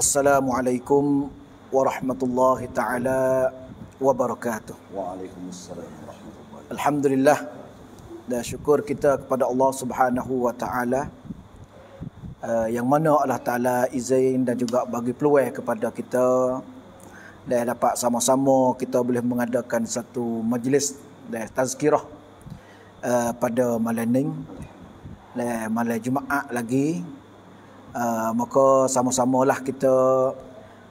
Assalamualaikum warahmatullahi taala wabarakatuh. Waalaikumsalam warahmatullahi Alhamdulillah. Dan syukur kita kepada Allah Subhanahu wa taala uh, yang mana Allah Taala izin dan juga bagi peluang kepada kita. Dan dapat sama-sama kita boleh mengadakan satu majlis dan tazkirah uh, pada malam ni. Dan malam Jumaat lagi uh, maka sama-samalah kita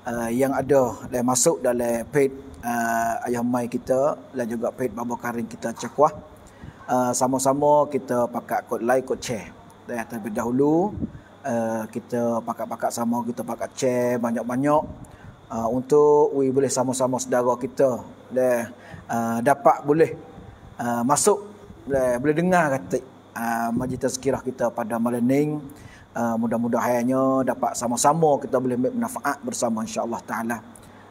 uh, yang ada dan masuk dalam page uh, ayah mai kita dan juga page Baba Karim kita Cakwah uh, sama-sama kita pakai kod like kod share. Dan terlebih dahulu uh, kita pakat-pakat sama kita pakat share banyak-banyak. Uh, untuk we boleh sama-sama saudara kita dan uh, dapat boleh uh, masuk boleh, boleh dengar kata uh, majlis tazkirah kita pada malam ni uh, mudah-mudahannya dapat sama-sama kita boleh ambil manfaat bersama insya-Allah taala.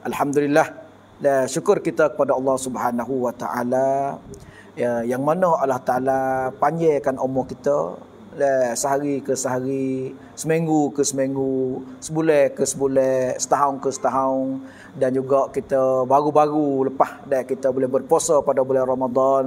Alhamdulillah dan syukur kita kepada Allah Subhanahu wa taala. Ya, yang mana Allah taala panjangkan umur kita sehari ke sehari, seminggu ke seminggu, sebulan ke sebulan, setahun ke setahun dan juga kita baru-baru lepas dah kita boleh berpuasa pada bulan Ramadan,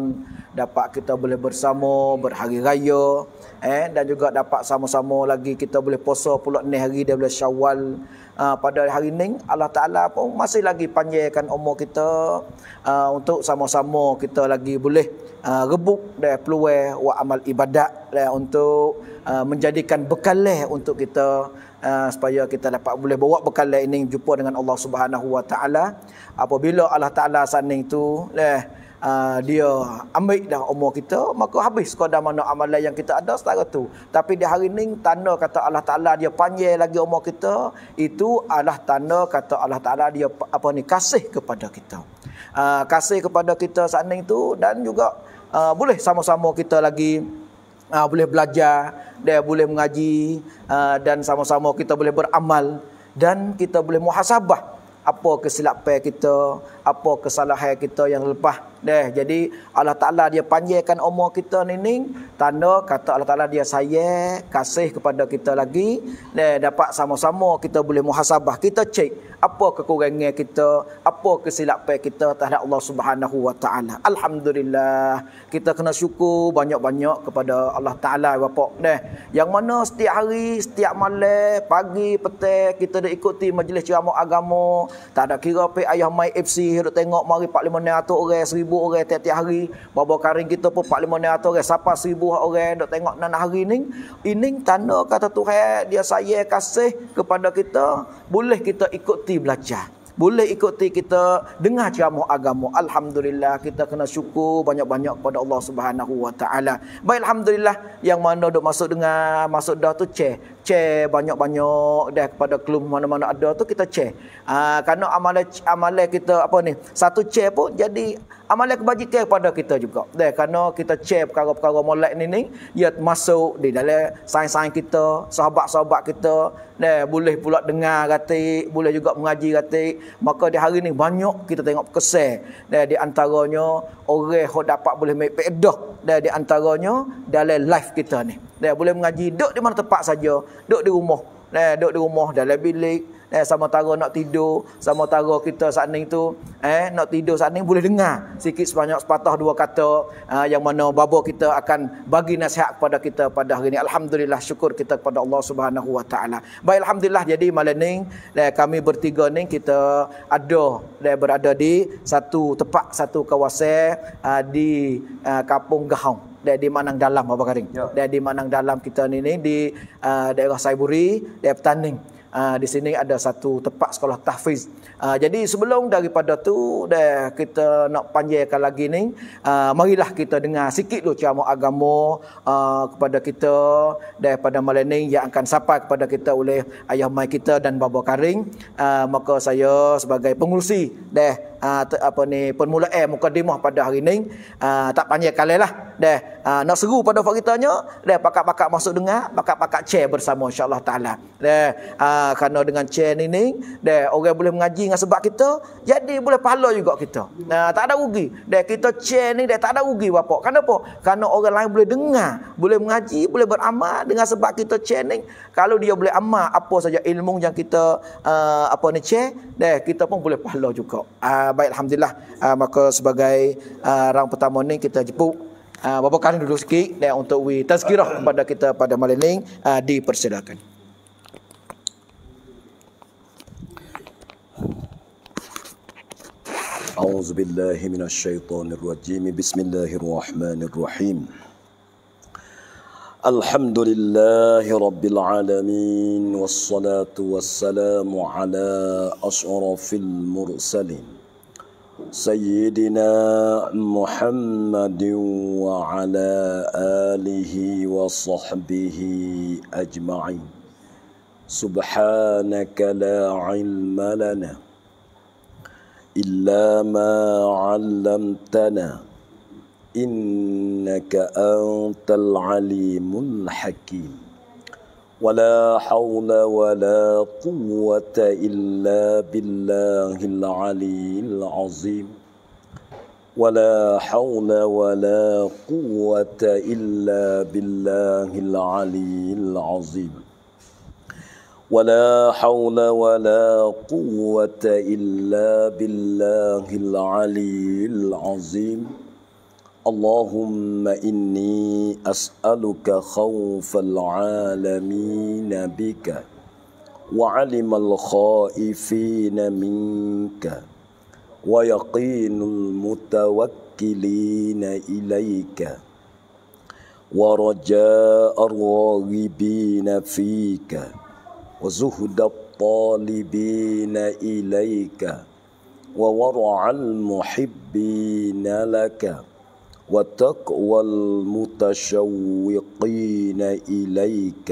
dapat kita boleh bersama berhari raya eh dan juga dapat sama-sama lagi kita boleh puasa pula ni hari dia boleh Syawal uh, pada hari ini Allah Taala pun masih lagi panjangkan umur kita uh, untuk sama-sama kita lagi boleh uh, rebut dan peluang wa amal ibadat dan untuk uh, menjadikan bekalan untuk kita uh, supaya kita dapat boleh bawa bekalan ini jumpa dengan Allah Subhanahu wa taala. Apabila Allah Taala saning tu leh Uh, dia ambil dah umur kita maka habis sekadar mana amalan yang kita ada setara tu tapi di hari ni tanda kata Allah Taala dia panjang lagi umur kita itu adalah tanda kata Allah Taala dia apa ni kasih kepada kita uh, kasih kepada kita saat tu dan juga uh, boleh sama-sama kita lagi uh, boleh belajar dia boleh mengaji uh, dan sama-sama kita boleh beramal dan kita boleh muhasabah apa kesilapan kita, apa kesalahan kita yang lepas. Deh, jadi Allah Taala dia panjangkan umur kita ni ni tanda kata Allah Taala dia sayang, kasih kepada kita lagi. Deh, dapat sama-sama kita boleh muhasabah. Kita cek apa kekurangan kita, apa kesilapan kita terhadap Allah Subhanahu wa taala. Alhamdulillah, kita kena syukur banyak-banyak kepada Allah Taala bapak. Deh, yang mana setiap hari, setiap malam, pagi, petang kita dah ikuti majlis ceramah agama tak ada kira pe ayah mai FC duk tengok mari 4500 orang 1000 orang tiap-tiap hari. Baba karing kita pun 4500 orang siapa 1000 orang duk tengok nan hari ni. Ini tanda kata Tuhan dia sayang kasih kepada kita, boleh kita ikuti belajar boleh ikuti kita dengar ceramah agama. Alhamdulillah kita kena syukur banyak-banyak kepada Allah Subhanahu Wa Taala. Baik alhamdulillah yang mana duk masuk dengar masuk dah tu cek cek banyak-banyak dah kepada klub mana-mana ada tu kita cek. Ah kerana amalan amalan kita apa ni satu cek pun jadi amalan kebajikan kepada kita juga. Dah kerana kita cek perkara-perkara molek ni ni ia masuk di dalam sains-sains kita, sahabat-sahabat kita. Dah boleh pula dengar kata, boleh juga mengaji kata maka di hari ni banyak kita tengok kesan dan di antaranya orang yang dapat boleh make pedah dan di antaranya dalam live kita ni dan boleh mengaji duduk di mana tempat saja. Duduk di rumah. Dan duduk di rumah dalam bilik. Eh sama tara nak tidur. Sama tara kita saat ni tu. Eh nak tidur saat ni boleh dengar sikit sebanyak sepatah dua kata uh, yang mana babo kita akan bagi nasihat kepada kita pada hari ini alhamdulillah syukur kita kepada Allah Subhanahu wa taala. Baik alhamdulillah. Jadi malam ni eh, kami bertiga ni kita ada dan berada di satu tempat satu kawasan uh, di uh, Kampung Gahong di Manang Dalam Bapak Karing. Ya. Dan di Manang Dalam kita ni ni di uh, daerah Saiburi, daerah Petaning. Uh, di sini ada satu tempat sekolah tahfiz. Uh, jadi sebelum daripada tu dah kita nak panjangkan lagi ni, uh, marilah kita dengar sikit dulu ceramah agama uh, kepada kita daripada malam ni yang akan sampai kepada kita oleh ayah mai kita dan bapa karing. Uh, maka saya sebagai pengurusi dah uh, apa ni permulaan mukadimah pada hari ni uh, tak panjang lah deh uh, nak seru pada faktanya deh pakak-pakak masuk dengar pakak-pakak chair bersama insyaallah taala. Deh uh, kerana dengan chair ni ni deh orang boleh mengaji dengan sebab kita jadi boleh pahala juga kita. Uh, tak ada rugi. Deh kita chair ni deh tak ada rugi bapak kenapa? Kerana orang lain boleh dengar boleh mengaji boleh beramal dengan sebab kita chair ni. Kalau dia boleh amal apa saja ilmu yang kita uh, apa ni chair deh kita pun boleh pahala juga. Uh, baik alhamdulillah. Uh, maka sebagai uh, rang pertama ni kita jemput uh, Bapak Karim duduk sikit dan untuk we tazkirah kepada kita pada malam ni uh, dipersilakan أعوذ بالله من الشيطان الرجيم بسم الله الرحمن الرحيم الحمد لله رب العالمين والصلاة والسلام على أشرف المرسلين سيدنا محمد وعلى آله وصحبه أجمعين. سبحانك لا علم لنا إلا ما علمتنا إنك أنت العليم الحكيم. ولا حول ولا قوة إلا بالله العلي العظيم. ولا حول ولا قوة إلا بالله العلي العظيم. ولا حول ولا قوة إلا بالله العلي العظيم. اللهم إني أسألك خوف العالمين بك وعلم الخائفين منك ويقين المتوكلين إليك ورجاء الراغبين فيك وزهد الطالبين إليك وورع المحبين لك وتقوى المتشوقين إليك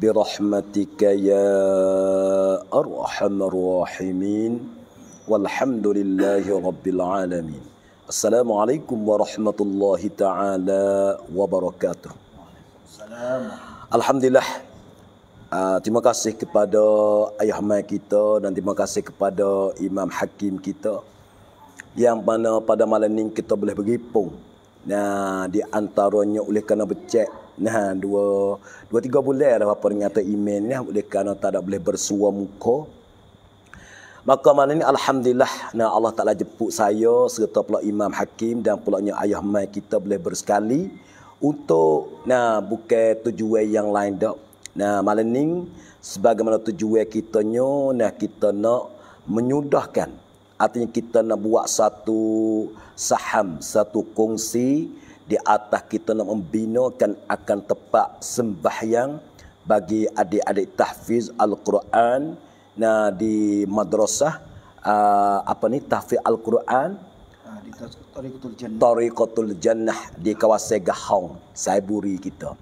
برحمتك يا أرحم الراحمين والحمد لله رب العالمين السلام عليكم ورحمة الله تعالى وبركاته الحمد لله Uh, terima kasih kepada ayah mai kita dan terima kasih kepada Imam Hakim kita yang mana pada malam ini kita boleh bergipung. Nah, di antaranya oleh kerana becek nah dua dua tiga bulan dah apa nyata email ni oleh kerana tak ada boleh bersua muka. Maka malam ini alhamdulillah nah Allah Taala jemput saya serta pula Imam Hakim dan pula ayah mai kita boleh bersekali untuk nah bukan tujuan yang lain dak Nah, malam ni sebagaimana tujuan kita nyo, nah kita nak menyudahkan. Artinya kita nak buat satu saham, satu kongsi di atas kita nak membinakan akan tepat sembahyang bagi adik-adik tahfiz Al-Quran nah di madrasah uh, apa ni tahfiz Al-Quran ah, di Tariqatul Jannah. Tariqatul Jannah di kawasan Gahong, Saiburi kita.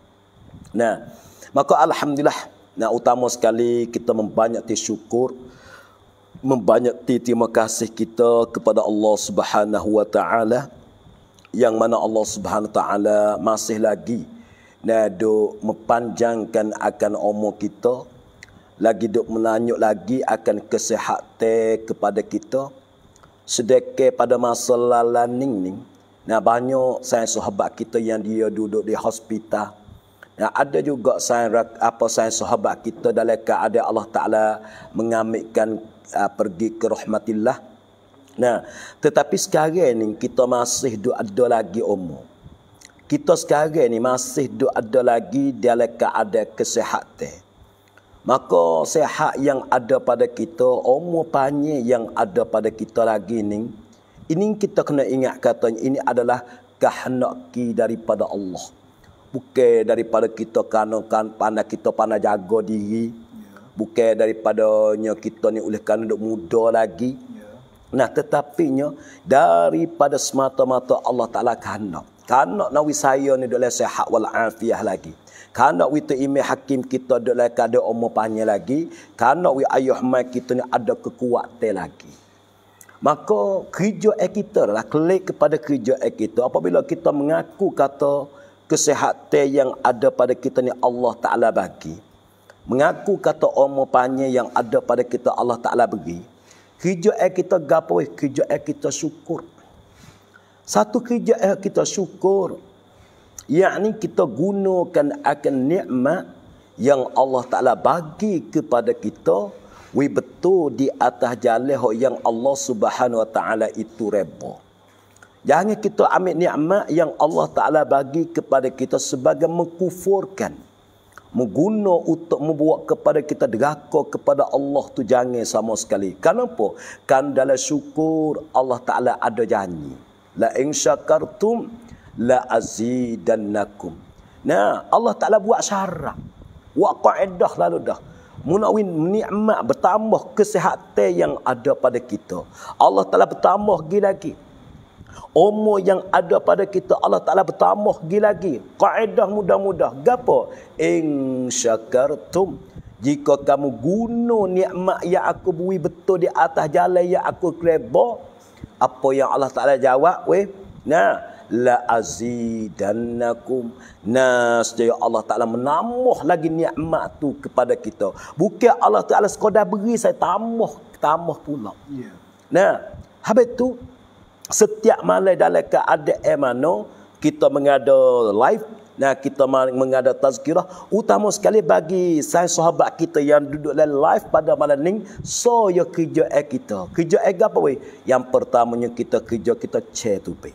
Nah, Maka alhamdulillah yang utama sekali kita membanyak syukur membanyak terima kasih kita kepada Allah Subhanahu wa taala yang mana Allah Subhanahu wa taala masih lagi nak mempanjangkan akan umur kita lagi duk menanyuk lagi akan kesihatan kepada kita. Sedekah pada masa lalaning ni nah banyak saya sahabat kita yang dia duduk di hospital. Ya, ada juga saya apa saya sahabat kita dalam keadaan Allah Taala mengambilkan uh, pergi ke rahmatillah. Nah, tetapi sekarang ni kita masih duk ada lagi umur. Kita sekarang ni masih duk ada lagi dalam keadaan kesihatan. Maka sehat yang ada pada kita, umur panjang yang ada pada kita lagi ni, ini kita kena ingat katanya ini adalah kehendak daripada Allah bukan daripada kita kan pandai kita pandai jaga diri bukan daripada kita ni oleh kerana duk muda lagi. Nah tetapi nya daripada semata-mata Allah Taala kanak kanak nawi saya ni dalam sehat wal afiah lagi. Kanak wi tu ime hakim kita dalam kada umur panjang lagi. Kanak wi ayah mai kita ni ada kekuatan lagi. Maka kerja kita adalah klik kepada kerja kita. Apabila kita mengaku kata kesehatan yang ada pada kita ni Allah Ta'ala bagi. Mengaku kata umur panjang yang ada pada kita Allah Ta'ala bagi. Kerja kita gapo kerja kita syukur. Satu kerja kita syukur. Yang kita gunakan akan nikmat yang Allah Ta'ala bagi kepada kita we betul di atas jalan yang Allah Subhanahu Wa Taala itu reba. Jangan kita ambil nikmat yang Allah Taala bagi kepada kita sebagai mengkufurkan. Mengguna untuk membuat kepada kita deraka kepada Allah tu jangan sama sekali. Kenapa? Kan dalam syukur Allah Taala ada janji. La in syakartum la azidannakum. Nah, Allah Taala buat syarat. Buat kaedah lalu dah munawin nikmat bertambah kesihatan yang ada pada kita. Allah Taala bertambah lagi lagi. Umur yang ada pada kita Allah Taala bertambah lagi lagi. Kaedah mudah-mudah. Gapo? In syakartum jika kamu guna nikmat yang aku beri betul di atas jalan yang aku kereba apa yang Allah Taala jawab weh nah la azidannakum nas jaya Allah Taala menambah lagi nikmat tu kepada kita bukan Allah Taala sekadar beri saya tambah tambah pula yeah. nah habis tu setiap malam dalam keadaan mana kita mengada live Nah kita mengada tazkirah utama sekali bagi saya sahabat kita yang duduk dalam live pada malam ni so ya kerja kita kerja apa weh yang pertamanya kita kerja kita chair tu pay.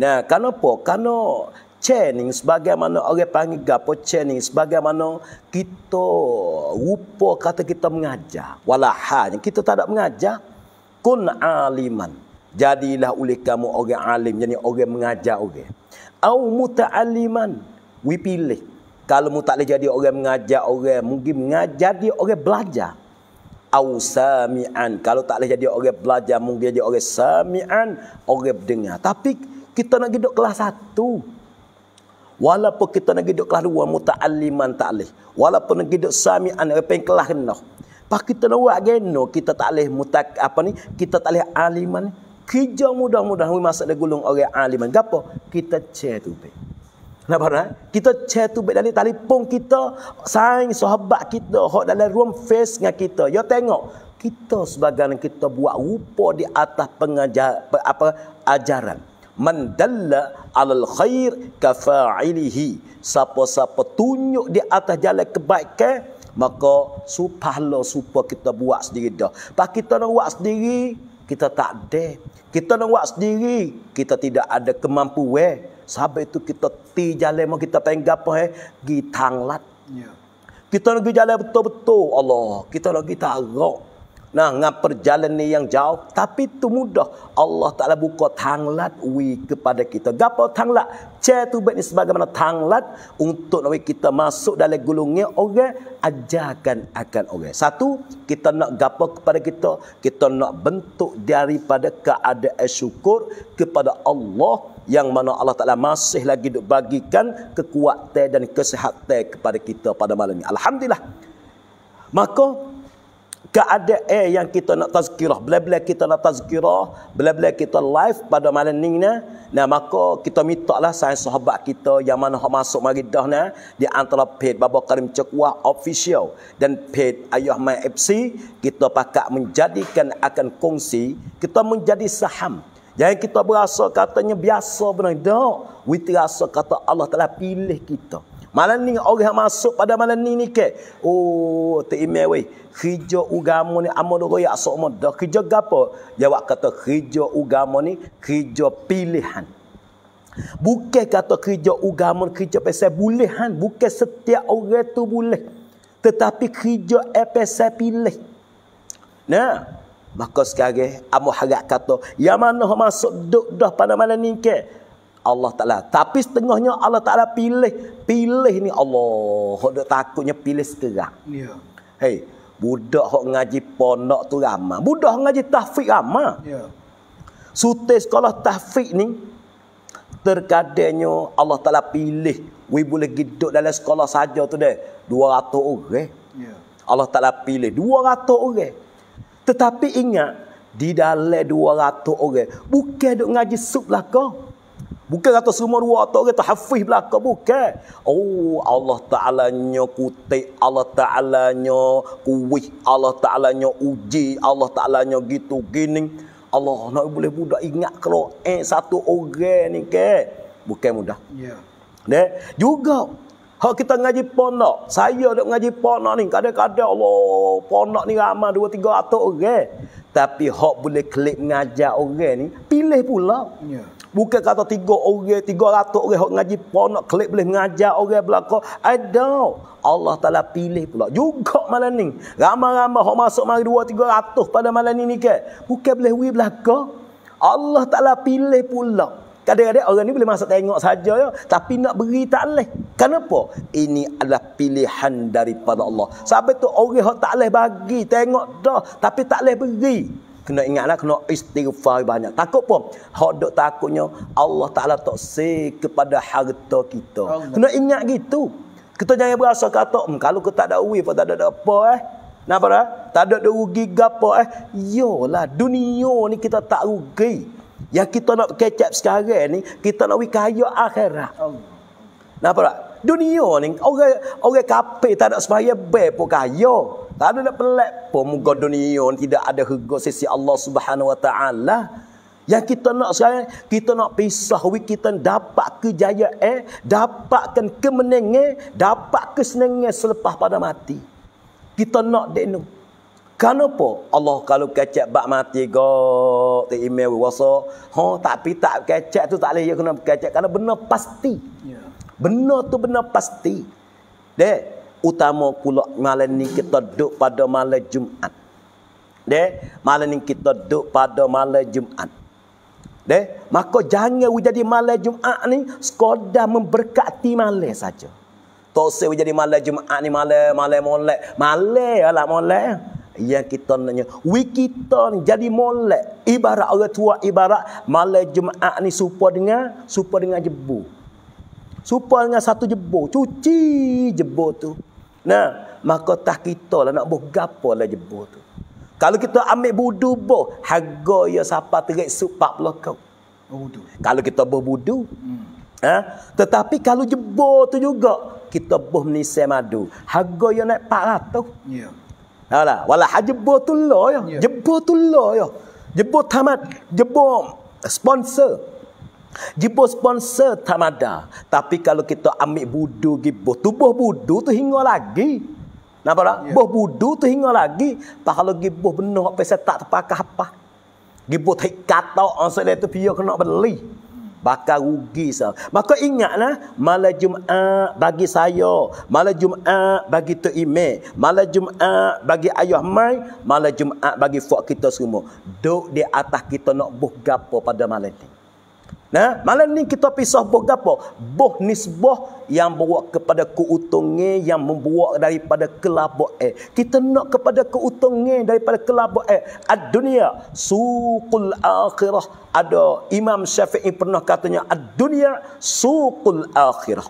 Nah, kenapa? Karena chaining sebagaimana orang panggil gapo chaining sebagaimana kita rupa kata kita mengajar. Walahanya kita tak ada mengajar. Kun aliman. Jadilah oleh kamu orang alim. Jadi orang mengajar orang. Au muta'aliman. We pilih. Kalau mu tak boleh jadi orang mengajar orang. Mungkin mengajar dia orang belajar. Au sami'an. Kalau tak boleh jadi orang belajar. Mungkin jadi orang sami'an. Orang dengar. Tapi kita nak hidup kelas satu. Walaupun kita nak hidup kelas dua, muta'alliman ta'alih. Walaupun nak hidup sami'an, apa yang kelas. Pak kita nak buat geno, kita tak boleh mutak apa ni, kita tak boleh aliman. Kerja mudah-mudahan masuk dalam gulung orang aliman. Gapo? Kita cek tu baik. Nampak tak? Kita cek tu baik dari telefon kita, sayang sahabat kita, hok dalam room face dengan kita. Ya tengok, kita sebagai kita buat rupa di atas pengajar apa ajaran man dalla alal khair kafa'ilihi siapa-siapa tunjuk di atas jalan kebaikan maka supaya supaya kita buat sendiri dah pak kita nak buat sendiri kita tak ada. Kita nak buat sendiri. Kita tidak ada kemampuan. Sebab itu kita ti jalan mau kita pengen gapo eh? Gi tanglat. Ya. kita nak jalan betul-betul. Allah kita nak pergi tarak Nah, ngap perjalanan yang jauh tapi tu mudah. Allah Taala buka tanglat wi kepada kita. Gapo tanglat? Cek tu ni sebagaimana tanglat untuk nawi kita masuk dalam gulungnya orang ajarkan akan orang. Satu, kita nak gapo kepada kita? Kita nak bentuk daripada keadaan syukur kepada Allah yang mana Allah Taala masih lagi bagikan kekuatan dan kesihatan kepada kita pada malam ini. Alhamdulillah. Maka keadaan yang kita nak tazkirah bila-bila kita nak tazkirah bila-bila kita live pada malam ni nah maka kita minta lah saya sahabat kita yang mana masuk mari dah nah di antara page Baba Karim Cekuah official dan page Ayah Mai FC kita pakat menjadikan akan kongsi kita menjadi saham Jangan kita berasa katanya biasa benar. Tak. Kita rasa kata Allah telah pilih kita. Malam ni orang yang masuk pada malam ni ni ke. Oh, email weh. Kerja agama ni amal royak sok mudah. Kerja gapo? Jawab kata kerja agama ni kerja pilihan. Bukan kata kerja agama kerja pasal bolehan. Bukan setiap orang tu boleh. Tetapi kerja pasal pilih. Nah, maka sekarang amu harap kata yang mana masuk duk dah pada malam ni ke? Allah Ta'ala. Tapi setengahnya Allah Ta'ala pilih. Pilih ni Allah. Hak takutnya pilih sekarang. Ya. Hei, budak hak ngaji pondok tu ramah. Budak ngaji tahfiq ramah. Ya. Sute sekolah tahfiq ni, terkadangnya Allah Ta'ala pilih. We boleh hidup dalam sekolah saja tu deh. 200 orang. Ya. Allah Ta'ala pilih 200 orang. Tetapi ingat, di dalam 200 orang bukan duk ngaji sub belaka bukan kata semua 200 orang tu hafiz belaka bukan oh Allah taala nya kutik Allah taala nya kuih Allah taala nya uji Allah taala nya gitu gini Allah nak boleh budak ingat kalau eh satu orang ni ke bukan mudah ya yeah. juga Hak kita ngaji pondok. Saya duk ngaji pondok ni. Kadang-kadang Allah pondok ni ramai dua tiga ratus orang. Tapi hak boleh klik ngajar orang ni. Pilih pula. Ya. Bukan kata tiga orang, tiga ratus orang hak ngaji pondok. Klik boleh ngajar orang belakang. Ada. Allah Ta'ala pilih pula. Juga malam ni. Ramai-ramai hak masuk mari dua tiga ratus pada malam ni ni ke. Bukan boleh wui belakang. Allah Ta'ala pilih pula. Kadang-kadang orang ni boleh masuk tengok saja ya, tapi nak beri tak leh. Kenapa? Ini adalah pilihan daripada Allah. Sebab tu orang hak tak leh bagi, tengok dah, tapi tak leh beri. Kena ingatlah kena istighfar banyak. Takut pun. Hak dok takutnya Allah Taala tak say kepada harta kita. Allah. Kena ingat gitu. Kita jangan berasa kata, hmm, kalau kita tak ada uang, tak ada apa eh. Napa dah? Tak ada rugi gapo eh. Yolah, dunia ni kita tak rugi. Yang kita nak kecap sekarang ni, kita nak wik kaya akhirat. Nampak tak? Dunia ni, orang orang kafir tak ada semaya ber pun kaya. Tak ada nak pelak pun muka dunia ni tidak ada harga sisi Allah Subhanahu Wa Taala. Yang kita nak sekarang, kita nak pisah wik kita dapat kejayaan, eh, dapatkan kemenangan, dapat kesenangan selepas pada mati. Kita nak dek Kenapa Allah kalau kecek bak mati go te email wasa ha tapi tak kecek tu tak boleh ya kena kecek kerana benar pasti. Ya. Benar tu benar pasti. Dek, utama pula malam ni kita duduk pada malam Jumaat. Dek, malam ni kita duduk pada malam Jumaat. Dek, maka jangan jadi malam Jumaat ni sekadar memberkati malam saja. Tak usah jadi malam Jumaat ni malam malam molek. Malam lah molek yang kita nanya we kita ni jadi molek ibarat orang tua ibarat malam Jumaat ni supa dengan supa dengan jebu supa dengan satu jebu cuci jebu tu nah maka tak kita lah nak buh gapo lah jebu tu kalau kita ambil budu boh harga ya siapa terik supak pula kau budu kalau kita buh budu hmm. ha? tetapi kalau jebu tu juga kita buh menisai madu harga ya naik 400 ya yeah. Hala, wala hajbatullah ya. Yeah. Jebotullah ya. Jebot tamat, jebot sponsor. Jebot sponsor tamada. Tapi kalau kita ambil budu gibo, tubuh budu tu hingga lagi. Nampak tak? Yeah. Buh budu tu hingga lagi. Pak kalau gibo benar apa saya tak terpakai apa. Gibo tak kata orang saya tu pia kena beli bakal rugi sah. Maka ingatlah malam Jumaat bagi saya, malam Jumaat bagi Tok Ime, malam Jumaat bagi Ayah Mai, malam Jumaat bagi fak kita semua. Duk di atas kita nak buh gapo pada malam ni. Nah, malam ni kita pisah boh gapo? Boh nisbah yang bawa kepada keuntungan yang membawa daripada kelabok eh. Kita nak kepada keuntungan daripada kelabok eh. Ad-dunia suqul akhirah. Ada Imam Syafi'i pernah katanya ad-dunia suqul akhirah.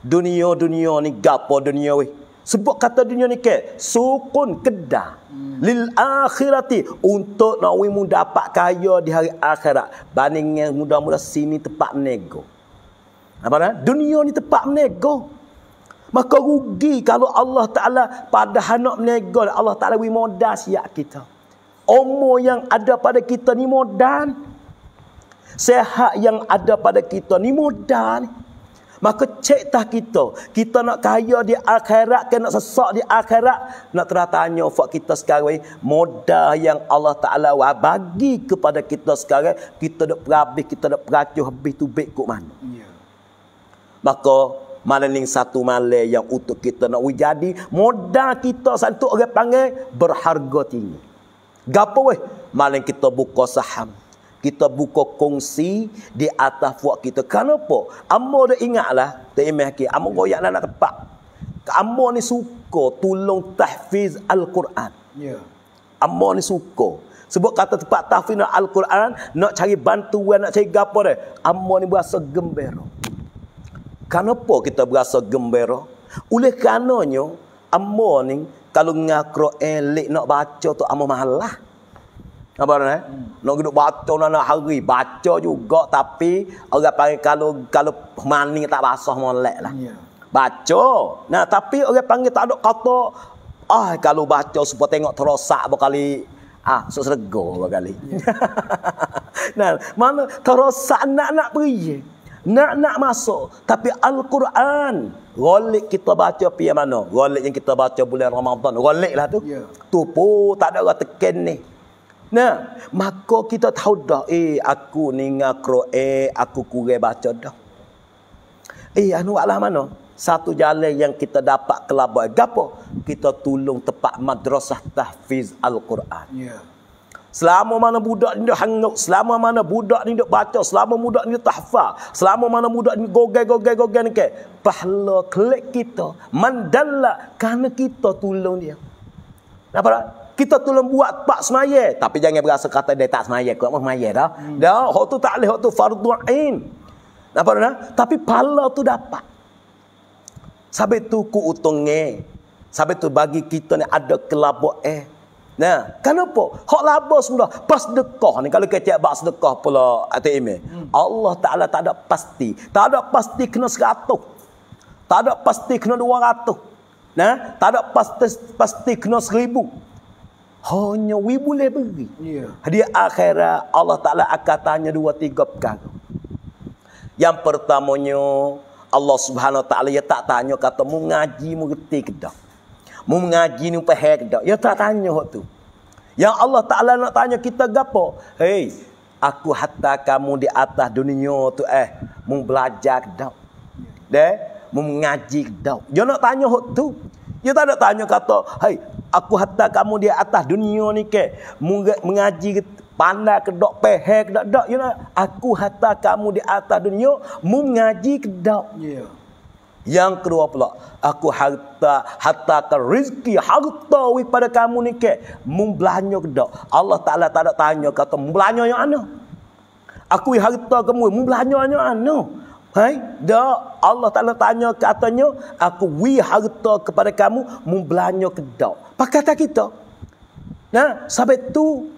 Dunia-dunia ni gapo dunia weh? Sebut kata dunia ni ke? Sukun kedah. Hmm. Lil akhirati. Untuk nak wimu dapat kaya di hari akhirat. Bandingnya mudah-mudah sini tempat nego. Apa dah? Dunia ni tempat nego. Maka rugi kalau Allah Ta'ala pada anak nego. Allah Ta'ala wimu modal siap kita. Umur yang ada pada kita ni modal. Sehat yang ada pada kita ni modal. Maka cek tah kita. Kita nak kaya di akhirat ke nak sesak di akhirat. Nak teratanya fak kita sekarang. Modal yang Allah Ta'ala bagi kepada kita sekarang. Kita nak perhabis, kita nak peracuh habis tu baik kok mana. Yeah. Maka malam ni satu malam yang untuk kita nak jadi. Modal kita satu orang panggil berharga tinggi. Gapo weh? Malam kita buka saham kita buka kongsi di atas buat kita. Kenapa? Amo dah ingatlah, tak imeh ki. Amo goyak nak tepat. Ni suka tolong tahfiz Al-Quran. Ya. Yeah. Amo ni suka. Sebab kata tempat tahfiz Al-Quran, nak cari bantuan, nak cari gapo dah. Amo ni berasa gembira. Kenapa kita berasa gembira? Oleh karenanya, amo ni kalau ngakro elik nak baca tu amo malah. Apa eh? Hmm. Nak duduk baca nak hari, baca juga tapi orang panggil kalau kalau mani tak basah molek lah. Yeah. Baca. Nah, tapi orang panggil tak ada kata ah kalau baca supaya tengok terosak berkali ah so sergo berkali. Yeah. nah, mana terosak nak-nak pergi. Nak-nak masuk tapi Al-Quran Golik kita baca pi mana? Golik yang kita baca bulan Ramadan. Golik lah tu. Yeah. Tu pun tak ada orang tekan ni. Nah, maka kita tahu dah, eh aku ni ngakro, eh aku kurang baca dah. Eh anu alah mana? Satu jalan yang kita dapat kelabai. Gapo? Kita tolong tepat madrasah tahfiz Al-Quran. Yeah. Selama mana budak ni duk hanguk, selama mana budak ni duk baca, selama budak ni tahfaz, selama mana budak ni gogel-gogel-gogel ni ke, pahala klik kita, mandalla kerana kita tolong dia. Nampak tak? Kita tolong buat pak semaya tapi jangan berasa kata dia tak semaya kau mah semaya dah hmm. dah hak tu tak leh hak tu fardu ain apa dah tapi pahala tu dapat sampai tu ku utungnya sampai tu bagi kita ni ada kelabok eh Nah, kenapa? Hak laba semula pas sedekah ni kalau kecek bak sedekah pula ATM. Hmm. Allah Taala tak ada pasti. Tak ada pasti kena 100. Tak ada pasti kena 200. Nah, tak ada pasti pasti kena 1000. Hanya we boleh beri. Yeah. Di akhirat Allah Ta'ala akan tanya dua tiga perkara. Yang pertamanya Allah Subhanahu Wa Ta'ala ya tak tanya kata mu ngaji mu reti ke tak. Mu ngaji ni faham ke tak. Ya tak tanya hak tu. Yang Allah Ta'ala nak tanya kita gapo? Hei, aku hatta kamu di atas dunia tu eh mu belajar ke tak. Deh, mu ngaji ke tak. Dia nak tanya hak tu. Dia tak ada tanya kata, "Hei, aku hantar kamu di atas dunia ni ke? Mengaji pandai ke dok pehe ke dok dok you know? Aku hantar kamu di atas dunia mengaji ke dok? Yeah. yang kedua pula aku harta harta ke rezeki harta wi pada kamu ni ke? Membelanja ke dok? Allah Taala tak ada tanya kata membelanja yang mana aku harta kamu membelanja yang mana Hai, dak Allah Taala tanya katanya, aku wi harta kepada kamu membelanja ke dak. Pakata kita. Nah, sampai tu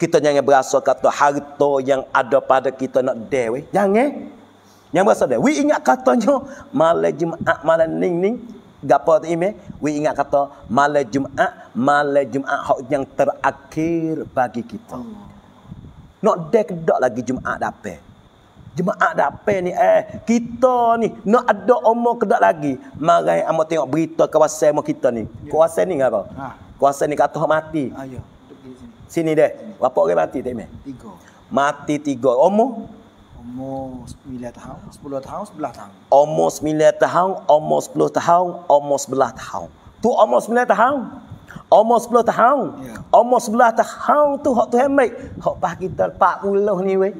kita jangan berasa kata harta yang ada pada kita nak dewe. Jangan. Yang berasa dewe. Wi ingat katanya malam Jumaat malam ning ning gapo tu ime? Wi ingat kata malam Jumaat malam Jumaat hak yang terakhir bagi kita. Nak dek dak lagi Jumaat dapat. Jemaah dah apa ni eh kita ni nak ada umur kedak lagi. Mari amo tengok berita kawasan mo kita ni. Ya. Kawasan ni apa? Ha. Kawasan ni kata mati. Ha ya. Sini deh. Berapa orang mati tak? Tiga. Mati tiga. Umur? Umur 9 tahun, 10 tahun, 11 tahun. Umur 9 tahun, umur 10 tahun, umur 11 tahun. Tu umur 9 tahun. Umur 10 tahun. Ya. Umur 11 tahun tu hak tu hemat. Hak pas kita 40 ni weh.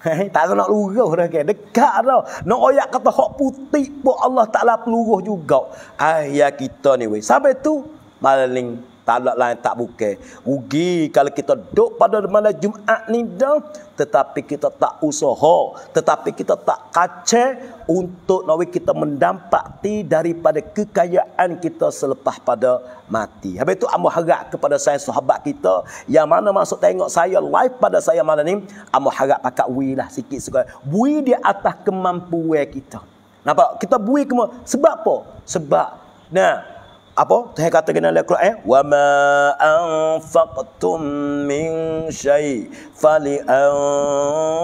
Tak ada nak luruh dah kan. Dekat dah. Nak oyak kata hak putih pun Allah Ta'ala peluruh juga. Ayah kita ni weh. Sampai tu maling tak ada lain tak buka. Rugi kalau kita duduk pada malam Jumaat ni dah. Tetapi kita tak usaha. Tetapi kita tak kaca untuk nawi kita mendampati daripada kekayaan kita selepas pada mati. Habis itu amba harap kepada saya sahabat kita yang mana masuk tengok saya live pada saya malam ni, amba harap pakat wi lah sikit sekali. Bui di atas kemampuan kita. Nampak? Kita bui kemampuan. Sebab apa? Sebab nah apa Tuhan kata dalam Al-Quran wa ma anfaqtum min syai fali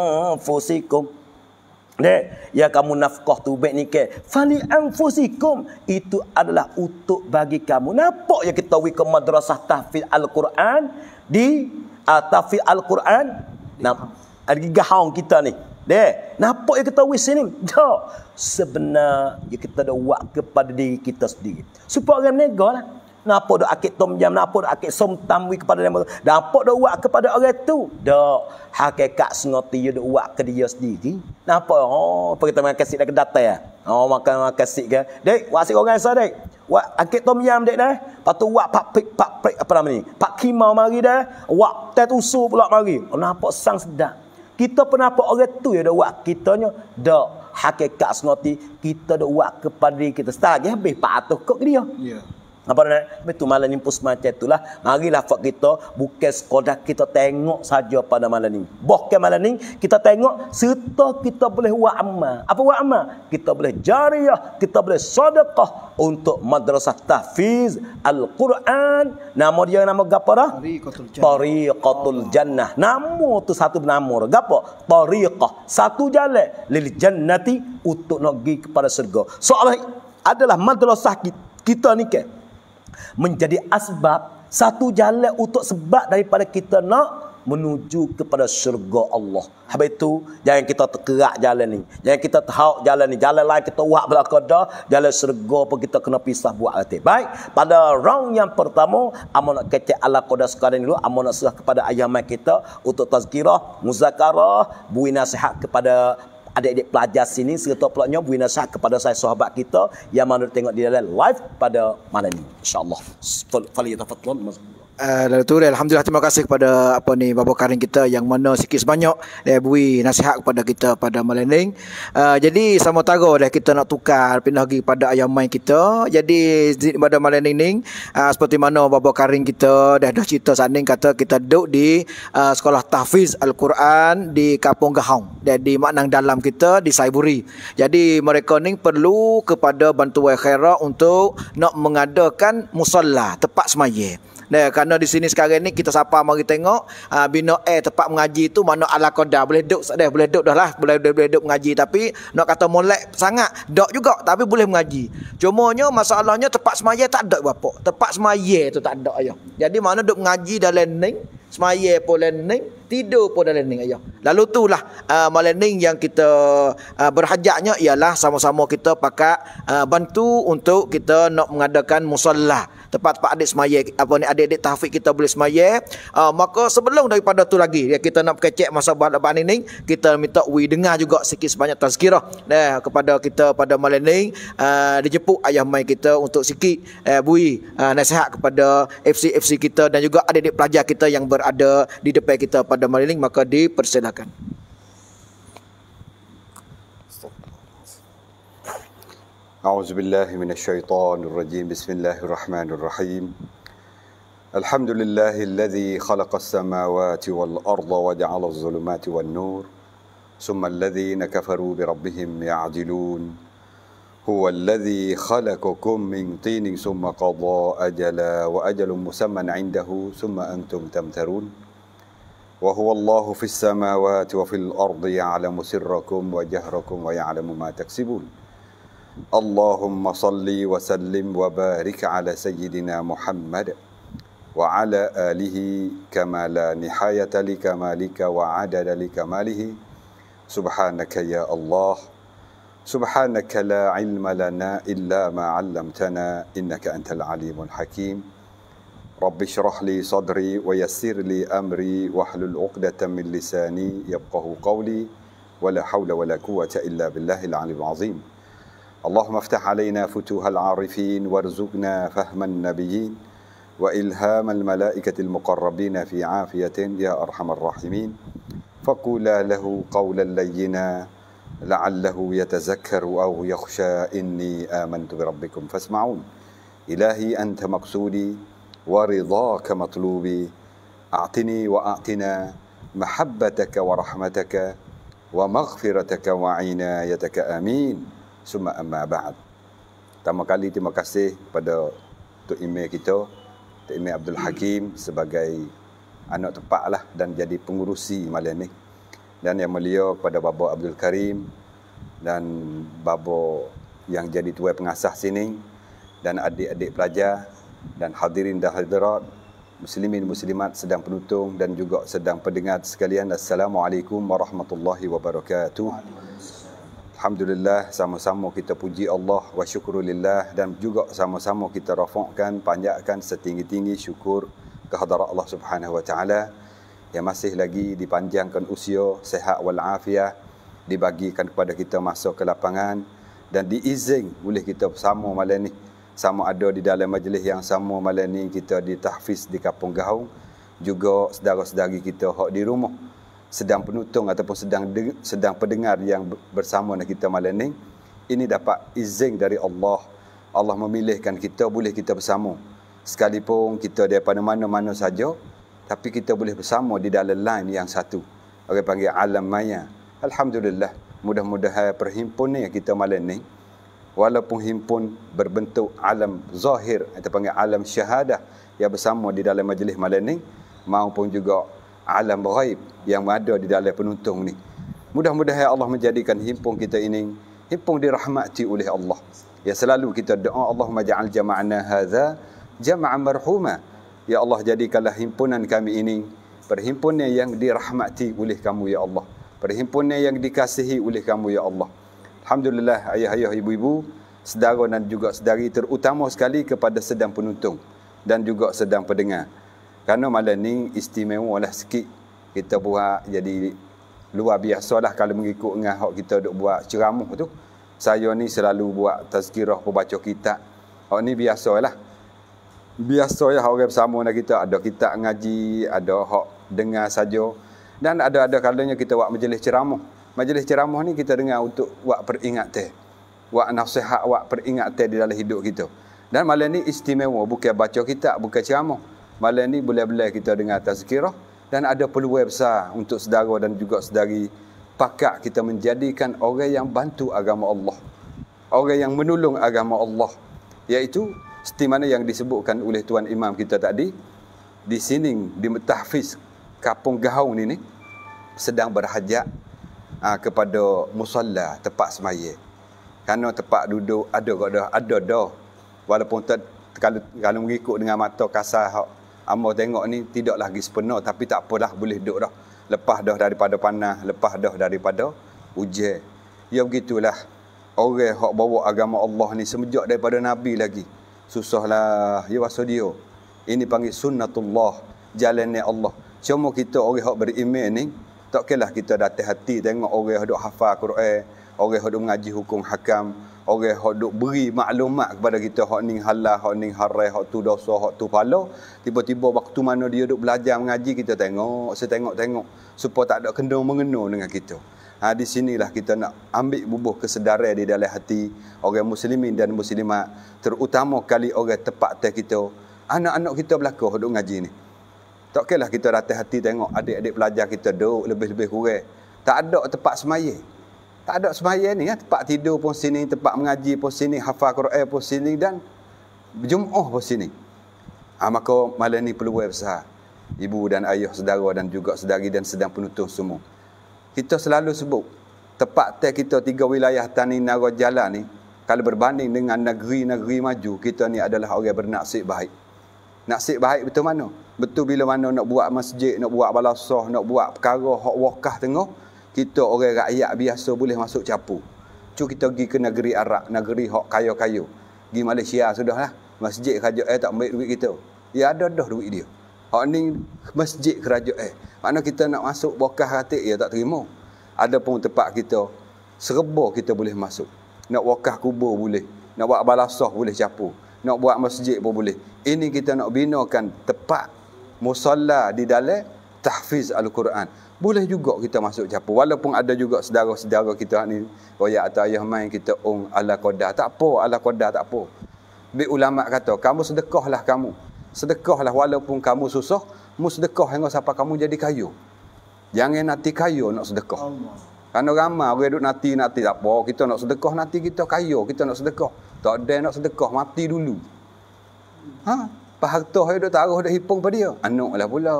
anfusikum Dek, ya kamu nafkah tu baik ni ke. Fali anfusikum itu adalah untuk bagi kamu. Nampak ya kita wi ke madrasah tahfiz Al-Quran di uh, tahfiz Al-Quran. Nampak ada gahang kita ni. Dek, nampak yang kita wis sini? Tak. Sebenarnya kita dah buat kepada diri kita sendiri. Supaya orang menega lah. Napa dah akik tom jam, napa dah akik som tamwi kepada dia. Nampak dah buat kepada orang tu. Tak. Hakikat sengoti dia dah buat ke dia sendiri. Napa? Oh, pergi kita makan kasih dah ke data ya. Oh, makan makan kasih ke. Dek, wasik orang sah dek. Wak akik tom jam dek dah. Lepas tu wak pak prik, pak prik, apa nama ni? Pak kimau mari dah. Wak tet usul pula mari. Oh, nampak sang sedap. Kita pernah apa orang tu yang dah buat kitanya. Dak. Hakikat senoti. Kita dah buat kepada diri kita. Setelah lagi habis 400 kok dia. Ya. Apa nak? Betul malam ni pun semacam itulah. Marilah fak kita bukan sekadar kita tengok saja pada malam ni. Bahkan malam ni kita tengok serta kita boleh buat amal. Apa buat amal? Kita boleh jariah, kita boleh sedekah untuk madrasah tahfiz Al-Quran. Nama dia nama gapo dah? Tariqatul Jannah. Tariqatul Jannah. Nama tu satu nama. Gapo? Tariqah. Satu jalan lil jannati untuk nak pergi kepada syurga. Soalan adalah madrasah kita, kita ni ke menjadi asbab satu jalan untuk sebab daripada kita nak menuju kepada syurga Allah. Habis itu, jangan kita terkerak jalan ni. Jangan kita tahu jalan ni. Jalan lain kita buat belakang dah. Jalan syurga pun kita kena pisah buat hati. Baik, pada round yang pertama, amun nak kecek ala kodah sekarang dulu. Amun nak serah kepada ayaman kita untuk tazkirah, muzakarah, bui nasihat kepada adik-adik pelajar sini serta pelaknya beri nasihat kepada saya sahabat kita yang mana tengok di dalam live pada malam ini insyaallah fali tafaddal mazkur Uh, lalu tu Alhamdulillah terima kasih kepada apa ni Bapa Karim kita yang mana sikit sebanyak dia beri nasihat kepada kita pada malam. Uh, jadi sama tara dah kita nak tukar pindah lagi pada ayam main kita. Jadi pada malam ni uh, seperti mana Bapa Karim kita dah dah cerita sanding kata kita duduk di uh, sekolah tahfiz Al-Quran di Kampung Gahong. Jadi maknang dalam kita di Saiburi. Jadi mereka ni perlu kepada bantuan khairat untuk nak mengadakan musalla tempat semaya. Nah, kerana di sini sekarang ni kita siapa mari tengok uh, bina air tempat mengaji tu mana ala qada boleh duduk dah boleh duduk dah lah boleh boleh duduk mengaji tapi nak kata molek sangat dok juga tapi boleh mengaji. Cumanya masalahnya tempat semaya tak ada berapa. Tempat semaya tu tak ada ayah. Jadi mana duduk mengaji dalam ning semaya pun learning tidur pun learning ayah. Lalu tu lah uh, learning yang kita uh, berhajatnya ialah sama-sama kita pakai uh, bantu untuk kita nak mengadakan musalla tempat pak adik semaya apa ni adik-adik tahfiz kita boleh semaya. Uh, maka sebelum daripada tu lagi ya, kita nak kecek masa bahan ini kita minta we dengar juga sikit sebanyak tazkirah nah kepada kita pada malam ni. Uh, dijemput ayah mai kita untuk sikit uh, bui uh, nasihat kepada FC FC kita dan juga adik-adik pelajar kita yang berada di depan kita pada malam ini maka dipersilakan أعوذ بالله من الشيطان الرجيم. بسم الله الرحمن الرحيم. الحمد لله الذي خلق السماوات والأرض وجعل الظلمات والنور ثم الذين كفروا بربهم يعدلون. هو الذي خلقكم من طين ثم قضى أجلا وأجل مسمى عنده ثم أنتم تمترون. وهو الله في السماوات وفي الأرض يعلم سركم وجهركم ويعلم ما تكسبون. اللهم صل وسلم وبارك على سيدنا محمد وعلى آله كما لا نهاية لكمالك وعدد لكماله. سبحانك يا الله. سبحانك لا علم لنا إلا ما علمتنا إنك أنت العليم الحكيم. رب اشرح لي صدري ويسر لي أمري واحلل عقدة من لساني يفقه قولي. ولا حول ولا قوة إلا بالله العلي العظيم. اللهم افتح علينا فتوح العارفين وارزقنا فهم النبيين وإلهام الملائكة المقربين في عافية يا أرحم الراحمين. فقولا له قولا لينا لعله يتذكر أو يخشى إني آمنت بربكم فاسمعون. إلهي أنت مقصودي ورضاك مطلوبي. أعطني وأعطنا محبتك ورحمتك ومغفرتك وعنايتك آمين. Summa amma ba'd. Pertama kali terima kasih kepada Tok Ime kita, Tok Ime Abdul Hakim sebagai anak tepat lah dan jadi pengurusi malam ni. Dan yang mulia kepada Baba Abdul Karim dan Baba yang jadi tuai pengasah sini dan adik-adik pelajar dan hadirin dan hadirat muslimin muslimat sedang penonton dan juga sedang pendengar sekalian assalamualaikum warahmatullahi wabarakatuh. Alhamdulillah sama-sama kita puji Allah wa syukurulillah dan juga sama-sama kita rafakkan panjatkan setinggi-tinggi syukur kehadrat Allah Subhanahu wa taala yang masih lagi dipanjangkan usia sehat wal afiah dibagikan kepada kita masa ke lapangan dan diizin boleh kita bersama malam ni. Sama ada di dalam majlis yang sama malam ni kita di tahfiz di Kampung Gahung juga saudara-saudari kita hak di rumah sedang penonton ataupun sedang sedang pendengar yang bersama dengan kita malam ini ini dapat izin dari Allah Allah memilihkan kita boleh kita bersama. Sekalipun kita daripada mana-mana saja, tapi kita boleh bersama di dalam line yang satu. Orang panggil alam maya. Alhamdulillah, mudah-mudahan perhimpunan kita malam ni, walaupun himpun berbentuk alam zahir, kita panggil alam syahadah, yang bersama di dalam majlis malam ni, maupun juga alam ghaib yang ada di dalam penuntung ni. Mudah-mudahan Allah menjadikan himpun kita ini, himpun dirahmati oleh Allah. Ya selalu kita doa Allahumma ja'al jama'na hadha jama'an marhuma. Ya Allah jadikanlah himpunan kami ini perhimpunan yang dirahmati oleh kamu ya Allah. Perhimpunan yang dikasihi oleh kamu ya Allah. Alhamdulillah ayah-ayah ibu-ibu, saudara dan juga saudari terutama sekali kepada sedang penuntung dan juga sedang pendengar. Kerana malam ni istimewa lah sikit. Kita buat jadi luar biasa lah kalau mengikut dengan hak kita duk buat ceramah tu. Saya ni selalu buat tazkirah pembaca kitab. Hak ni biasa lah. Biasa ya orang bersama dengan kita. Ada kita ngaji ada hak dengar saja. Dan ada ada kalanya kita buat majlis ceramah majlis ceramah ni kita dengar untuk buat peringatan buat nasihat buat peringatan di dalam hidup kita. Dan malam ni istimewa. Bukan baca kitab bukan ceramah malam ni boleh-boleh kita dengar tazkirah dan ada peluang besar untuk saudara dan juga saudari pakak kita menjadikan orang yang bantu agama Allah orang yang menolong agama Allah. Iaitu seperti mana yang disebutkan oleh tuan imam kita tadi di sini di tahfiz kampung gaung ni ni sedang berhajat aa, ah, kepada musalla tempat semaya. Kerana tempat duduk ada ada ada dah. Walaupun ter, kalau kalau mengikut dengan mata kasar amo tengok ni tidak lagi sepenuh tapi tak apalah boleh duduk dah. Lepas dah daripada panas lepas dah daripada hujan ya begitulah. Orang hak bawa agama Allah ni semenjak daripada nabi lagi. Susahlah. Ya pasal dia ini panggil sunnatullah jalannya Allah. Cuma kita orang yang beriman ni tak kelah kita datang hati tengok orang yang hafal Quran orang yang mengaji hukum hakam orang yang duk beri maklumat kepada kita hak ning halal hak ning haram hak tu dosa hak tu pala tiba-tiba waktu mana dia duk belajar mengaji kita tengok saya tengok-tengok supaya tak ada kena mengena dengan kita. Ha, di sinilah kita nak ambil bubuh kesedaran di dalam hati orang muslimin dan muslimat terutama kali orang tepat teh kita. Anak-anak kita belaka duk ngaji ni. Tak kira kita ratih hati tengok adik-adik pelajar kita duk lebih-lebih kurang. Tak ada tempat semaya tak ada semaya ni ya. tempat tidur pun sini tempat mengaji pun sini hafal Quran pun sini dan berjumuh pun sini. Ha, maka malam ni peluang besar. Ibu dan ayah saudara dan juga sedari dan sedang penutup semua. Kita selalu sebut tepat teh kita tiga wilayah Tani Nara Jalan ni kalau berbanding dengan negeri-negeri maju kita ni adalah orang bernasib baik. Nasib baik betul mana? Betul bila mana nak buat masjid nak buat balasah nak buat perkara hak wakah tengah kita orang rakyat biasa boleh masuk capu cu kita pergi ke negeri Arab negeri hak kaya-kaya pergi Malaysia sudahlah masjid kerajaan eh tak ambil duit kita ya ada dah duit dia hak ni masjid kerajaan eh mana kita nak masuk bokah hati, ya tak terima. Ada pun tempat kita, serba kita boleh masuk. Nak wakah kubur boleh. Nak buat balasah boleh capu. Nak buat masjid pun boleh. Ini kita nak binakan tempat musalla di dalam tahfiz Al-Quran. Boleh juga kita masuk capu. Walaupun ada juga saudara-saudara kita ni, royak atau ayah main kita ong ala kodah. Tak apa, ala kodah tak apa. Bi ulama kata, kamu sedekahlah kamu. Sedekahlah walaupun kamu susah, mu sedekah hingga siapa kamu jadi kayu. Jangan nanti kayu nak sedekah. Karena ramai orang duduk nanti nanti tak apa. Kita nak sedekah nanti kita kayu. Kita nak sedekah. Tak ada nak sedekah. Mati dulu. Ha? Paharta yang duduk taruh duduk hipung pada dia. Anak lah pula.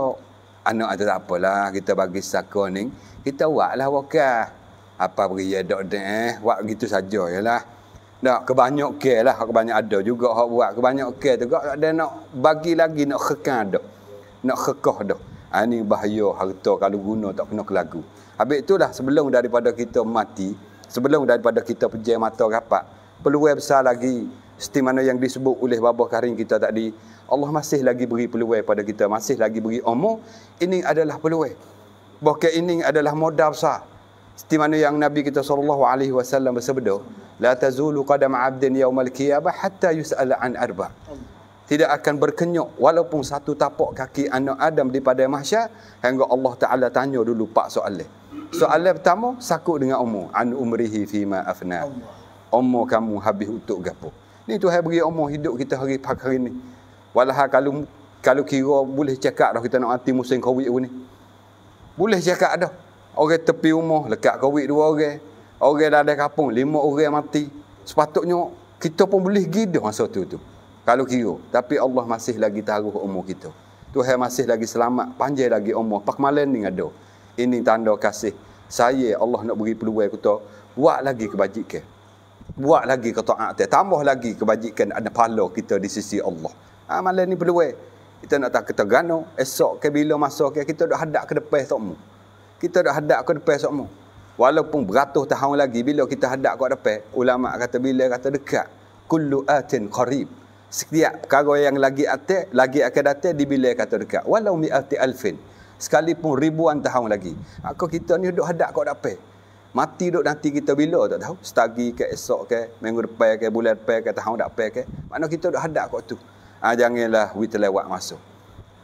Anak ada tak apalah. Kita bagi saka ni. Kita buatlah wakah. Apa beri ya dok deh. Buat gitu saja ya lah. Dah kebanyak ke lah. Kebanyak ada juga. Hak buat kebanyak ke tu. Tak ada nak bagi lagi. Nak kekang ada nak kekah dah. Ha, ini bahaya harta kalau guna tak kena kelagu. Habis itulah sebelum daripada kita mati, sebelum daripada kita pejam mata rapat, peluang besar lagi seperti mana yang disebut oleh Bapa Karim kita tadi, Allah masih lagi beri peluang pada kita, masih lagi beri umur. Ini adalah peluang. Bahkan ini adalah modal besar. Seperti mana yang Nabi kita sallallahu alaihi wasallam bersabda, la tazulu qadam 'abdin yaumal qiyamah hatta yus'al an arba' tidak akan berkenyuk walaupun satu tapak kaki anak Adam di pada mahsyar hingga Allah Taala tanya dulu pak soalan. Soalan pertama sakut dengan umur an umrihi fima afna. Umur kamu habis untuk gapo? Ni Tuhan beri umur hidup kita hari hari ni. Walah kalau kalau kira boleh cakap dah kita nak mati musim Covid ni. Boleh cakap dah. Orang tepi rumah lekat Covid dua orang. Orang dah ada kampung lima orang mati. Sepatutnya kita pun boleh gidah masa tu tu. Kalau kira. Tapi Allah masih lagi taruh umur kita. Tuhan masih lagi selamat. Panjang lagi umur. Pak malam ni ada. Ini tanda kasih. Saya Allah nak beri peluang kita. Buat lagi kebajikan. Buat lagi ketaatan. Tambah lagi kebajikan ada pahala kita di sisi Allah. Ha, malam ni peluang. Kita nak tak kita gano, esok ke bila masa ke kita dah hadap ke depan sokmu. Kita dah hadap ke depan sokmu. Walaupun beratus tahun lagi bila kita hadap ke depan, ulama kata bila kata dekat, kullu atin qarib. Setiap perkara yang lagi atas, lagi akan datang di bila kata dekat. Walau mi'ati alfin. Sekalipun ribuan tahun lagi. Aku kita ni duduk hadap ke depan. Mati duduk nanti kita bila tak tahu. Setagi ke esok ke, minggu depan ke, bulan depan ke, tahun depan ke. Mana kita duduk hadap ke tu ha, janganlah we terlewat masuk.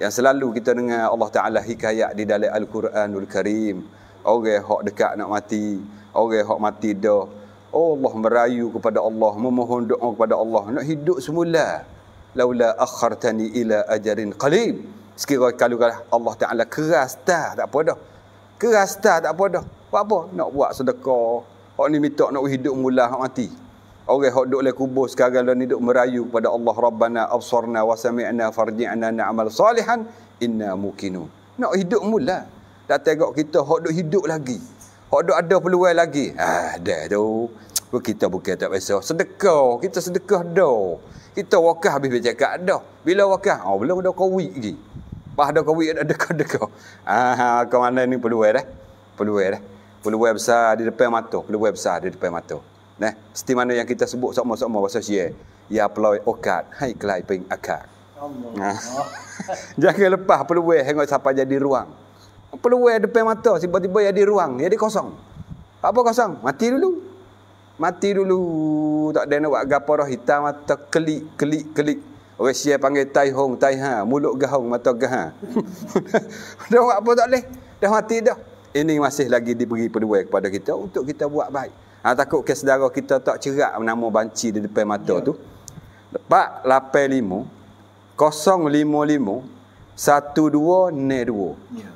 Yang selalu kita dengar Allah Ta'ala hikayat di dalam Al-Quranul Karim. Orang hok dekat nak mati orang hok mati dah. Oh, Allah merayu kepada Allah memohon doa kepada Allah nak hidup semula. Laula akhartani ila ajarin qalib sekiranya kalau Allah Ta'ala keras tak tak apa dah. Keras tak tak apa dah. Buat apa? Nak buat sedekah. Hok ni minta nak hidup mula hok mati Orang yang duduk le kubur sekarang dan duduk merayu kepada Allah Rabbana absarna wa sami'na farji'na na'mal salihan inna mukinun. Nak hidup mula. Dah tengok kita hok duk hidup lagi. Hok duk ada peluang lagi. Ah, dah tu. Kita bukan tak biasa. Sedekah. Kita sedekah dah. Kita wakah habis bercakap dah. Bila wakah? Oh, belum ada kawik lagi. Pas ada kawik ada dekat-dekat. Ah, ke mana ni peluang dah? Peluang dah. Peluang besar di depan mata. Peluang besar di depan mata. Nah, seperti mana yang kita sebut sama-sama bahasa Syiah. Ya peloy okat, hai kelai ping akak. Allah. Jangan lepas peluang hingga siapa jadi ruang. Peluang depan mata tiba-tiba jadi ruang, jadi kosong. Apa kosong? Mati dulu. Mati dulu. Tak ada nak buat gapo dah hitam mata kelik kelik kelik. Orang Syiah panggil tai hong tai ha, mulut gahong mata gaha. dah buat apa tak boleh. Dah mati dah. Ini masih lagi diberi peluang kepada kita untuk kita buat baik. Ha, takut ke saudara kita tak cerak nama banci di depan mata ya. tu. 485 055 12 Ya.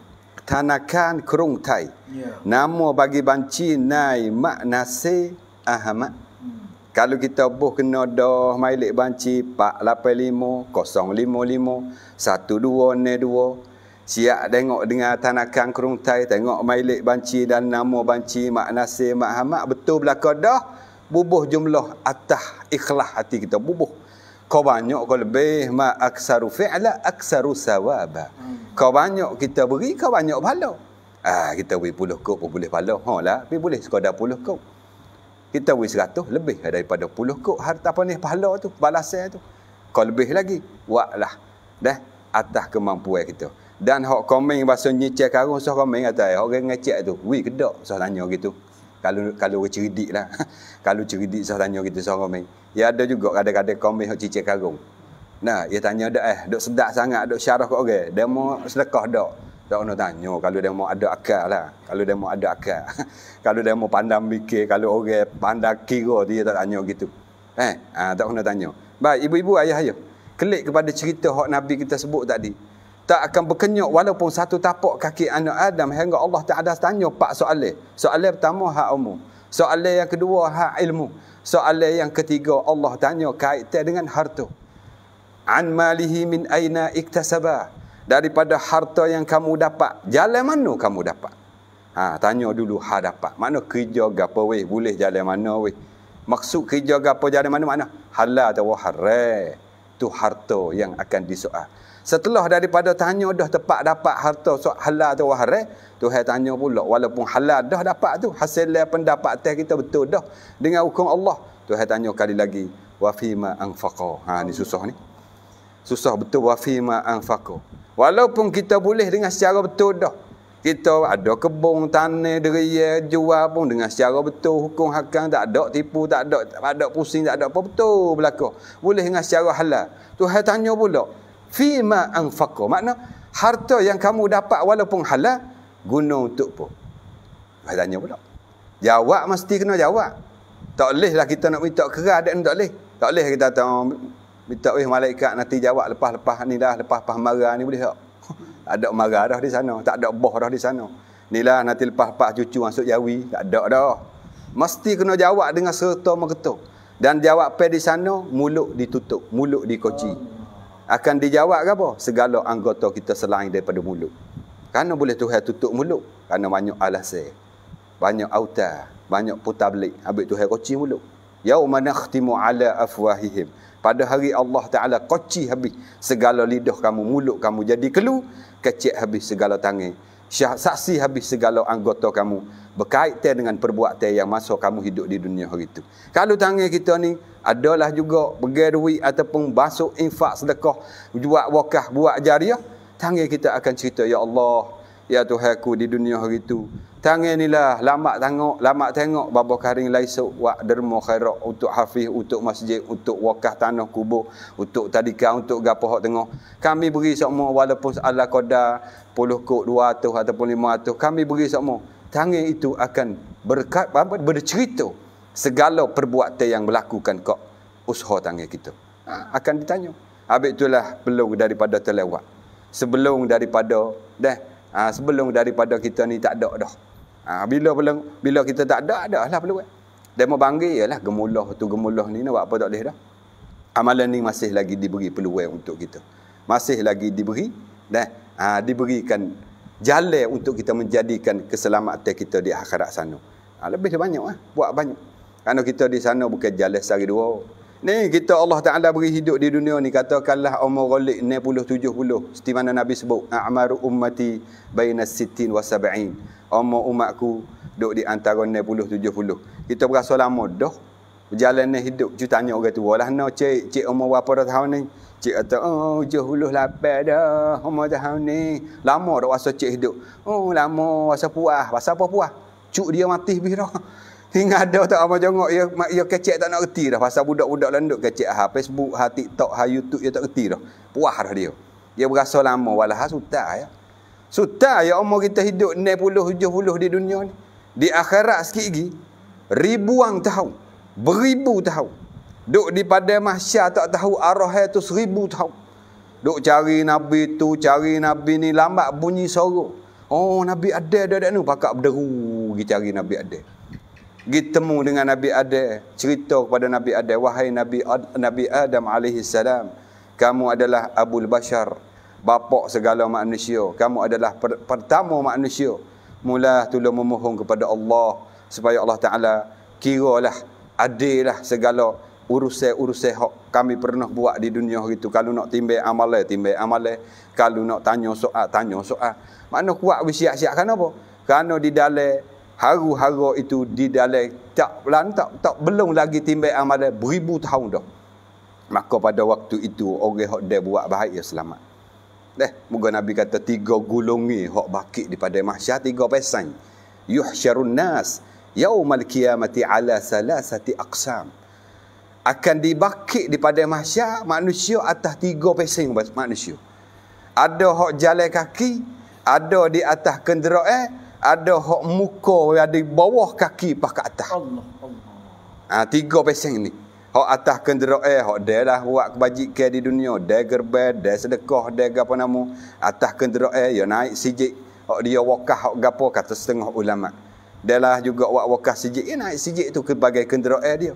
Tanakan Kerung Tai. Ya. Nama bagi banci Nai Mak Nasi Ahmad. Hmm. Kalau kita buh kena dah mailik banci 485 055 12 Siap tengok dengan tanakan keruntai, tengok mailik banci dan nama banci Mak Nasir, Mak Hamad. Betul belakang dah. Bubuh jumlah atas ikhlas hati kita. Bubuh. Kau banyak kau lebih. Mak aksaru fi'la aksaru sawaba. Kau banyak kita beri, kau banyak pahala. Ah, kita beri puluh kok pun boleh pahala. Ha lah, tapi boleh sekadar puluh kok. Kita beri seratus lebih daripada puluh kok. Harta apa ni pahala tu, balasan tu. Kau lebih lagi, buatlah. Dah, atas kemampuan kita. Dan hok komen bahasa nyicir karung so komen kata eh, orang ngecek tu. Wi kedok so tanya gitu. Kalau kalau cerdik lah. kalau cerdik so tanya gitu so komen. Ya ada juga kadang-kadang komen hok cicir karung. Nah, dia tanya dak eh, dok sedap sangat, dok syarah kat orang. Dia mau sedekah dok. Tak nak tanya kalau dia mau ada akal lah. Kalau dia mau ada akal. kalau dia mau pandang mikir, kalau orang pandang kira dia tak tanya gitu. Eh, ah, tak nak tanya. Baik, ibu-ibu, ayah-ayah. Klik kepada cerita hak Nabi kita sebut tadi tak akan berkenyuk walaupun satu tapak kaki anak Adam hingga Allah Taala tanya pak soalan. Soalan pertama hak umum. Soalan yang kedua hak ilmu. Soalan yang ketiga Allah tanya kaitan dengan harta. An malihi min aina iktasaba. Daripada harta yang kamu dapat, jalan mana kamu dapat? Ha, tanya dulu ha dapat. Mana kerja gapo weh? Boleh jalan mana weh? Maksud kerja gapo jalan mana mana? Halal atau haram? Tu harta yang akan disoal. Setelah daripada tanya dah tepat dapat harta so halal atau haram, Tuhan tanya pula walaupun halal dah dapat tu hasil pendapat teh kita betul dah dengan hukum Allah. Tuhan tanya kali lagi wa fima anfaqa. Ha ni susah ni. Susah betul wa fima anfaqa. Walaupun kita boleh dengan secara betul dah. Kita ada kebun, tanah, deria, jual pun dengan secara betul hukum hakam tak ada tipu, tak ada tak ada pusing, tak ada apa betul berlaku. Boleh dengan secara halal. Tuhan tanya pula, fima anfaqa makna harta yang kamu dapat walaupun halal guna untuk apa tanya pula jawab mesti kena jawab tak boleh lah kita nak minta keras dan tak boleh Tak boleh kita tahu minta weh malaikat nanti jawab lepas-lepas ni dah lepas lepas marah ni boleh tak? ada marah dah di sana, tak ada boh dah di sana. Inilah nanti lepas-lepas cucu masuk jawi, tak ada dah. Mesti kena jawab dengan serta mengetuk. Dan jawab pe di sana, mulut ditutup, mulut dikunci. Akan dijawab ke apa? Segala anggota kita selain daripada mulut. Kerana boleh Tuhan tutup mulut? Kerana banyak alasan. Banyak auta, banyak putablik. Habis Tuhan kunci mulut yauma nakhtimu ala afwahihim pada hari Allah Taala koci habis segala lidah kamu mulut kamu jadi kelu kecek habis segala tangan syah, saksi habis segala anggota kamu berkaitan dengan perbuatan yang masa kamu hidup di dunia hari itu kalau tangan kita ni adalah juga bergerui ataupun basuh infak sedekah buat wakah buat jariah tangan kita akan cerita ya Allah ya Tuhanku di dunia hari itu Tangan inilah lama tengok, lama tengok bapa karing laisuk wa derma khairat untuk hafiz, untuk masjid, untuk wakah tanah kubur, untuk tadika, untuk gapo hak tengok. Kami beri semua walaupun ala qada 10 kok 200 ataupun 500, kami beri semua. Tangan itu akan berkat bercerita segala perbuatan yang melakukan kok usaha tangan kita. Ha, akan ditanya. Habis itulah belum daripada terlewat. Sebelum daripada dah ha, sebelum daripada kita ni tak ada dah. Ha, bila belum bila kita tak ada, ada lah peluang. Dia mau ialah gemulah tu gemulah ni nak buat apa tak boleh dah. Amalan ni masih lagi diberi peluang untuk kita. Masih lagi diberi dan ha, diberikan jalan untuk kita menjadikan keselamatan kita di akhirat sana. Ha, lebih banyak lah. Buat banyak. Kerana kita di sana bukan jalan sehari dua. Ni kita Allah Taala beri hidup di dunia ni. Katakanlah umur galik 60 70 seperti mana Nabi sebut a'maru ummati baina 60 wa 70 umur umatku duduk di antara 60 70 kita berasa lama dah. Berjalan ni hidup cuba tanya orang tua lah. No cik cik umur berapa dah tahun ni? Cik kata oh 78 dah umur tahun ni. Lama dah rasa cik hidup. Oh lama rasa puas. Pasal apa puas? Cuk dia mati habis dah Tinggal ada tak apa jongok ya ya kecek tak nak reti dah pasal budak-budak landuk kecek ha Facebook, ha TikTok, ha YouTube dia tak reti dah. Puas dah dia. Dia berasa lama walah ha, suta ya. Suta ya umur kita hidup 60 70 di dunia ni. Di akhirat sikit lagi ribuan tahun, beribu tahun. Duk di pada mahsyar tak tahu arah tu seribu tahun. Duk cari nabi tu, cari nabi ni lambat bunyi suara. Oh nabi ada ada ada nu pakak berderu pergi cari nabi ada pergi temu dengan Nabi Adam cerita kepada Nabi Adam wahai Nabi Ad, Nabi Adam alaihi salam kamu adalah abul bashar bapa segala manusia. Kamu adalah per, pertama manusia. Mula tula memohon kepada Allah supaya Allah taala kiralah adillah segala urusan-urusan hak kami pernah buat di dunia itu. Kalau nak timbang amalan timbang amalan kalau nak tanya soal tanya soal. Mana kuat siap-siap kan apa? Kerana di dalam haru-haru itu di dalam tak tak tak belum lagi timbang amalan beribu tahun dah. Maka pada waktu itu orang hok dia buat baik ya selamat. Deh, moga Nabi kata tiga gulungi hok bakit di mahsyar tiga pesan. Yuhsyarun nas yaumal qiyamati ala salasati aqsam. Akan dibakit di mahsyar manusia atas tiga pesan manusia. Ada hok jalan kaki, ada di atas kenderaan, ada hok muka yang di bawah kaki pas ke atas. Allah Allah. Ha, tiga pesing ni. Hok atas kenderaan eh hok dia lah buat kebajikan di dunia, dia gerbe, dia sedekah, dia apa nama. Atas kenderaan eh ya naik sijik. Hok dia wakah hok gapo kata setengah ulama. Dia lah juga wak wakah sijik, ya naik sijik tu sebagai kenderaan eh dia.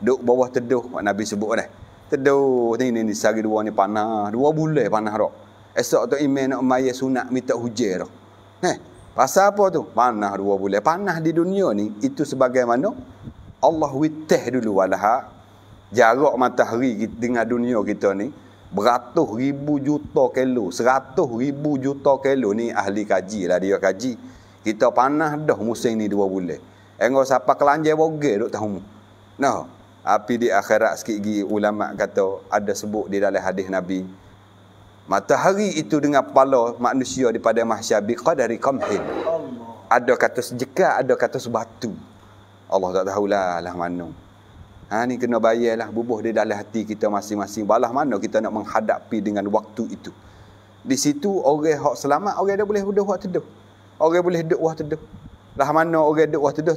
Duk bawah teduh, Mak Nabi sebut dah. Teduh ni ni, ni sehari dua ni panah, dua bulan panah dak. Esok tu imam nak maya sunat minta hujan dak. Heh, Pasal apa tu? Panah dua bulan. Panah di dunia ni, itu sebagaimana Allah witeh dulu walaha. Jarak matahari dengan dunia kita ni, beratus ribu juta kilo. Seratus ribu juta kilo ni ahli kaji lah dia kaji. Kita panah dah musim ni dua bulan. Enggak siapa kelanjai bogel duk tahu. Nah, api di akhirat sikit lagi ulama kata ada sebut di dalam hadis Nabi Matahari itu dengan kepala manusia di pada mahsyar biqadari qamhin. Ada kata sejeka, ada kata sebatu. Allah tak tahulah lah mana. Ha ni kena bayarlah bubuh di dalam hati kita masing-masing. Balah mana kita nak menghadapi dengan waktu itu. Di situ orang hak selamat, orang dah boleh duduk waktu teduh. Orang boleh duduk waktu teduh. Lah mana orang duduk waktu tu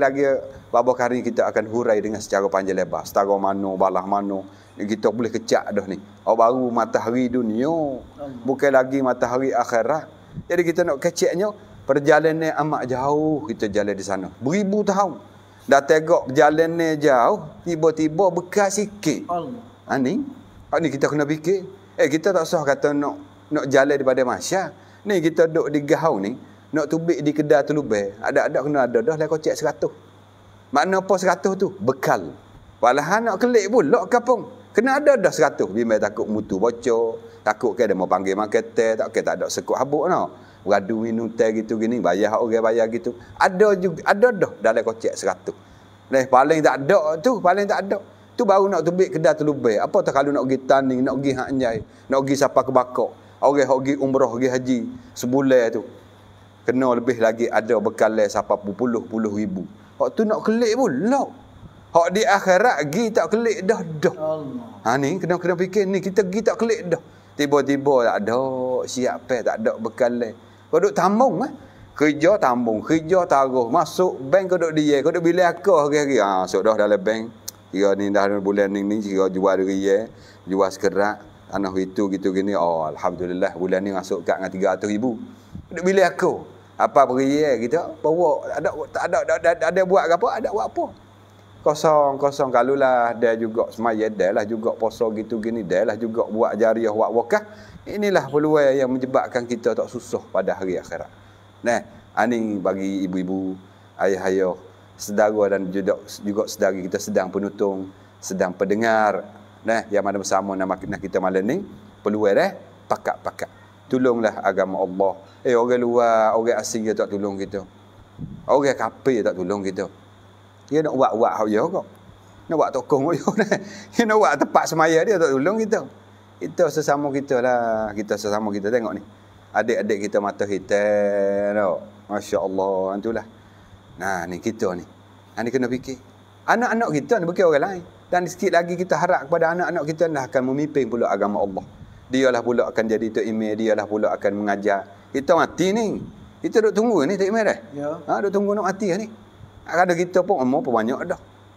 lagi lagi babo kari kita akan hurai dengan secara panjang lebar. Setara mana balah mana kita boleh kecak dah ni. Oh baru matahari dunia. Bukan lagi matahari akhirat. Jadi kita nak keceknya perjalanan amat jauh kita jalan di sana. Beribu tahun. Dah tegak berjalan ni jauh, tiba-tiba bekas sikit. Allah. Ha ni. Ha ni kita kena fikir. Eh kita tak usah kata nak nak jalan daripada Masya. Ni kita duduk di gahau ni, nak tubik di kedai tu lubang. Ada-ada kena ada dah lah kocek seratus. Makna apa seratus tu? Bekal. Walahan nak kelik pun, lok kapung. Kena ada dah seratus. Bimbang takut mutu bocor. Takut ke dia mau panggil marketer. Tak ke tak ada sekut habuk no. Beradu minum teh gitu gini. Bayar orang bayar gitu. Ada juga. Ada dah dalam kocek seratus. Nah, paling tak ada tu. Paling tak ada. Tu baru nak tubik kedai tu lebih. Apa tak kalau nak pergi tanding, nak pergi hak nyai, nak pergi siapa ke. Orang yang pergi umrah, pergi haji sebulan tu. Kena lebih lagi ada bekal siapa puluh-puluh ribu. Hak tu nak kelik pun, lok. Hak di akhirat pergi tak kelik dah dah. Ha ni kena kena fikir ni kita pergi tak kelik dah. Tiba-tiba tak ada siap pe tak ada bekal. Kau duk tambung eh. Kerja tambung, kerja taruh, masuk bank kau duk dia, kau duk bilik aku hari-hari. Ha, masuk dah dalam bank. Kira ni dah bulan ni ni kira jual dia, jual sekerak, tanah itu gitu gini. Oh alhamdulillah bulan ni masuk kat dengan 300 ribu. Duk bilik aku. Apa beri kita bawa ada tak ada ada, ada, ada buat apa? Ada buat apa? Kosong kosong kalulah dia juga semaya dia lah juga poso gitu gini dia lah juga buat jariah buat wakah. Inilah peluang yang menyebabkan kita tak susah pada hari akhirat. Nah, ani bagi ibu-ibu, ayah-ayah sedara dan juga, juga sedari kita sedang penutung, sedang pendengar. Nah, yang mana bersama nama kita malam ni, peluang eh, pakat-pakat. Tolonglah agama Allah. Eh, orang luar, orang asing dia tak tolong kita. Orang kafir tak tolong kita. Dia nak buat-buat hak dia kok. Nak buat tokong dia. Dia nak buat tempat semaya dia tak tolong kita. Kita sesama kita lah. Kita sesama kita tengok ni. Adik-adik kita mata hitam. Masya Allah. Itulah. Nah, ni kita ni. Ha, ni kena fikir. Anak-anak kita ni bukan orang lain. Dan sikit lagi kita harap kepada anak-anak kita lah akan memimpin pula agama Allah. Dialah pula akan jadi tu email, dialah pula akan mengajar. Kita mati ni. Kita duk tunggu ni tak dah. Ya. Ha, duk tunggu nak mati ni. Ada kita pun umur pun banyak dah.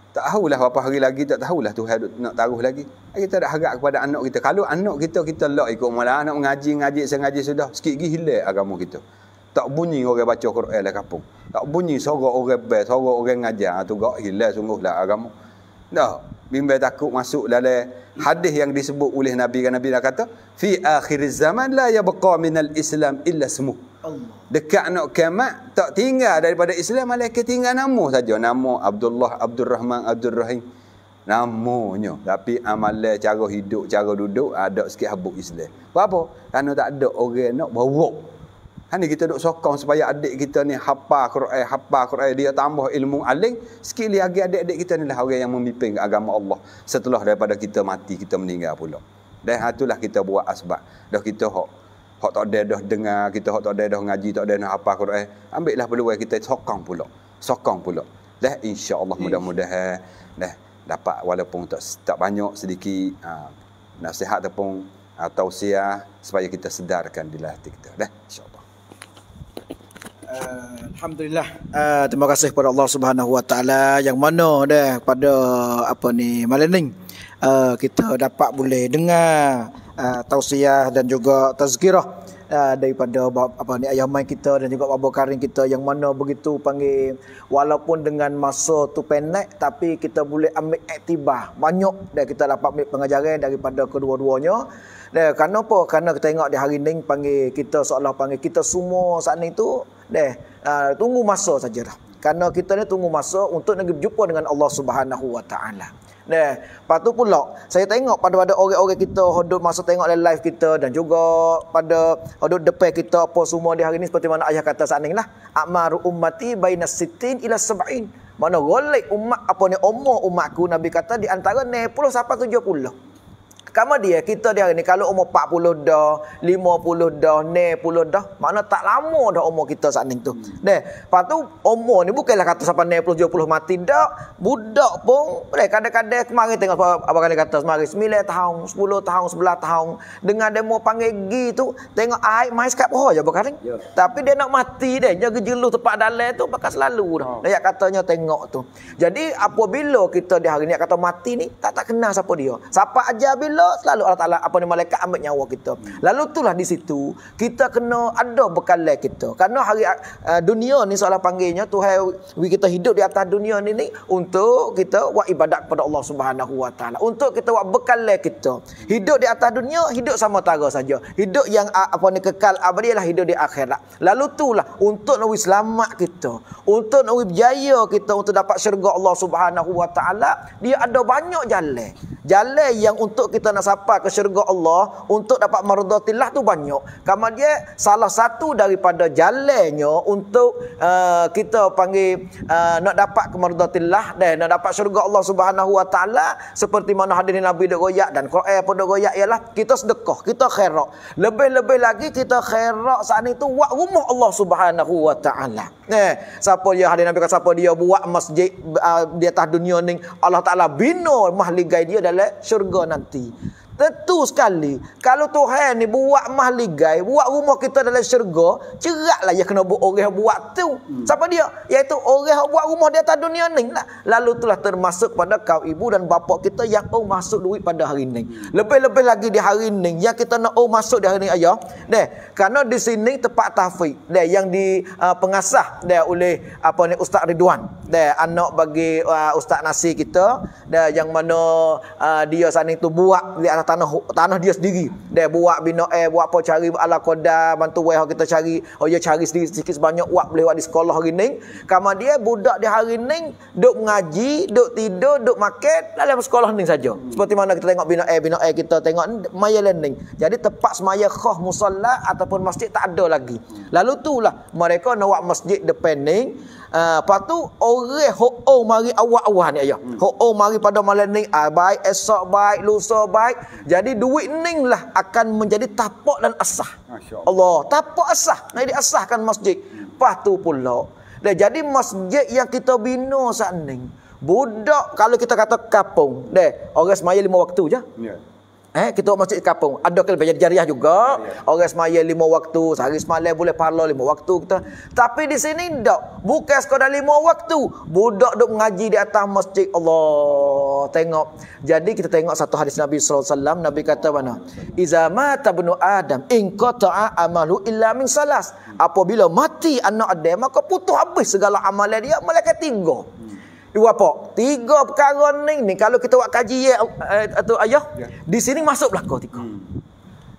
Tak tahulah berapa hari lagi, tak tahulah Tuhan nak taruh lagi. Kita dah harap kepada anak kita. Kalau anak kita, kita lock ikut malah anak mengaji, ngaji, saya ngaji sudah. Sikit lagi hilang agama kita. Tak bunyi orang baca Quran lah kampung. Tak bunyi sorok orang bel, sorok orang ngajar. Tu gak hilang sungguhlah agama. Dah, bimbang takut masuk dalam hadis yang disebut oleh Nabi kan Nabi dah kata, fi akhir zaman la yabqa minal Islam illa. Allah. Dekat nak kiamat tak tinggal daripada Islam malaikat tinggal nama saja nama Abdullah Abdul Rahman Abdul Rahim namanya tapi amalan cara hidup cara duduk ada sikit habuk Islam. Apa? Karena tak ada orang nak bawa Hani kita duk sokong supaya adik kita ni hafal Quran, hafal Quran, dia tambah ilmu aling, sikit lagi adik-adik kita ni lah orang yang memimpin agama Allah setelah daripada kita mati, kita meninggal pula. Dan itulah kita buat asbab. Dah kita hok hok tak ada dah dengar, kita hok tak ada dah ngaji, tak ada dah hafal Quran, ambillah peluang kita sokong pula. Sokong pula. Dah insya-Allah mudah-mudahan dah dapat walaupun tak tak banyak sedikit uh, nasihat ataupun uh, tausiah supaya kita sedarkan di hati kita. Dah insya-Allah. Alhamdulillah. Uh, terima kasih kepada Allah Subhanahu Wa Taala. Yang mana dah pada apa ni malam ni uh, kita dapat boleh dengar uh, tausiah dan juga tazkirah uh, daripada apa ni ayah mai kita dan juga bapa karing kita. Yang mana begitu panggil walaupun dengan masa tu pendek tapi kita boleh ambil iktibar banyak dan kita dapat ambil pengajaran daripada kedua-duanya dan kenapa? Kerana kita tengok di hari ni panggil kita seolah panggil kita semua saat ni tu deh uh, tunggu masa saja dah. Kerana kita ni tunggu masa untuk nak berjumpa dengan Allah Subhanahu Wa Taala. Deh, patu pula saya tengok pada pada orang-orang kita hidup masa tengok live kita dan juga pada hidup depan kita apa semua di hari ni seperti mana ayah kata saat ni lah. Akmaru ummati baina sitin ila sab'in. Mana golek umat apa ni umur umatku Nabi kata di antara 60 sampai 70. Kamu dia kita dia ni kalau umur 40 dah, 50 dah, 60 dah, mana tak lama dah umur kita saat ni tu. Deh, lepas tu umur ni bukanlah kata sampai 60 70 mati dak. Budak pun boleh kadang-kadang kemarin tengok apa, kali kata kemarin 9 tahun, 10 tahun, 11 tahun dengan demo panggil gi tu tengok air mai sekat pohon je ya. Tapi dia nak mati dia jaga jeluh tempat dalam tu bakal selalu dah. Oh. Dia katanya tengok tu. Jadi apabila kita di hari ni kata mati ni tak tak kenal siapa dia. Siapa aja bila bila selalu Allah Taala apa ni malaikat ambil nyawa kita. Lalu itulah di situ kita kena ada bekalan kita. Karena hari uh, dunia ni soalan panggilnya Tuhan kita hidup di atas dunia ni ni untuk kita buat ibadat kepada Allah Subhanahu Wa Taala. Untuk kita buat bekalan kita. Hidup di atas dunia hidup sama tara saja. Hidup yang uh, apa ni kekal abadi ialah hidup di akhirat. Lalu itulah untuk nak selamat kita. Untuk nak berjaya kita untuk dapat syurga Allah Subhanahu Wa Taala, dia ada banyak jalan. Jalan yang untuk kita kita nak sapa ke syurga Allah untuk dapat mardatillah tu banyak. Kemudian salah satu daripada jalannya untuk uh, kita panggil uh, nak dapat ke mardatillah dan nak dapat syurga Allah Subhanahu Wa Taala seperti mana hadirin Nabi dak royak dan Quran pun dak royak ialah kita sedekah, kita khairat. Lebih-lebih lagi kita khairat saat itu buat rumah Allah Subhanahu Wa Taala. Eh, siapa dia hadirin Nabi kata siapa dia buat masjid uh, di atas dunia ni Allah Taala bina mahligai dia dalam syurga nanti. Tentu sekali. Kalau Tuhan ni buat mahligai, buat rumah kita dalam syurga, ceraklah ya kena buat orang buat tu. Hmm. Siapa dia? Iaitu orang buat rumah di atas dunia ni lah. Lalu telah termasuk pada kau ibu dan bapa kita yang oh masuk duit pada hari ni. Lebih-lebih lagi di hari ni yang kita nak oh masuk di hari ni ayah. Deh, kerana di sini tempat tahfiz. Deh yang di uh, pengasah deh oleh apa ni Ustaz Ridwan. Deh anak bagi uh, Ustaz Nasi kita. Deh yang mana uh, dia sana itu buat di atas tanah tanah dia sendiri. Dia buat bina eh buat apa cari ala qadar bantu weh kita cari. Oh dia cari sendiri sikit sebanyak buat boleh buat di sekolah hari ni. Kama dia budak di hari ni duk mengaji, duk tidur, duk makan dalam sekolah ni saja. Seperti mana kita tengok bina eh bina eh kita tengok maya learning. Jadi tempat semaya khah musalla ataupun masjid tak ada lagi. Lalu itulah mereka nak buat masjid depan ni Uh, lepas tu orang ho'o mari awak-awak ni ayah. Hmm. Ho'o mari pada malam ni uh, baik esok baik lusa baik. Jadi duit ni lah akan menjadi tapak dan asah. Allah. Tapak asah. Nak diasahkan masjid. Hmm. Lepas tu pula. Dan jadi masjid yang kita bina saat ni. Budak kalau kita kata kapung. Deh, orang semaya lima waktu je. Yeah. Eh, kita buat masjid kampung. Ada kelebihan jariah juga. Ya. Orang semaya lima waktu. Sehari semalam boleh pahala lima waktu kita. Tapi di sini tak. Bukan sekadar lima waktu. Budak duk mengaji di atas masjid. Allah. Tengok. Jadi kita tengok satu hadis Nabi SAW. Nabi kata mana? Iza mata bunu Adam. In qata'a amalu illa min salas. Apabila mati anak Adam. Maka putus habis segala amalan dia. Malaikat tinggal. Dua apa? Tiga perkara ni ni kalau kita buat kaji ya atau ayah ya. di sini masuk belaka tiga. Hmm.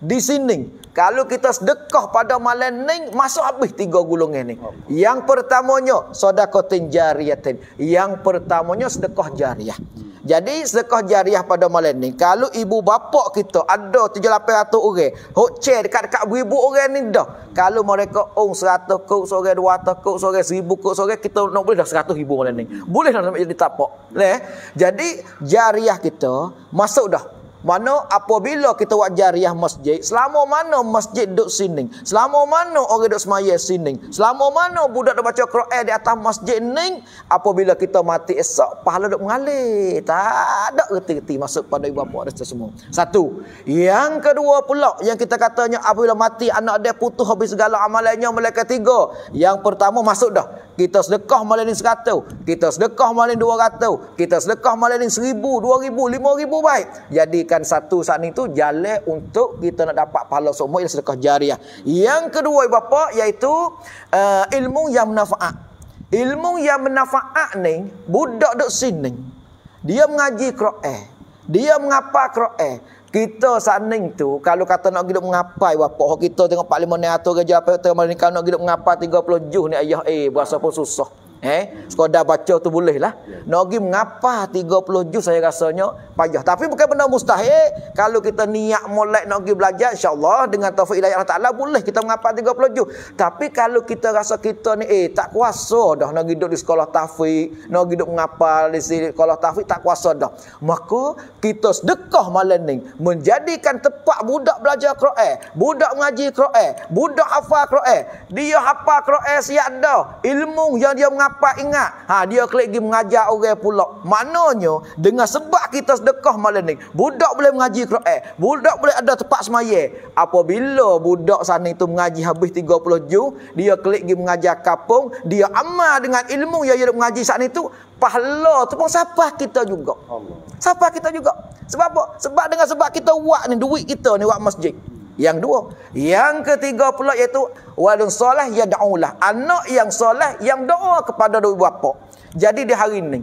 Di sini kalau kita sedekah pada malam ni masuk habis tiga gulungan ni. Oh. Yang pertamanya sedekah jariyatin. Yang pertamanya sedekah jariah. Hmm. Jadi sedekah jariah pada malam ni kalau ibu bapa kita ada 7800 orang, hok chair dekat-dekat beribu orang ni dah. Kalau mereka ong 100 kok seorang 200 kok seorang 1000 kok seorang kita nak boleh dah 100 ribu malam ni. Boleh dah sampai jadi tapak. Leh. Jadi jariah kita masuk dah mana apabila kita buat jariah masjid, selama mana masjid duduk sini, selama mana orang duduk semaya sini, selama mana budak duduk baca Quran di atas masjid ni, apabila kita mati esok, pahala duduk mengalir. Tak ada reti-reti masuk pada ibu bapa dan semua. Satu. Yang kedua pula, yang kita katanya apabila mati anak dia putus habis segala amalannya, mereka tiga. Yang pertama masuk dah. Kita sedekah malam ni seratus. Kita sedekah malam ni dua ratus. Kita sedekah malam ni seribu, dua ribu, lima ribu baik. Jadikan satu saat itu jalan untuk kita nak dapat pahala semua ialah sedekah jariah. Yang kedua ibu bapa iaitu uh, ilmu yang bermanfaat. Ilmu yang bermanfaat ni budak duk sini. Dia mengaji Quran. Dia mengapa Quran. Kita saning tu kalau kata nak hidup mengapai bapa kita tengok Pak Limon ni atur kerja apa tu malam nak hidup mengapai 30 juh ni ayah eh berasa pun susah. Eh, sekadar baca tu boleh lah. Nak pergi mengapa 30 juz saya rasanya payah. Tapi bukan benda mustahil. Kalau kita niat mulai nak pergi belajar, insyaAllah dengan taufik ilahi Allah Ta'ala boleh kita mengapa 30 juz. Tapi kalau kita rasa kita ni, eh tak kuasa dah nak hidup di sekolah taufik, nak hidup mengapa di sekolah taufik, tak kuasa dah. Maka kita sedekah malam ni menjadikan tempat budak belajar Quran, budak mengaji Quran, budak hafal Quran. Dia hafal Quran siap dah. Ilmu yang dia mengapa dapat ingat. Ha dia klik pergi mengajar orang pula. Maknanya dengan sebab kita sedekah malam ni, budak boleh mengaji Quran. Budak boleh ada tempat semaya. Apabila budak sana itu mengaji habis 30 juz, dia klik pergi mengajar kapung, dia amal dengan ilmu yang dia mengaji saat itu, pahala tu pun siapa kita juga. Allah. Siapa kita juga. Sebab apa? Sebab dengan sebab kita buat ni duit kita ni buat masjid. Yang dua. Yang ketiga pula iaitu walun soleh ya da'ulah. Anak yang soleh yang doa kepada ibu bapa. Jadi di hari ini.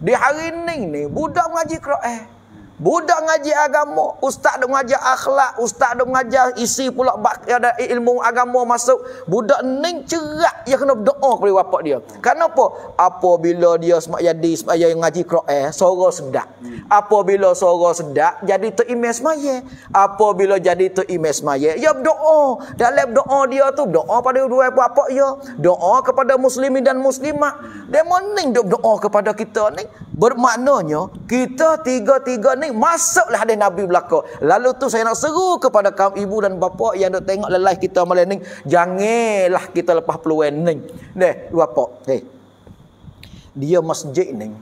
Di hari ini ni budak mengaji Quran. Budak ngaji agama, ustaz dok mengajar akhlak, ustaz dok mengajar isi pula ada ilmu agama masuk. Budak ning cerak dia kena berdoa kepada bapak dia. Kenapa? Apabila dia semak jadi semaya ngaji Quran, suara sedap. Apabila suara sedap, jadi tu imej semaya. Apabila jadi tu imej semaya, dia berdoa. Dalam doa dia tu doa pada dua bapak dia, doa kepada muslimin dan muslimat. Dia mening dok doa kepada kita ni. Bermaknanya kita tiga-tiga ni masuklah hadis Nabi belaka. Lalu tu saya nak seru kepada kaum ibu dan bapa yang dok tengok lelai kita malam ni, janganlah kita lepas peluang ni. Deh, bapa. Hey. Dia masjid ni.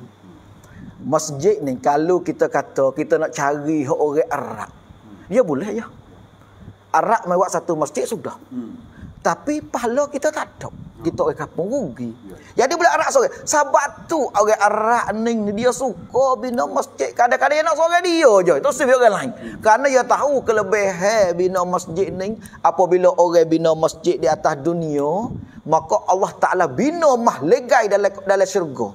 Masjid ni kalau kita kata kita nak cari orang Arab. Dia boleh ya. Arab buat satu masjid sudah. Hmm. Tapi pahala kita tak ada kita orang kampung rugi. Jadi boleh arak sore. Sahabat tu orang arak ning dia suka bina masjid. Kadang-kadang nak sore dia je. Itu sebab orang lain. Karena dia tahu kelebihan bina masjid ning apabila orang bina masjid di atas dunia, maka Allah Taala bina mah legai dalam dalam syurga.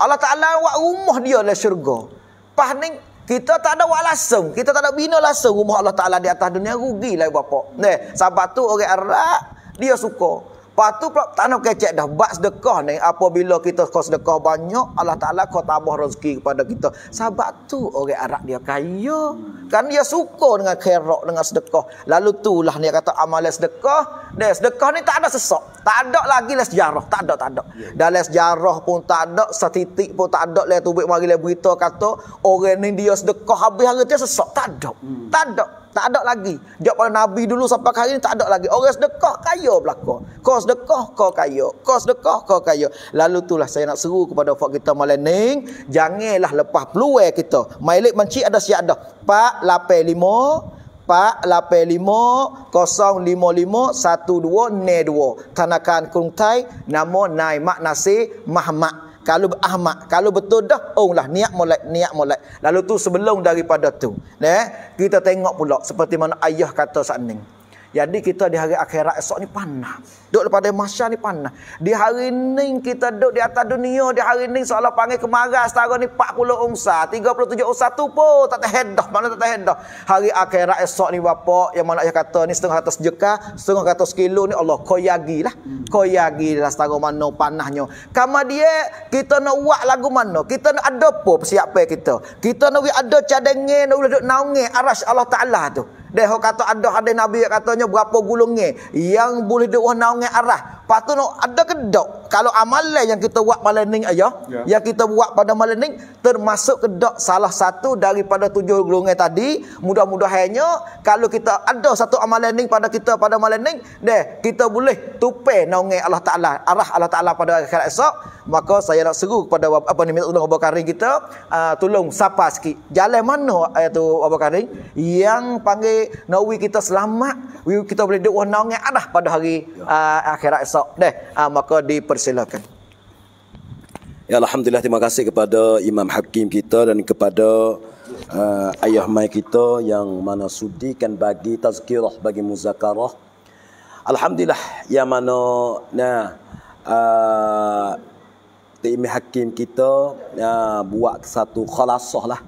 Allah Taala buat rumah dia dalam syurga. Pas ning kita tak ada langsung. Kita tak ada bina langsung rumah Allah Ta'ala di atas dunia. Rugilah bapak. Nih, sahabat tu orang Arab, dia suka. Lepas tu pula tak nak kecek dah. Bak sedekah ni. Apabila kita kau sedekah banyak. Allah Ta'ala kau tambah rezeki kepada kita. Sebab tu orang Arab dia kaya. Kan dia suka dengan kerok dengan sedekah. Lalu tu lah dia kata amalan sedekah. Dia sedekah ni tak ada sesak. Tak ada lagi lah sejarah. Tak ada, tak ada. Yeah. Dalam sejarah pun tak ada. Setitik pun tak ada. Lihat tubik mari lah berita kata. Orang ni dia sedekah habis hari dia sesak. Tak ada. Hmm. Tak ada. Tak ada lagi. Dia pada Nabi dulu sampai hari ini tak ada lagi. Orang sedekah kaya belaka. Kau sedekah kau kaya. Kau sedekah kau kaya. Lalu itulah saya nak seru kepada fak kita malam ni. Janganlah lepas peluang kita. Mailik menci ada siap dah. 485 485 055 12 02 Tanakan Kungtai Namo Nai Mak Nasi Mahmat kalau Ahmad, kalau betul dah, oh lah niat molek, niat molek. Lalu tu sebelum daripada tu, eh, kita tengok pula seperti mana ayah kata saat ni. Jadi kita di hari akhirat esok ni panah. Duduk daripada masa ni panah. Di hari ni kita duduk di atas dunia. Di hari ni seolah panggil kemarah setara ni 40 ungsa. 37 ungsa tu pun tak terhedah. Mana tak terhedah. Hari akhirat esok ni bapa Yang mana ayah kata ni setengah atas jeka. Setengah atas kilo ni Allah kau yagi lah. Kau yagi lah setara mana panahnya. Kama dia kita nak buat lagu mana. Kita nak ada apa persiapan kita. Kita nak ada cadangan. Nak duduk naungi aras Allah Ta'ala tu. Dia kata ada hadis Nabi yang katanya berapa gulungnya yang boleh duk naungan arah. Lepas tu ada kedok. Kalau amalan yang kita buat malam ni ayah, ya. yang kita buat pada malam ni termasuk kedok salah satu daripada tujuh gulungan tadi. Mudah-mudahannya kalau kita ada satu amalan ni pada kita pada malam ni, deh kita boleh tupai naungan Allah Taala, arah Allah Taala pada akhirat esok. Maka saya nak seru kepada apa ni minta tolong Abu Karim kita uh, tolong sapa sikit. Jalan mana ayat tu Abu Karim yang panggil nak we kita selamat, kita boleh duduk warna dengan Allah pada hari uh, akhirat esok. Deh, uh, maka dipersilakan. Ya Alhamdulillah terima kasih kepada Imam Hakim kita dan kepada uh, ayah mai kita yang mana sudikan bagi tazkirah bagi muzakarah. Alhamdulillah yang mana nah uh, Imam Hakim kita uh, buat satu khalasah lah.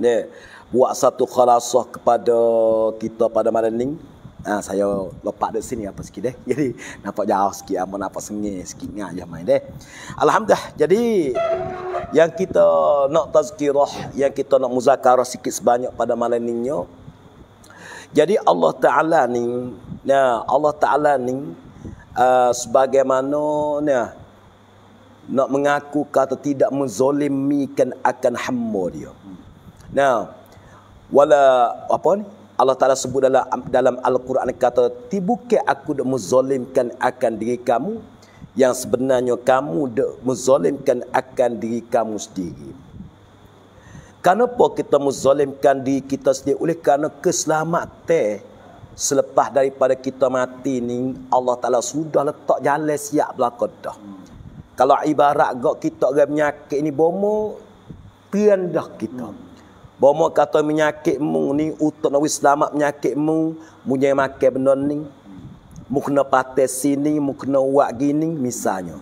Yeah buat satu khalasah kepada kita pada malam ni Ha, saya lepak dari sini apa sikit deh. Jadi nampak jauh sikit apa nampak sengih sikit ngah je main deh. Alhamdulillah. Jadi yang kita nak tazkirah, yang kita nak muzakarah sikit sebanyak pada malam ni Jadi Allah Taala ni, nah Allah Taala ni uh, sebagaimana nah nak mengaku kata tidak menzolimikan akan hamba dia. Nah, wala apa ni? Allah Ta'ala sebut dalam dalam Al-Quran kata, Tibuke aku dah menzolimkan akan diri kamu, yang sebenarnya kamu dah menzolimkan akan diri kamu sendiri. Kenapa kita menzolimkan diri kita sendiri? Oleh kerana keselamatan selepas daripada kita mati ni, Allah Ta'ala sudah letak jalan siap belakang dah. Kalau ibarat kita orang penyakit ni bomo, terendah kita. Hmm. Bomo kata menyakitmu ni untuk nak selamat menyakitmu, mu jangan makan benda ni. Mu kena patah sini, mu kena buat gini misalnya.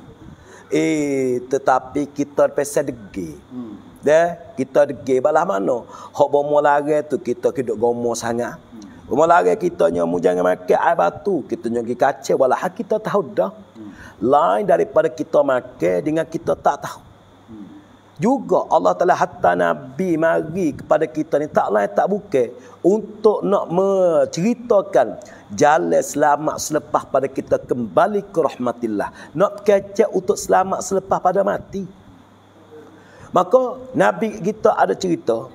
Eh, tetapi kita pasal degi. Hmm. Deh, kita degi balah mana? Hak bomo lari tu kita hidup gomo sangat. Hmm. Bomo lari kita nya mu jangan makan air batu, kita nya pergi kaca balah kita tahu dah. Hmm. Lain daripada kita makan dengan kita tak tahu. Juga Allah Ta'ala hatta Nabi mari kepada kita ni tak lain tak bukan untuk nak menceritakan jalan selamat selepas pada kita kembali ke rahmatillah. Nak kecek untuk selamat selepas pada mati. Maka Nabi kita ada cerita.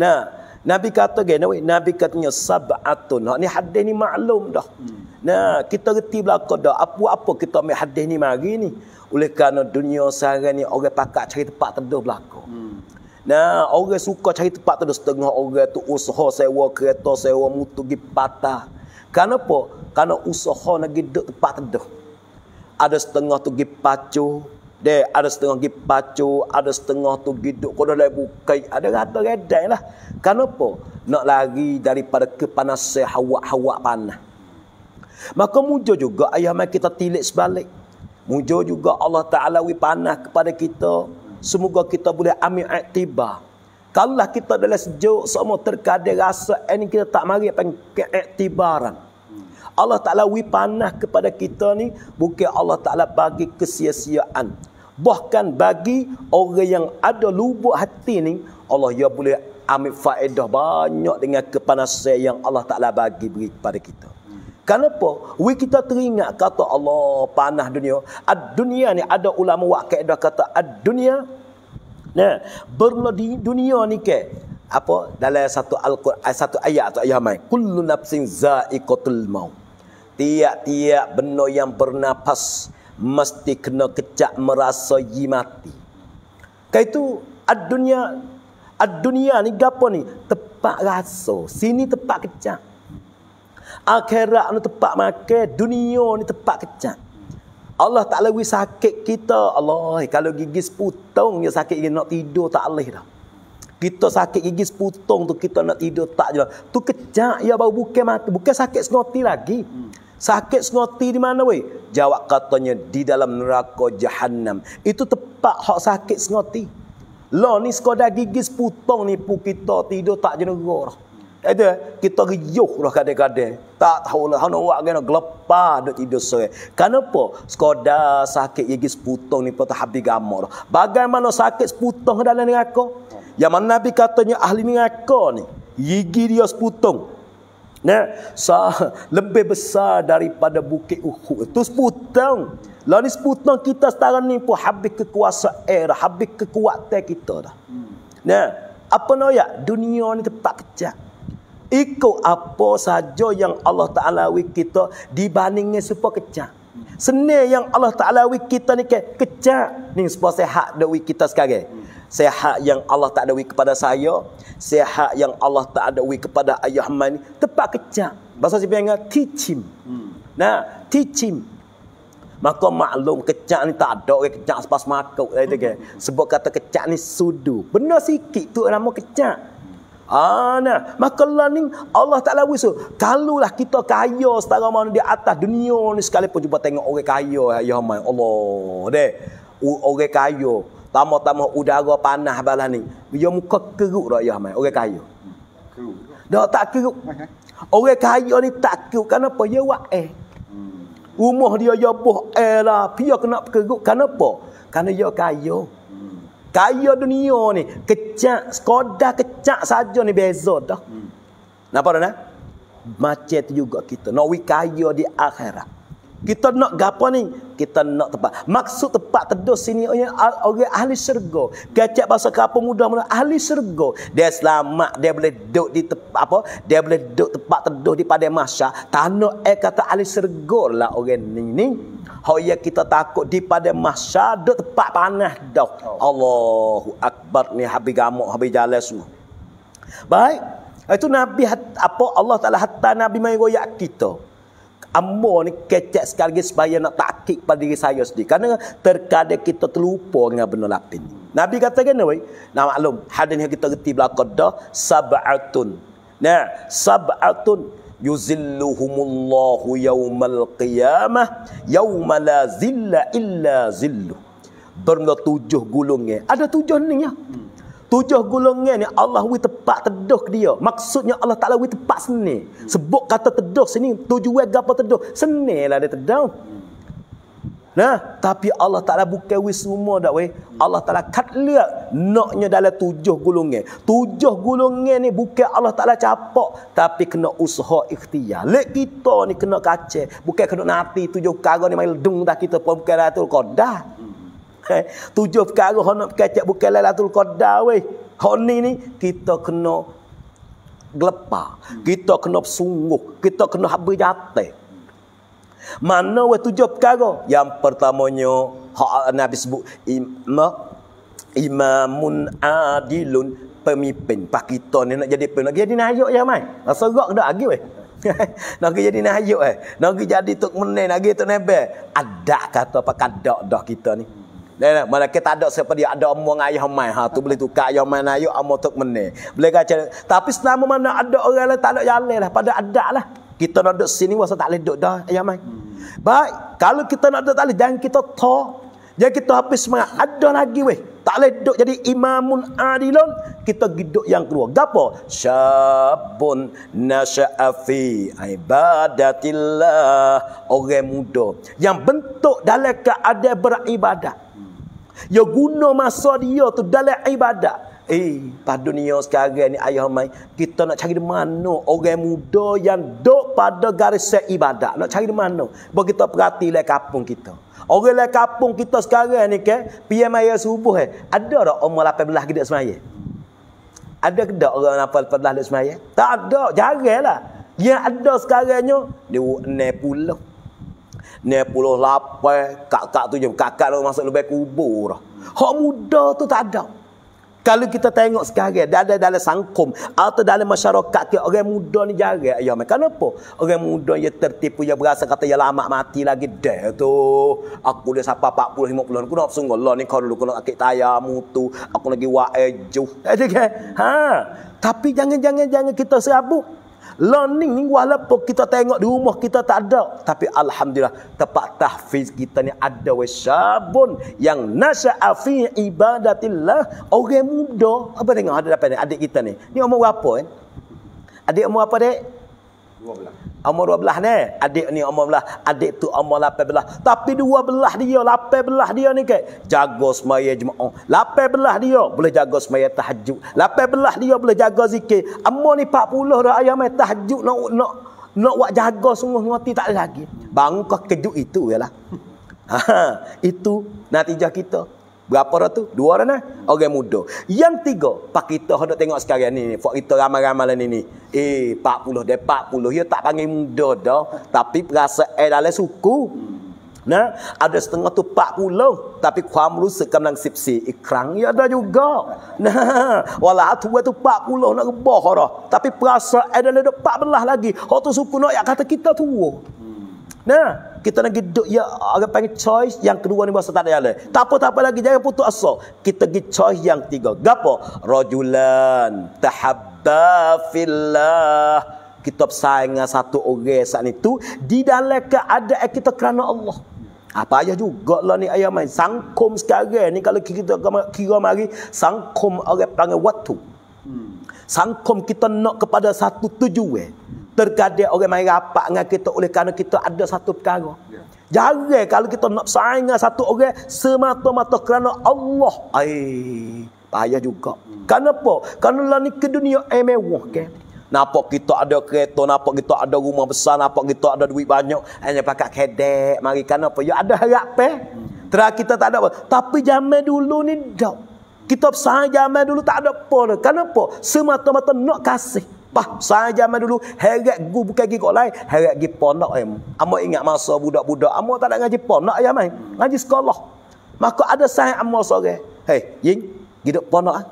Nah, Nabi kata gini, Nabi katanya sab'atun. Ni hadis ni maklum dah. Nah, kita reti belakang dah. Apa-apa kita ambil hadis ni mari ni. Oleh kerana dunia sekarang ni orang pakat cari tempat teduh belakang. Hmm. Nah, orang suka cari tempat teduh setengah orang tu usaha sewa kereta, sewa motor pergi patah. Kenapa? Karena usaha nak pergi duduk tempat teduh. Ada setengah tu pergi pacu, dia ada setengah pergi pacu, ada setengah tu pergi duduk kodoh lai bukai, ada rata redai lah. Kenapa? Nak lari daripada kepanasan hawa-hawa panah. Maka muncul juga ayah kita tilik sebalik. Mujur juga Allah Ta'ala wi panah kepada kita. Semoga kita boleh ambil iktibar. Kalau kita adalah sejuk, semua terkadang rasa ini kita tak mari apa keiktibaran. Allah Ta'ala wi panah kepada kita ni, bukan Allah Ta'ala bagi kesia-siaan. Bahkan bagi orang yang ada lubuk hati ni, Allah ya boleh ambil faedah banyak dengan kepanasan yang Allah Ta'ala bagi beri kepada kita. Kenapa? We kita teringat kata Allah panah dunia. Ad dunia ni ada ulama wak kata ad dunia. Nah, berla di dunia ni ke apa dalam satu al-Quran satu ayat atau ayat mai kullu nafsin za'iqatul maut. Tiap-tiap benda yang bernapas mesti kena kecak merasa mati. Kau itu ad dunia ad dunia ni gapo ni? Tepat rasa. Sini tepat kecak. Akhirat ni tempat makan, dunia ni tempat kecak. Allah tak lewi sakit kita. Allah, kalau gigi seputung ya sakit gigi nak tidur tak boleh dah. Kita sakit gigi seputung tu kita nak tidur tak je. Tu kecak ya baru bukan mati, bukan sakit sengoti lagi. Sakit sengoti di mana weh? Jawab katanya di dalam neraka jahanam. Itu tempat hak sakit sengoti. Lo ni sekadar gigi seputong ni pu kita tidur tak jenera. Itu kita riuh lah kadang-kadang. Tak tahu lah. Hana awak kena gelepar duk tidur sore. Kenapa? Sekodah sakit gigi seputong ni patah habis gamar. Bagaimana sakit seputong dalam neraka? Yang mana Nabi katanya ahli neraka ni. Gigi dia seputong. Nah, sah, lebih besar daripada bukit Uhud. Itu seputong. Lah ni seputong kita sekarang ni pun habis kekuasaan, era, habis kekuatan kita dah. Nah, apa noyak? Dunia ni tempat kecil ikut apa saja yang Allah Ta'ala wik kita dibandingnya supaya kecak. Senil yang Allah Ta'ala wik kita ni ke kecak. Ni supaya sehat dah wik kita sekarang. Sehat yang Allah Ta'ala wik kepada saya. Sehat yang Allah Ta'ala wik kepada ayah man Tepat kecak. Bahasa yang teach him. Nah, teach him. Maka maklum kecak ni tak ada orang kecak sepas makuk. Sebab kata kecak ni sudu. Benar sikit tu nama kecak. Ah, nah. Maka lah ni Allah Ta'ala wisu. Kalulah kita kaya setara mana di atas dunia ni sekalipun cuba tengok orang kaya. Ya man. Allah. Deh. Orang kaya. Tama-tama udara panah balah ni. Dia muka keruk dah ya man. Orang kaya. Keruk. Dah tak keruk. Orang kaya ni takut kenapa? Ya wae. Rumah dia ya boh eh lah. Pia kena pergeruk. Kenapa? Kerana dia kaya. Kaya dunia ni. Kecak. Skoda kecak saja ni beza dah. Nampak tak? Macam tu juga kita. Nak kaya di akhirat. Kita nak gapo ni? Kita nak tempat. Maksud tempat teduh sini orang ahli syurga. Kecak bahasa kapal muda mana ahli syurga. Dia selamat, dia boleh duduk di tempat apa? Dia boleh duduk tempat teduh di pada masa. Tanah eh kata ahli syurga lah orang ni ni. Hoya kita takut di pada masa duduk tempat panas dah. Allahu akbar ni habis gamuk, habis jalan semua. Baik. Itu Nabi apa Allah Taala hatta Nabi mai royak kita. Ambo ni kecek sekali supaya nak takkik pada diri saya sendiri. Kerana terkadang kita terlupa dengan benda lapin. Nabi kata kena wei. Nah maklum, hadis kita reti belakang dah sab'atun. Nah, sab'atun yuzilluhumullahu yaumal qiyamah yauma la zilla illa zillu. Bernda tujuh gulungnya. Ada tujuh ni ya. Tujuh golongan ni Allah wi tepat teduh dia. Maksudnya Allah Taala wi tepat seni. Sebut kata teduh sini tujuan gapo teduh? Seni lah dia teduh. Nah, tapi Allah Taala bukan wi semua dak we. Allah Taala kat liat naknya dalam tujuh golongan. Tujuh golongan ni bukan Allah Taala capak tapi kena usaha ikhtiar. Lek kita ni kena kacau, bukan kena napi tujuh perkara ni mai ledung dah kita pun bukan Ratul Qadar. Eh, tujuh perkara hok nak kecek bukan Lailatul Qadar weh. Hok ni ni kita kena gelepa. Kita kena sungguh, kita kena habis jatuh. Mana weh tujuh perkara? Yang pertamanya hak Nabi sebut imam imamun adilun pemimpin. Pak kita ni nak jadi pemimpin. Nak jadi nayuk ya mai. Rasa gerak dak lagi weh. nak jadi nayuk eh. Nak jadi tok meneh, nak jadi tok nebe. Ada kata apa kadak dah kita ni. Dan mana kita ada siapa dia ada omong ayah mai ha tu boleh tukar ayah mai ayo amo tok mene. Boleh kata tapi selama mana ada orang lain tak ada jalan lah pada ada lah. Kita nak duduk sini wasa tak boleh duduk dah ayah mai. Hmm. Baik, kalau kita nak duduk tak boleh jangan kita to. Jangan kita habis semangat. Ada lagi weh. Tak boleh duduk jadi imamun adilun. Kita duduk yang kedua. Gapo? Syabun nasya'afi ibadatillah. Orang muda. Yang bentuk dalam keadaan beribadat. Ya guna masa dia tu dalam ibadat. Eh, pada dunia sekarang ni ayah mai, kita nak cari di mana orang muda yang duk pada garis ibadat. Nak cari di mana? Bawa kita perhati lah kampung kita. Orang lah kampung kita sekarang ni ke, PM ayah subuh eh. Ada tak umur 18 kita semaya? Ada ke tak orang 18 kita semaya? Tak ada, jarang lah. Yang ada sekarangnya, dia 60 ni puluh lapai kak-kak tu je kakak tu masuk lebih kubur hak muda tu tak ada kalau kita tengok sekarang dalam dalam sangkum atau dalam masyarakat ke orang muda ni jarang. Ya kenapa orang muda yang tertipu yang berasa kata ya lama mati lagi. Dah tu. Aku dah sampai 40 50 aku nak sungguh lah ni kau dulu kau nak akik tayar mutu aku lagi wa eju ha? Tapi jangan jangan jangan kita serabut Learning ni walaupun kita tengok di rumah kita tak ada. Tapi Alhamdulillah tempat tahfiz kita ni ada wasabun yang nasya'a fi ibadatillah. Orang muda. Apa tengok ada apa ni? Adik kita ni. Ni umur berapa eh? Adik umur apa dek? 12. Umur 12 ni. Adik ni umur 12. Adik tu umur 18. Tapi dua belah dia, 18 dia ni ke. Jaga semaya jemaah. 18 dia boleh jaga semaya tahajud. 18 dia boleh jaga zikir. Umur ni 40 dah ayam tahajud nak nak nak buat jaga sungguh ngati tak lagi. Bangun kejut itu yalah. Ha, itu natijah kita. Berapa dah tu? Dua dah nah. Orang muda. Yang tiga, pak kita hendak tengok sekarang ni, Pak kita ramai-ramai ni ni. Eh, 40 dia 40 ya tak panggil muda dah, tapi perasa eh dalam suku. Nah, ada setengah tu 40, tapi kuam rusuk kemang sipsi ikrang ya ada juga. Nah, wala tu tu 40 nak rebah dah, tapi perasa eh dalam 14 lagi. Hak tu suku nak ya kata kita tua. Nah, kita nak duduk ya orang panggil choice yang kedua ni bahasa tak ada jalan. Tak apa tak apa lagi jangan putus asa. Kita pergi choice yang tiga. Gapo? Rajulan tahabba fillah. Kita bersaing dengan satu orang saat itu di dalam keadaan kita kerana Allah. Apa ayah juga lah ni ayah main. Sangkum sekarang ni kalau kita kira mari sangkum orang panggil waktu. Hmm. Sangkum kita nak kepada satu tujuan Terkadang orang main rapat dengan kita oleh kerana kita ada satu perkara. Jarang kalau kita nak bersaing dengan satu orang semata-mata kerana Allah. Ai, payah juga. Kenapa? Kerana lah ni ke dunia eh mewah kan. Nampak kita ada kereta, nampak kita ada rumah besar, nampak kita ada duit banyak. Hanya pakai kedek. Mari kenapa? Ya ada harap eh. Terus kita tak ada apa. Tapi zaman dulu ni tak. Kita bersaing zaman dulu tak ada apa. Kenapa? Semata-mata nak kasih. Pah, saya zaman dulu heret gu bukan gi kok lain, heret gi pondok em. Amo ingat masa budak-budak, amo tak ada ngaji pondok ya mai. Ngaji sekolah. Maka ada saya amo sore. Hei, ying, hidup pondok ah.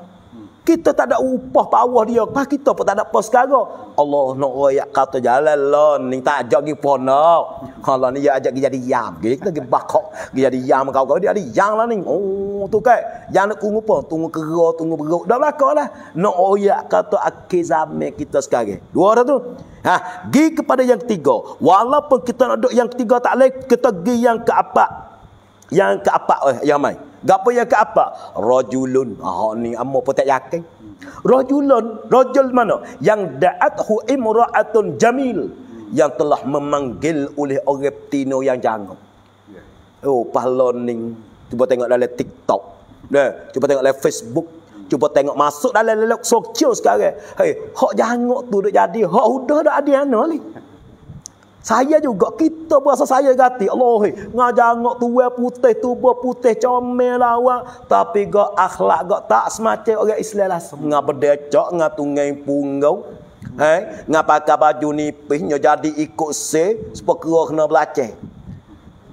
Kita tak ada upah bawah dia. Pas kita pun tak ada apa sekarang. Allah nak royak kata jalan lah. Ni tak ajak pergi ponok. Allah ni dia ajak pergi jadi yam. Kita pergi bakok. Pergi jadi yam kau-kau. Dia ada yang lah ni. Oh tu kan. Yang nak tunggu apa? Tunggu kera, tunggu beruk. Dah belakang lah. Nak royak kata akhir zaman kita sekarang. Dua dah tu. Ha, pergi kepada yang ketiga. Walaupun kita nak duduk yang ketiga tak boleh. Kita pergi yang keempat. Yang keempat. Eh, yang main. Gapo yang ke apa? Rajulun. Ah ni amo pun tak yakin. Rajulun, rajul mana? Yang da'athu imra'atun jamil yang telah memanggil oleh orang tino yang jangan. Oh, pahlon ni. Cuba tengok dalam TikTok. Dah, cuba tengok dalam Facebook. Cuba tengok masuk dalam dalam sosial sekarang. Hei, hak jangok tu dah jadi. Hak udah dah ada ana ni. Saya juga kita berasa saya gati. Allah ngajar ngok tua putih tubuh putih comel lawa tapi gak akhlak gak tak semacam orang Islam lah. Ngap berdecok ngap tungai punggau. Ngap pakai baju nipis nyo jadi ikut se supaya kena belajar.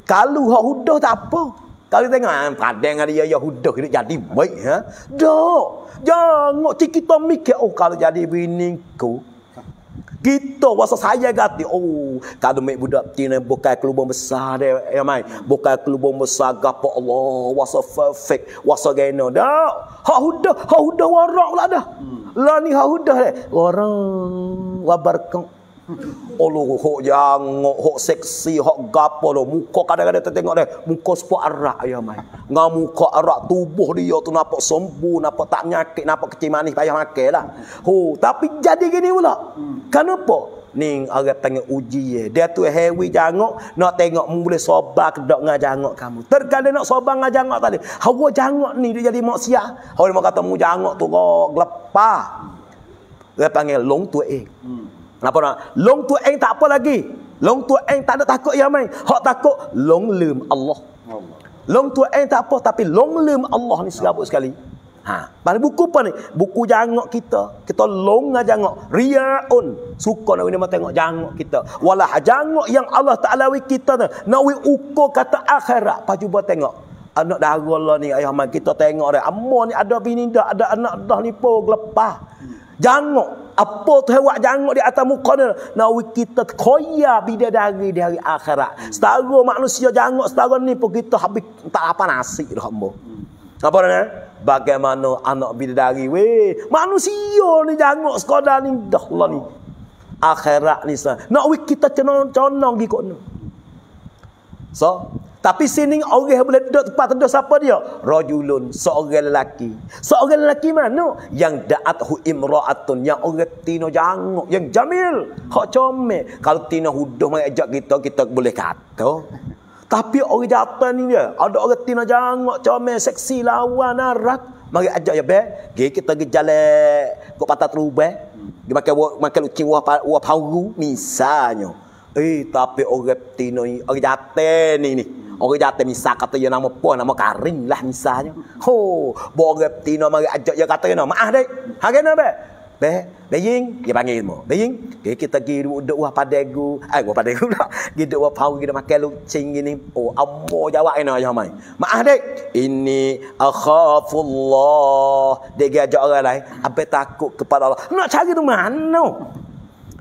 Kalau hak hudah tak apa. Kalau tengok ah, padang dia ya hudah dia jadi baik ha. Dok. Jangan kita mikir oh kalau jadi biniku kita wasa saya gati. Oh, kalau mek budak tina bukan kelubang besar dia, ya mai. Bukan kelubang besar gapo Allah, wasa perfect, wasa geno. Dah. Ha huda, ha huda warak lah dah. Lah ni ha huda dia. Orang wabarkang Olo hok yang hok seksi hok gapo lo. Muka kadang-kadang kita tengok deh muka sepuk arak ya mai. Ngam muka arak tubuh dia tu nampak sembuh nampak tak nyakit nampak kecil manis payah makan lah. Ho tapi jadi gini pula. Kenapa? Ni orang tengok uji ye. Dia tu hewi jangok nak tengok boleh sobar ke dok ngajangok kamu. Terkadang nak sobar ngajangok tadi. Hawa jangok ni dia jadi maksiat. Hawa mau kata mu jangok tu kok gelepah dia panggil long tu eh Kenapa nak? Long tu eng tak apa lagi. Long tu eng tak ada takut yang main. Hak takut long lem Allah. Long tu eng tak apa tapi long lem Allah ni serabut sekali. Ha, pada buku apa ni? Buku jangok kita. Kita long ngah jangok. Riaun. Suka nak ni tengok jangok kita. Walah jangok yang Allah Taala wi kita tu. Nak wi ukur kata akhirat. Pas cuba tengok. Anak darah Allah ni ayah man kita tengok dia. Amor ni ada bini dah, ada anak dah ni po gelepah. Jangok apa tu hewak jangok di atas muka ni nawi kita koya bidadari di hari akhirat. Setara manusia jangok setara ni pun kita habis tak apa nasi dah hamba. Apa dia bagaimana anak bidadari? Weh manusia ni jangok sekadar ni dah Allah ni. Akhirat ni nak kita cenong-cenong di kok so tapi sini orang boleh duduk tempat tu siapa dia? Rajulun, seorang lelaki. Seorang lelaki mana? Yang da'athu imra'atun, yang orang tino janguk, yang jamil, hak comel. Kalau tino huduh mai kita, kita boleh kata. Tapi orang jatuh ni dia, ada orang tino janguk, comel, seksi, lawan, narak. Mari ajak ya be. Gi kita pergi jalan kok patah terubah. Dia makan makan lucing wah wah pauru misalnya. Eh tapi orang tino ni, orang jatuh ni ni. Orang jatuh misal kata ya nama apa? Nama Karim lah misalnya. Ho, boleh tino mari ajak ya kata ya nama. Maaf dek. Hari ni be. Be, Beying, dia panggil mo. Beying, okay, kita pergi duduk wah padegu. Eh, wah padegu. Pergi duduk wah pau kita makan lucing gini. Oh, ammo jawab ini aja mai. Maaf dek. Ini akhafullah. Dia ajak orang lain. Apa takut kepada Allah. Nak cari tu mana?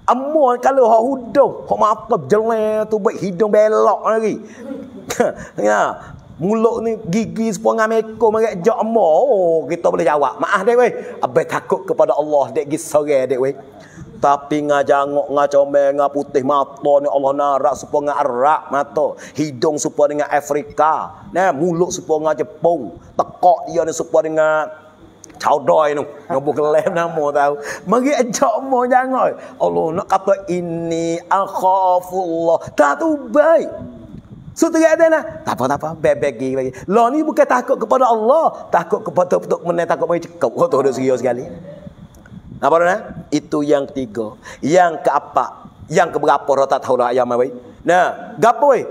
Ammo kalau hak huduh, hak mata jelek tu baik hidung belok lagi. ya. Mulut ni gigi sepuluh dengan meko mereka jok Oh, kita boleh jawab. Maaf dek weh. Abai takut kepada Allah dek gis sore dek weh. Tapi ngajangok ngacomel ngah putih mata ni Allah narak supaya ngah arak mata. Hidung supaya dengan Afrika. Nah, mulut supaya ngah Jepun. Tekok dia ni supaya dengan chào đòi nung nó buộc lem nam mô tao mà cái anh chọn mô jangan Allah nak kata ini akhafullah tak tu baik So tengah ada nak. Tak apa tak apa. Bebek lagi. Lo ni bukan takut kepada Allah, takut kepada betul menai takut mai cekap. Oh tu ada serius sekali. Apa dah? Itu yang ketiga. Yang keempat, yang keberapa tak tahu dah ayam. Nah, gapo weh?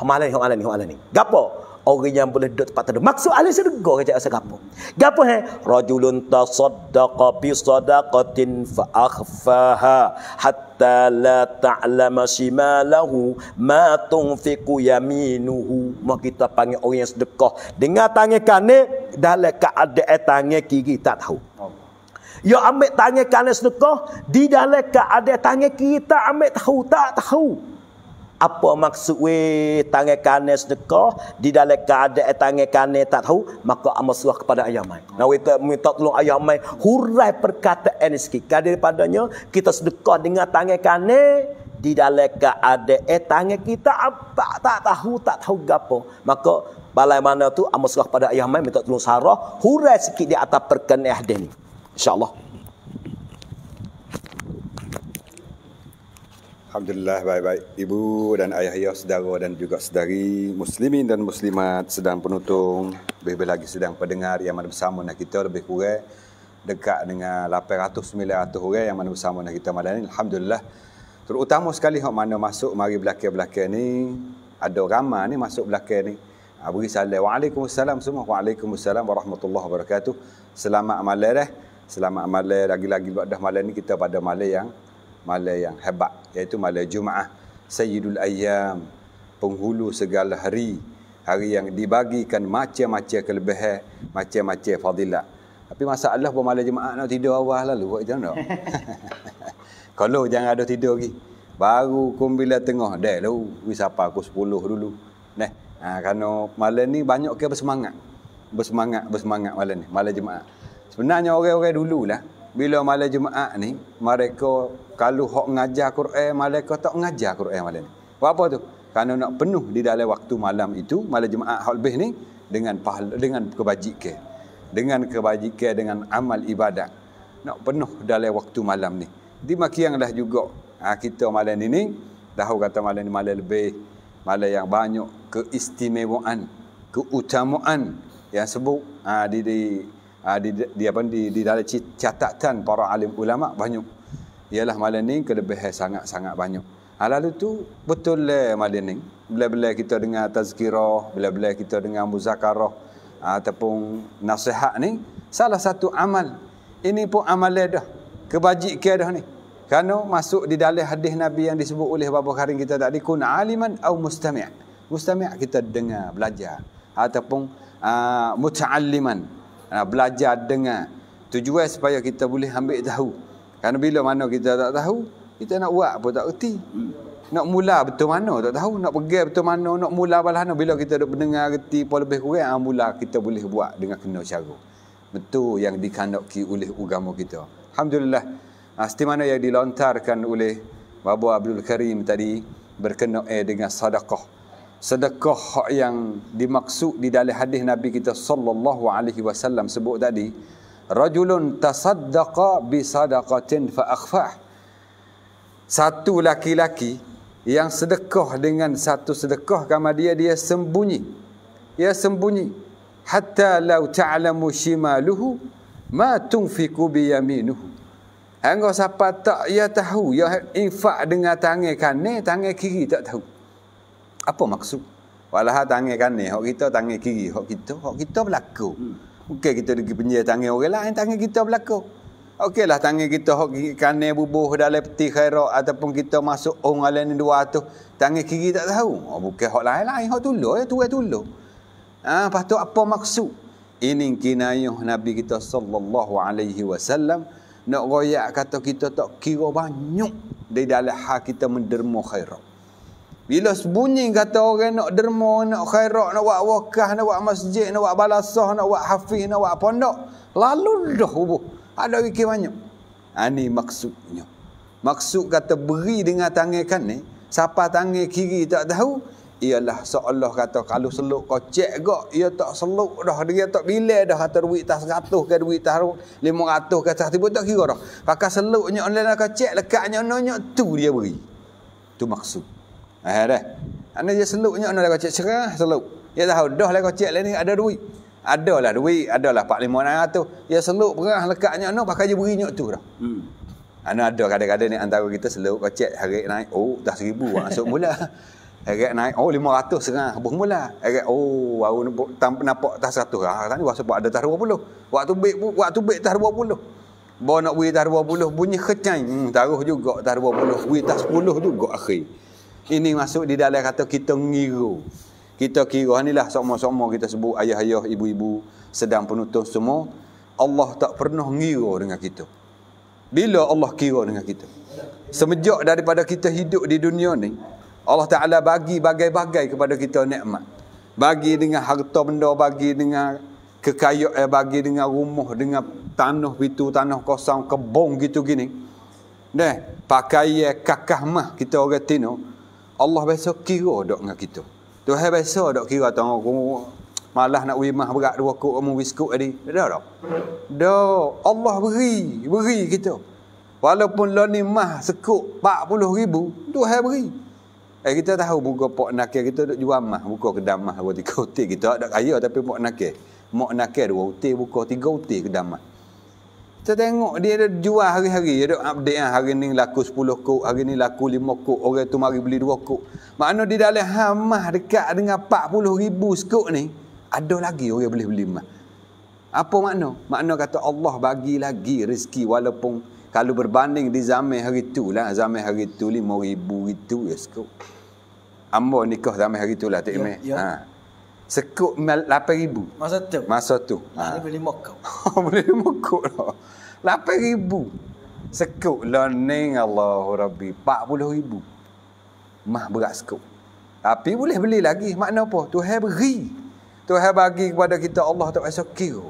Hamalan ni, hamalan ni, hamalan ni. Gapo? Orang yang boleh duduk tempat terdekat. Maksud ahli syurga kerja asal gapo? Gapo he? Rajulun tasaddaqa bi sadaqatin fa akhfaha hatta la ta'lama shimalahu ma tunfiqu yaminuhu. Mak kita panggil orang yang sedekah dengan tangan kanan dalam keadaan tangan kiri tak tahu. Ya ambil tangan kanan sedekah di dalam keadaan tangan kiri tak ambil tahu tak tahu apa maksud we tangan kanan sedekah di dalam keadaan tangan kanan tak tahu maka amal surah kepada ayam mai. Nah we minta tolong ayam mai. Hurai perkataan ni sikit. Daripadanya kita sedekah dengan tangan kanan di dalam keadaan tangan kita apa tak tahu tak tahu gapo. Maka balai mana tu amal surah pada ayam mai minta tolong sarah hurai sikit di atas perkenaan ni. Insyaallah Alhamdulillah baik-baik. Ibu dan ayah-ayah saudara dan juga saudari muslimin dan muslimat sedang penonton lebih lagi sedang pendengar yang mana bersama dengan kita lebih kurang dekat dengan 800 900 orang yang mana bersama dengan kita malam ini. Alhamdulillah. Terutama sekali hok mana masuk mari belakang-belakang ni. Ada ramai ni masuk belakang ni. Ha, beri salam waalaikumsalam semua. Waalaikumsalam warahmatullahi wabarakatuh. Selamat malam dah selamat malam. Lagi-lagi dah malam ni kita pada malam yang malam yang hebat iaitu malam Jumaat Sayyidul Ayyam penghulu segala hari hari yang dibagikan macam-macam kelebihan macam-macam fadilat. Tapi masalah pun malam Jumaat nak tidur awal lalu buat macam mana? Kalau jangan ada tidur lagi. Baru kumbila tengah dah lalu wis apa aku 10 dulu. Nah ha, kerana malam ni banyak ke bersemangat? Bersemangat bersemangat malam ni malam Jumaat. Sebenarnya orang-orang dululah bila malam Jumaat ni mereka kalau hok ngajar Quran mereka tak ngajar Quran malam ni. Apa tu? Kerana nak penuh di dalam waktu malam itu malam Jumaat hok lebih ni dengan pahala dengan kebajikan. Dengan kebajikan dengan amal ibadat. Nak penuh dalam waktu malam ni. Di makianlah juga ha, kita malam ini tahu kata malam ni malam lebih malam yang banyak keistimewaan, keutamaan yang sebut ha, di, di uh, di, di apa di, di dalam catatan para alim ulama banyak. Ialah malam ni kelebihan sangat-sangat banyak. Ha, lalu tu betul le malam ni bila-bila kita dengar tazkirah bila-bila kita dengar muzakarah uh, ataupun nasihat ni salah satu amal. Ini pun amal dah. Kebajikan dah ni. Kerana masuk di dalam hadis Nabi yang disebut oleh Bapak Karim kita tadi kun aliman atau mustami' mustami' kita dengar belajar. Ataupun uh, muta'alliman Belajar dengar. Tujuan supaya kita boleh ambil tahu. Karena bila mana kita tak tahu, kita nak buat pun tak reti. Nak mula betul mana tak tahu. Nak pergi betul mana, nak mula balahana. Bila kita duk mendengar reti pun lebih kurang, ah, mula kita boleh buat dengan kena cara. Betul yang dikandaki oleh agama kita. Alhamdulillah. Ah, seperti mana yang dilontarkan oleh Babu Abdul Karim tadi berkenaan dengan sadaqah sedekah yang dimaksud di dalam hadis Nabi kita sallallahu alaihi wasallam sebut tadi rajulun tasaddaqa bi sadaqatin fa akhfah. Satu laki-laki yang sedekah dengan satu sedekah kama dia dia sembunyi. Dia sembunyi. Hatta law ta'lamu shimaluhu ma tunfiqu bi yaminuhu. Hingga siapa tak ia tahu, ia infak dengan tangan kanan, tangan kiri tak tahu. Apa maksud? Walah tangan kanan, hok kita tangan kiri, hok kita, hok kita berlaku. Hmm. Okey kita pergi penjara tangan orang lain, tangan kita berlaku. Okeylah tangan kita hok kanan bubuh dalam peti khairat ataupun kita masuk orang lain dua tu, tangan kiri tak tahu. Oh bukan hok lain-lain, hok tulu ya tuai tulu. Ah, ha, lepas tu apa maksud? Ini kinayah Nabi kita sallallahu alaihi wasallam nak royak kata kita tak kira banyak di dalam hak kita menderma khairat. Bila sebunyi kata orang nak derma, nak khairat, nak buat wakah, nak buat masjid, nak buat balasah, nak buat hafiz, nak buat pondok. Lalu dah hubuh. Ada fikir banyak. Ini ha, maksudnya. Maksud kata beri dengan tangan kan ni. Siapa tangan kiri tak tahu. ialah seolah kata kalau seluk kocek gak ia tak seluk dah dia tak bila dah kata duit tas 100 ke duit tas 500 ke tas tiba tak kira dah pakai seluknya online kocek lekatnya nonyo tu dia beri tu maksud eh dah anda dia seluknya online kocek cerah seluk dia tahu dah lah kocek lain ni ada duit ada lah duit ada lah 4 5 600 ya seluk perah lekatnya no pakai je beri nyok tu dah hmm. Ana ada kadang-kadang ni antara kita seluk kocek hari naik oh dah seribu masuk mula Harga naik, oh 500 serang, habis mula. Harga, oh, baru nampak, nampak tas 100. Ah, tadi waktu sebab ada tas 20. Waktu baik, waktu baik tas 20. Bawa nak beri tas 20, bunyi kecang. Hmm, taruh juga tas 20. Beri tas 10 juga akhir. Ini masuk di dalam kata kita ngira. Kita kira, inilah semua-semua kita sebut ayah-ayah, ibu-ibu, sedang penutup semua. Allah tak pernah ngira dengan kita. Bila Allah kira dengan kita? Semenjak daripada kita hidup di dunia ni, Allah Ta'ala bagi bagai-bagai kepada kita nikmat. Bagi dengan harta benda, bagi dengan kekayaan, eh, bagi dengan rumah, dengan tanah itu, tanah kosong, kebong gitu gini. Dah, pakai kakah mah kita orang tino. Allah biasa kira dok dengan kita. Tuhan biasa dok kira tahu malah nak wimah berat dua kok kamu wiskut tadi. Dah tak? Dah. Allah beri, beri kita. Walaupun lo ni mah sekuk 40 ribu, Tuhan beri. Eh kita tahu buka pok nakir kita duk jual mah, buka kedai mah dua tiga utir kita ada kaya tapi pok nakir. Mok nakir dua utir buka tiga utir kedai mah. Kita tengok dia ada jual hari-hari, dia duk update ah hari ni laku 10 kok, hari ni laku 5 kok, orang tu mari beli 2 kok. Makna di dalam hamah dekat dengan 40 ribu skok ni, ada lagi orang boleh beli mah. Apa makna? Makna kata Allah bagi lagi rezeki walaupun kalau berbanding di zaman hari tu lah, zaman hari tu 5 ribu itu ya skok. Ambo nikah zaman hari itulah tak ya, ya. Ha. Sekuk 8 ribu. Masa tu. Masa tu. Ha. Boleh mokok. boleh mokok lah. 8 ribu. Sekuk learning Allah Rabbi. 40 ribu. Mah berat sekuk. Tapi boleh beli lagi. Makna apa? Tuhan beri. Tuhan bagi kepada kita Allah tak rasa kira.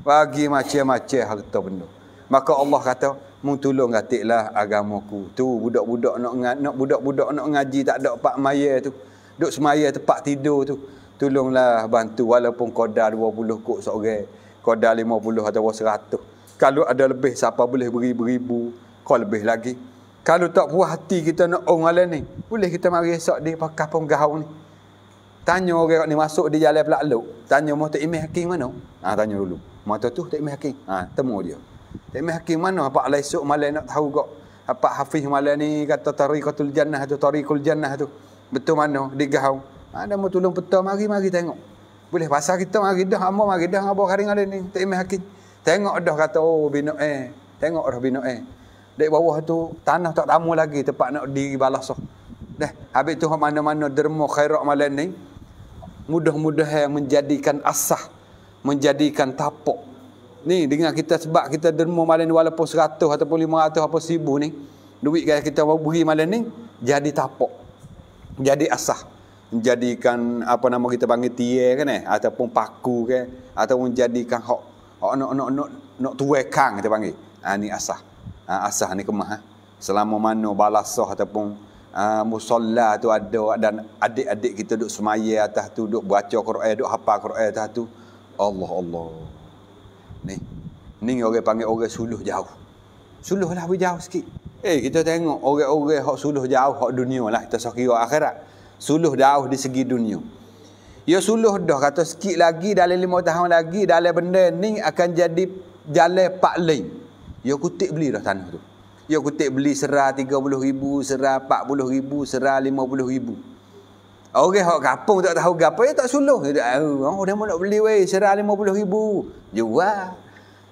Bagi macam-macam harta benda. Maka Allah kata, mu tolong gatiklah agamaku tu budak-budak nak nak budak-budak nak ngaji tak ada pak maya tu duk semaya tempat tidur tu tolonglah bantu walaupun qadar 20 kok seorang. Qadar 50 atau 100 kalau ada lebih siapa boleh beri beribu kau lebih lagi? Kalau tak puas hati kita nak orang lain ni boleh kita mari esok dia pakai pun gahau ni? Tanya orang ni masuk di jalan pelak luk tanya mau tak imeh hakim mana? Ha, tanya dulu. Mata tu tak imeh hakim. Ha, temu dia. Tak meh hakim mana? Apa esok malam nak tahu kok. Apa hafiz malam ni kata tariqatul jannah tu tariqul jannah tu. Betul mana? Digahau. Ada mau tolong peta mari mari tengok. Boleh pasal kita mari dah amo mari dah apa kari ngale ni tak meh hakim. Tengok dah kata oh bino eh. Tengok dah bino eh. Dek bawah tu tanah tak tamu lagi tempat nak dibalas. Dah habis tu mana-mana derma khairat malam ni mudah-mudahan menjadikan asah menjadikan tapak Ni dengan kita sebab kita derma malam ni walaupun 100 ataupun 500 apa 1000 ni duit yang kita beri malam ni jadi tapak. Jadi asah. Menjadikan apa nama kita panggil tie kan eh ataupun paku ke ataupun jadikan hok hok nak nak nak nak tuekang kita panggil. Ha, ni asah. Ha, asah ni kemah. Ha? Selama mana balasah ataupun uh, musalla tu ada dan adik-adik kita duduk semaya atas tu duduk baca Quran duduk hafal Quran atas tu Allah Allah Ni. Ni orang panggil orang suluh jauh. Suluh lah jauh sikit. Eh kita tengok orang-orang hak suluh jauh hak dunia lah kita sok kira akhirat. Suluh jauh di segi dunia. Ya suluh dah kata sikit lagi dalam lima tahun lagi dalam benda ni akan jadi jalan pak lain. Ya kutip beli dah tanah tu. Ya kutip beli serah 30 ribu, serah 40 ribu, serah 50 ribu. Orang hok kampung tak tahu gapo ya tak suluh. Dia oh dia nak beli weh serah 50 ribu. Jual.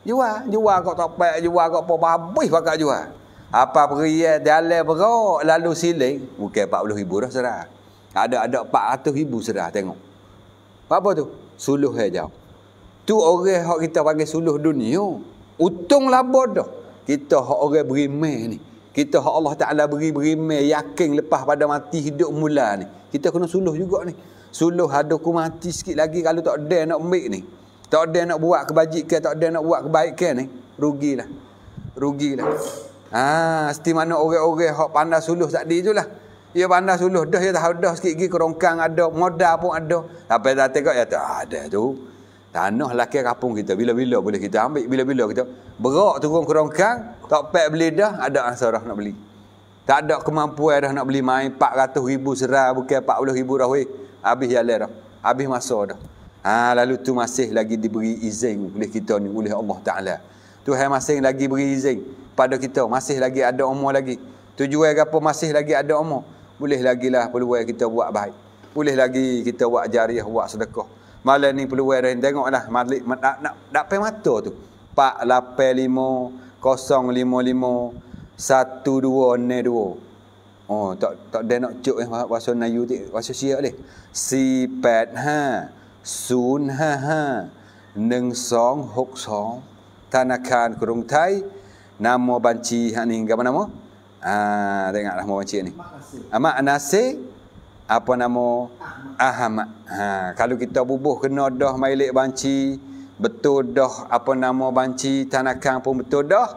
Jual, jual kau topek, jual kau apa habis pakai jual. Apa perian dalam berok lalu siling bukan 40 ribu dah serah. Ada ada 400 ribu serah tengok. Apa tu? Suluh aja. Tu orang hok kita panggil suluh dunia. Untung laba dah. Kita hok orang berimeh ni. Kita hak Allah Taala beri beri yakin lepas pada mati hidup mula ni kita kena suluh juga ni suluh ada ku mati sikit lagi kalau tak ada nak ambil ni tak ada nak buat kebajikan tak ada nak buat kebaikan ni rugilah rugilah ah mesti mana orang-orang hak pandai suluh tadi itulah Ya bandar suluh dah ya tahu dah sikit gigi kerongkang ada, modal pun ada. Sampai dah tengok ya tak ada tu. Tanah laki kampung kita bila-bila boleh kita ambil bila-bila kita berak turun kerongkang tak pek beli dah ada ansarah nak beli. Tak ada kemampuan dah nak beli main 400 ribu serai bukan 40 ribu dah weh. Habis jalan dah. Habis masa dah. Ha, lalu tu masih lagi diberi izin oleh kita ni oleh Allah Taala. Tuhan masih lagi beri izin pada kita masih lagi ada umur lagi. Tujuan apa masih lagi ada umur boleh lagi lah peluang kita buat baik. Boleh lagi kita buat jariah, buat sedekah. Malam ni peluang dah tengoklah malik nak nak nak pe mata tu. 485 055 12 Oh tak tak ada nak cuk eh bahasa Melayu tu bahasa Sia leh. Si pet ha sun ha ha neng song hok song tanakan kurung thai namo banci ha ni apa nama? Ah, tengoklah mau baca ni. Amak Nasir apa nama Ahmad. Ha, kalau kita bubuh kena dah mailik banci, betul dah apa nama banci tanakan pun betul dah.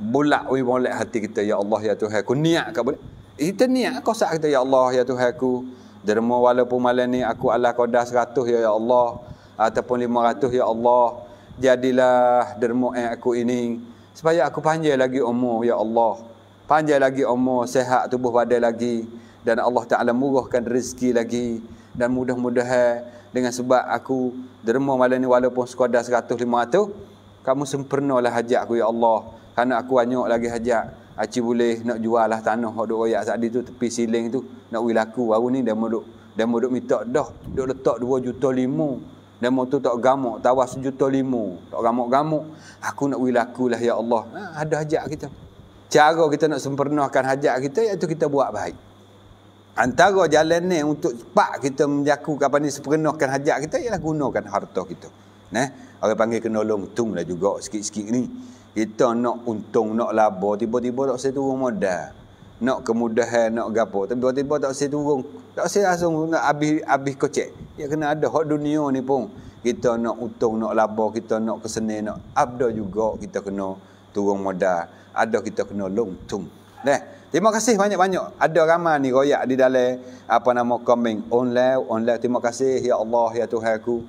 Bulak wi boleh hati kita ya Allah ya Tuhan aku niat ke boleh. Kita niat kau sak kita ya Allah ya Tuhan aku. Derma walaupun malam ni aku Allah qada 100 ya, ya Allah ataupun 500 ya Allah. Jadilah derma aku ini supaya aku panjang lagi umur ya Allah panjang lagi umur, sehat tubuh badan lagi. Dan Allah Taala murahkan rezeki lagi. Dan mudah-mudahan dengan sebab aku derma malam ni walaupun sekadar 100 500 kamu sempurnalah hajat aku ya Allah. Kerana aku banyak lagi hajat. Aci boleh nak jual lah tanah hok duk royak tadi tu tepi siling tu nak wi laku. Baru ni dia moduk dia moduk minta dah duk letak 2 juta 5 dan tu tak gamuk tawas sejuta lima. Tak gamuk-gamuk. Aku nak wi laku lah ya Allah. Ha, ada hajat kita cara kita nak sempurnakan hajat kita iaitu kita buat baik. Antara jalan ni untuk cepat kita menjaku kapan ni sempurnakan hajat kita ialah gunakan harta kita. Nah, orang panggil kena longtung lah juga sikit-sikit ni. Kita nak untung, nak laba, tiba-tiba tak saya turun modal. Nak kemudahan, nak gapo. Tiba-tiba tak saya turun. Tak saya langsung nak habis, habis kocek. Ya kena ada hak dunia ni pun. Kita nak untung, nak laba, kita nak keseni, nak abda juga kita kena turun modal ada kita kena longtung. Nah, terima kasih banyak-banyak. Ada ramai ni royak di dalam apa nama komen online, online. Terima kasih ya Allah ya Tuhanku.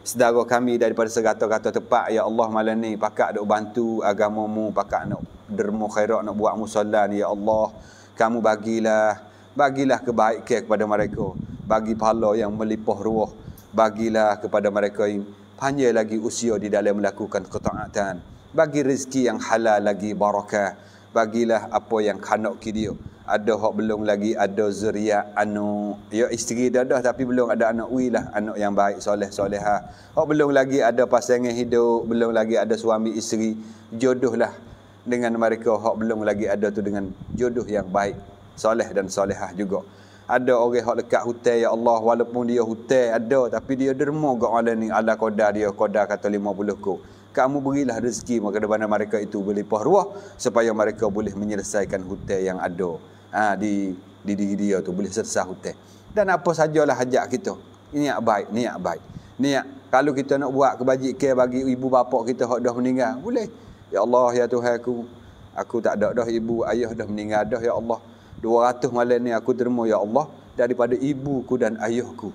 Saudara kami daripada segata-gata tempat ya Allah malam ni pakak dok bantu agamamu, pakak nak derma khairat nak buat musalla ni ya Allah. Kamu bagilah bagilah kebaikan kepada mereka. Bagi pahala yang melimpah ruah. Bagilah kepada mereka yang panjang lagi usia di dalam melakukan ketaatan bagi rezeki yang halal lagi barakah. Bagilah apa yang kanak dia ada hak belum lagi ada zuriat anu. Ya isteri dah dah tapi belum ada anak wi lah anak yang baik soleh soleha. Hak belum lagi ada pasangan hidup belum lagi ada suami isteri jodohlah. Dengan mereka hak belum lagi ada tu dengan jodoh yang baik soleh dan solehah juga. Ada orang hak dekat hutan ya Allah walaupun dia hutan ada tapi dia derma gak ni. Allah qadar dia qadar kata 50 ko kamu berilah rezeki kepada mereka itu berlimpah ruah supaya mereka boleh menyelesaikan hutang yang ada. Ha, di di diri dia tu boleh selesai hutang dan apa sajalah hajat kita. Niat baik niat baik. Niat kalau kita nak buat kebajikan bagi ibu bapa kita hak dah meninggal boleh. Ya Allah ya Tuhan aku aku tak ada dah ibu ayah dah meninggal dah ya Allah. 200 malam ni aku terima ya Allah daripada ibuku dan ayahku.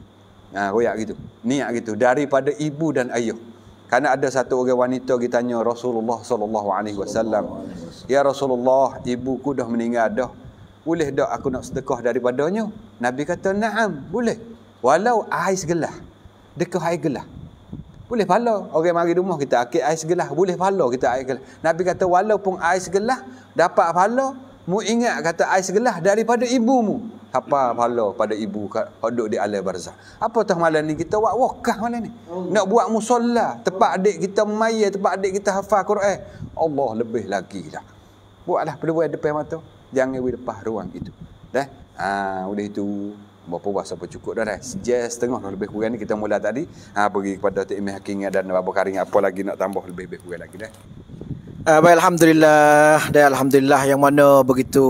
Ha royak gitu. Niat gitu. Daripada ibu dan ayah Karena ada satu orang wanita kita tanya Rasulullah sallallahu alaihi wasallam, "Ya Rasulullah, ibuku dah meninggal dah. Boleh tak aku nak sedekah daripadanya?" Nabi kata, "Na'am, boleh. Walau air segelah. Dekah air gelah. Boleh pahala. Orang mari rumah kita akik air segelah, boleh pahala kita air gelah. Nabi kata, "Walaupun air segelah dapat pahala, mu ingat kata air segelah daripada ibumu." apa pahala pada ibu duduk di alam barzah. Apa tah malam ni kita buat wakah malam ni. Nak buat musalla, tempat adik kita maya, tempat adik kita hafal Quran. Allah lebih lagi lah. Buatlah peluang depan mata. Jangan di depan ruang itu. Dah. Ha, udah itu berapa bahasa apa cukup dah dah. Sejak setengah dah lebih kurang ni kita mula tadi. Ha, pergi kepada Tok Imam Hakim dan Abu Karim apa lagi nak tambah lebih-lebih kurang lagi dah. Uh, baik Alhamdulillah. Dan Alhamdulillah yang mana begitu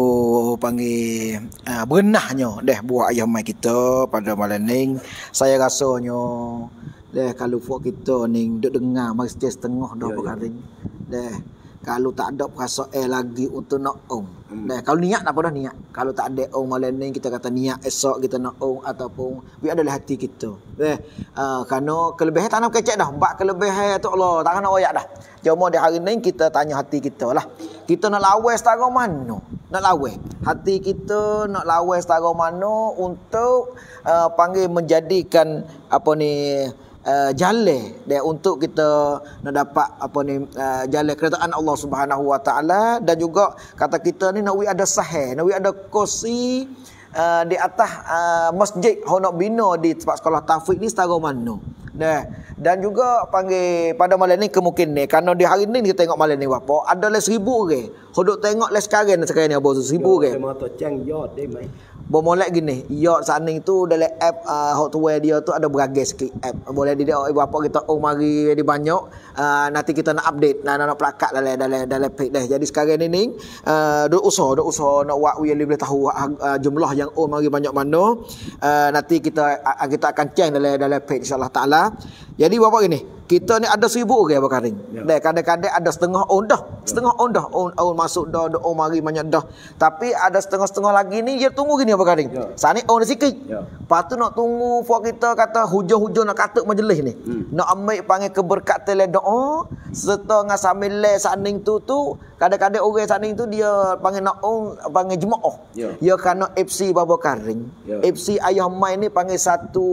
panggil uh, Berenahnya deh buat ayah mai kita pada malam ni. Saya rasanya deh kalau buat kita ni Duk dengar mari setengah dah ya, perkara ni. Deh kalau tak ada perasaan lagi untuk nak om. Hmm. Nah, kalau niat apa dah niat. Kalau tak ada om malam ni kita kata niat esok kita nak om ataupun bi adalah hati kita. Eh, uh, kerana kelebihan tanam kecek dah. Bak kelebihan tu Allah tak kena royak dah. Cuma di hari ni kita tanya hati kita lah. Kita nak lawan setara mana? Nak lawan. Hati kita nak lawan setara mana untuk uh, panggil menjadikan apa ni uh, jalan dia untuk kita nak dapat apa ni uh, jalan kerajaan Allah Subhanahu Wa Taala dan juga kata kita ni nak ada sahih, nak ada kursi uh, di atas uh, masjid honok bina di tempat sekolah tafiq ni setara mana. Nah, dan juga panggil pada malam ni kemungkinan ni kerana di hari ni kita tengok malam ni apa ada les seribu orang. Hodok tengok les sekarang sekarang ni apa seribu orang. Mata cang yot dia mai. Bermolek gini, yacht saning tu dalam app uh, hot to wear dia tu ada beragai sikit app. Boleh dia ibu apa kita oh mari di banyak uh, nanti kita nak update nak nak, nak pelakat dalam dalam dalam page dah. Jadi sekarang ni uh, duk usaha, duk usaha nak buat we boleh tahu uh, jumlah yang oh mari banyak mana. Uh, nanti kita uh, kita akan change dalam dalam page insyaallah taala. Jadi bapak gini, kita ni ada seribu orang okay, berkaring. Ya. Dan kadang-kadang ada setengah on dah. Setengah on dah. On, on masuk dah, dah on mari banyak dah. Tapi ada setengah-setengah lagi ni dia tunggu gini berkaring. Ya. Saat ni on sikit. Ya. Lepas tu nak tunggu for kita kata hujung-hujung nak katuk majlis ni. Hmm. Nak ambil panggil keberkat tele doa serta dengan sambil le saning tu tu kadang-kadang orang saning tu dia panggil nak on panggil jemaah. Ya. Ya kerana FC Baba Karing. Ya. FC Ayah Mai ni panggil satu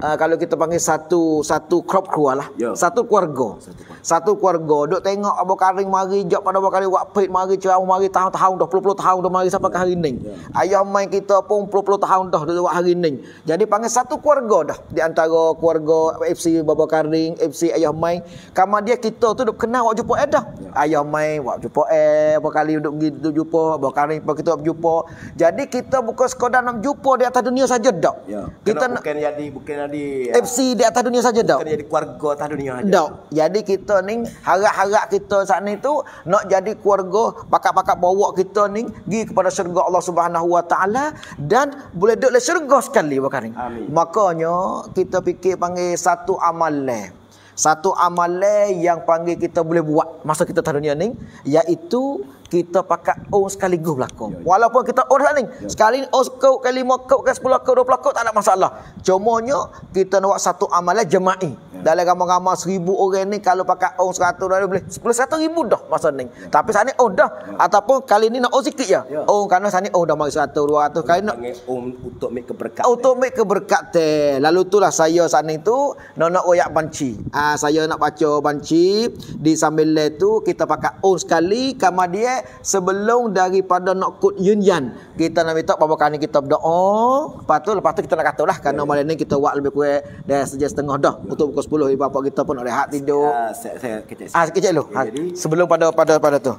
uh, kalau kita panggil satu satu crop crew lah. Ya. Satu keluarga. Satu keluarga. Duk tengok Abu Karim mari jap pada Abu Karim buat pit mari ceramah mari tahun-tahun dah puluh-puluh tahun dah mari sampai ke hari ni. Ya. Ayah main kita pun puluh-puluh tahun dah buat hari ni. Jadi panggil satu keluarga dah di antara keluarga FC Baba Karim, FC Ayah main. Kamar dia kita tu duk kenal wak jumpa eh dah. Ya. Ayah main wak jumpa eh Abu kali duk pergi duk jumpa Abu Karim kita jumpa. Jadi kita bukan sekadar nak jumpa di atas dunia saja dak. Ya. Kita bukan jadi bukan jadi FC di atas dunia saja dak. Bukan jadi keluarga atas dunia aja. Tak. Jadi kita ni harap-harap kita saat ni tu nak jadi keluarga pakat-pakat bawa kita ni pergi kepada syurga Allah Subhanahu Wa Taala dan boleh duduk di syurga sekali bakar ni. Makanya kita fikir panggil satu amalan. Satu amalan yang panggil kita boleh buat masa kita tahu dunia ni iaitu kita pakai on sekaligus belakang. Ya, ya. Walaupun kita on sekali. Ya. Sekali on kau kali lima kau ke sepuluh kau dua puluh kau tak ada masalah. Cumanya kita nak buat satu amalan jema'i. Ya. Dalam ramai-ramai seribu orang ni kalau pakai on seratus dah boleh sepuluh satu ribu dah masa ni. Ya. Tapi sana on dah. Ya. Ataupun kali ni nak on sikit ya. ya. On kerana sana on dah mari seratus dua ratus kali nak on untuk make keberkat. Untuk make keberkat teh. Lalu itulah saya sana itu nak nak oyak banci. Ah saya nak baca banci di sambil tu kita pakai on sekali kemudian sebelum daripada nak kut yunyan kita nak minta beberapa kali kita berdoa. Lepas tu lepas tu kita nak kata lah kerana yeah. malam ni kita buat lebih kurang dah sejak setengah dah. Yeah. untuk pukul 10 ibu bapa kita pun nak rehat tidur. Uh, saya, saya kecil ah kecil dulu. Ha, sebelum pada pada pada tu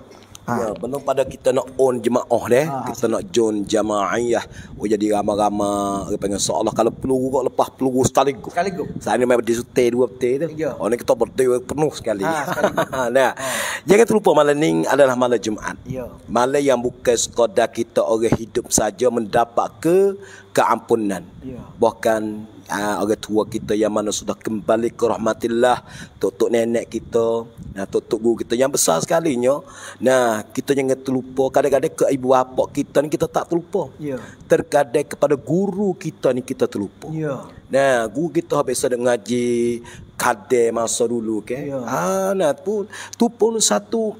Ha. Ya, belum pada kita nak own jemaah deh. Ha. Kita nak join jamaah Oh jadi ramai-ramai dia panggil seolah kalau peluru kau lepas peluru sekaligus. Sekaligus. Saya ni memang disute dua peti tu. Ya. Oh ni kita berdua penuh sekali. Ha, nah, ha. jangan terlupa malam ni adalah malam Jumaat. Ya. Malam yang bukan sekadar kita orang hidup saja mendapat ke keampunan. Ya. Bahkan uh, orang tua kita yang mana sudah kembali ke rahmatillah tok-tok nenek kita nah tok-tok guru kita yang besar sekalinya. Nah kita jangan terlupa kadang-kadang ke ibu bapa kita ni kita tak terlupa. Ya. Terkadang kepada guru kita ni kita terlupa. Ya. Nah guru kita biasa dah ngaji kade masa dulu ke ya. ah nah tu tu pun satu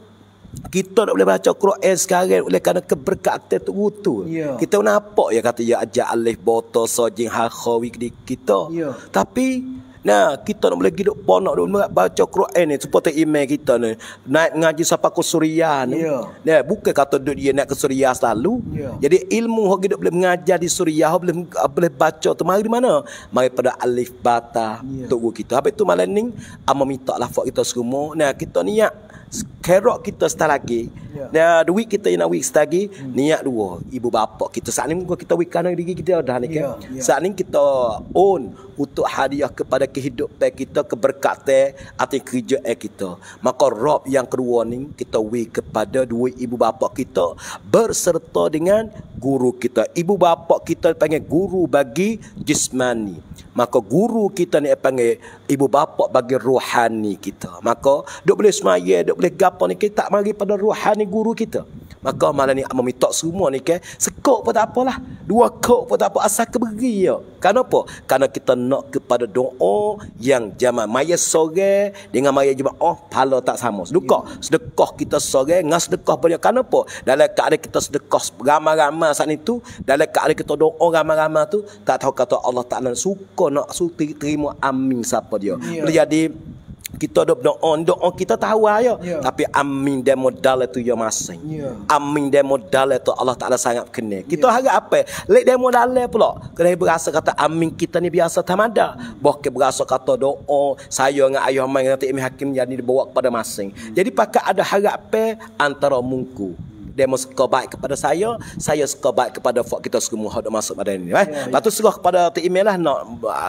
kita tak boleh baca Quran sekarang oleh kerana keberkatan tu betul. Yeah. Kita nampak ya kata ya ajar alif boto sojing hakhawi kita. Yeah. Tapi nah kita nak boleh hidup ponok dulu baca Quran ni supaya email kita ni naik ngaji sampai ke Suria ni. Yeah. Nah, bukan kata duduk dia naik ke Suria selalu. Yeah. Jadi ilmu hok hidup boleh mengajar di Suria boleh boleh baca tu mari di mana? Mari pada alif bata yeah. tunggu kita. Habis tu malam ni ama minta lafaz kita semua. Nah kita niat kerok kita start lagi. Yeah. Nah, duit kita yang nak week lagi, hmm. niat dua. Ibu bapa kita saat ni kita week kanan diri kita dah ni kan. Yeah. Yeah. Saat ni kita own untuk hadiah kepada kehidupan kita, keberkatan atau kerja kita. Maka rob yang kedua ni kita week kepada dua ibu bapa kita berserta dengan guru kita. Ibu bapa kita panggil guru bagi jismani. Maka guru kita ni panggil ibu bapa bagi rohani kita. Maka duk boleh semaya, duk boleh gapo ni kita tak mari pada rohani guru kita. Maka malam ni meminta semua ni ke sekok pun tak apalah. Dua kok pun tak apa asal keberi ya. Kenapa? Karena kita nak kepada doa yang jamaah maya sore dengan maya jemaah pahala tak sama. Sedekah, sedekah kita sore dengan sedekah banyak. Kenapa? Dalam keadaan kita sedekah ramai-ramai saat itu, dalam keadaan kita doa ramai-ramai tu, tak tahu kata Allah Taala suka nak suka terima amin siapa dia. Ya. Boleh jadi kita dok doa doa kita tahu aja Ya. tapi amin dia modal itu ya masing. Ya. amin dia modal itu Allah Taala sangat kenal kita harap apa? Lek dia modal pula. Kena berasa kata amin kita ni biasa tamada. Bukan berasa kata doa saya dengan ayah mai nanti Imi Hakim jadi dibawa kepada masing. Jadi pakai ada harap apa? Antara mungku dia suka baik kepada saya, saya suka baik kepada fak kita semua hendak masuk pada ini. Eh? Lepas tu serah kepada tu email lah nak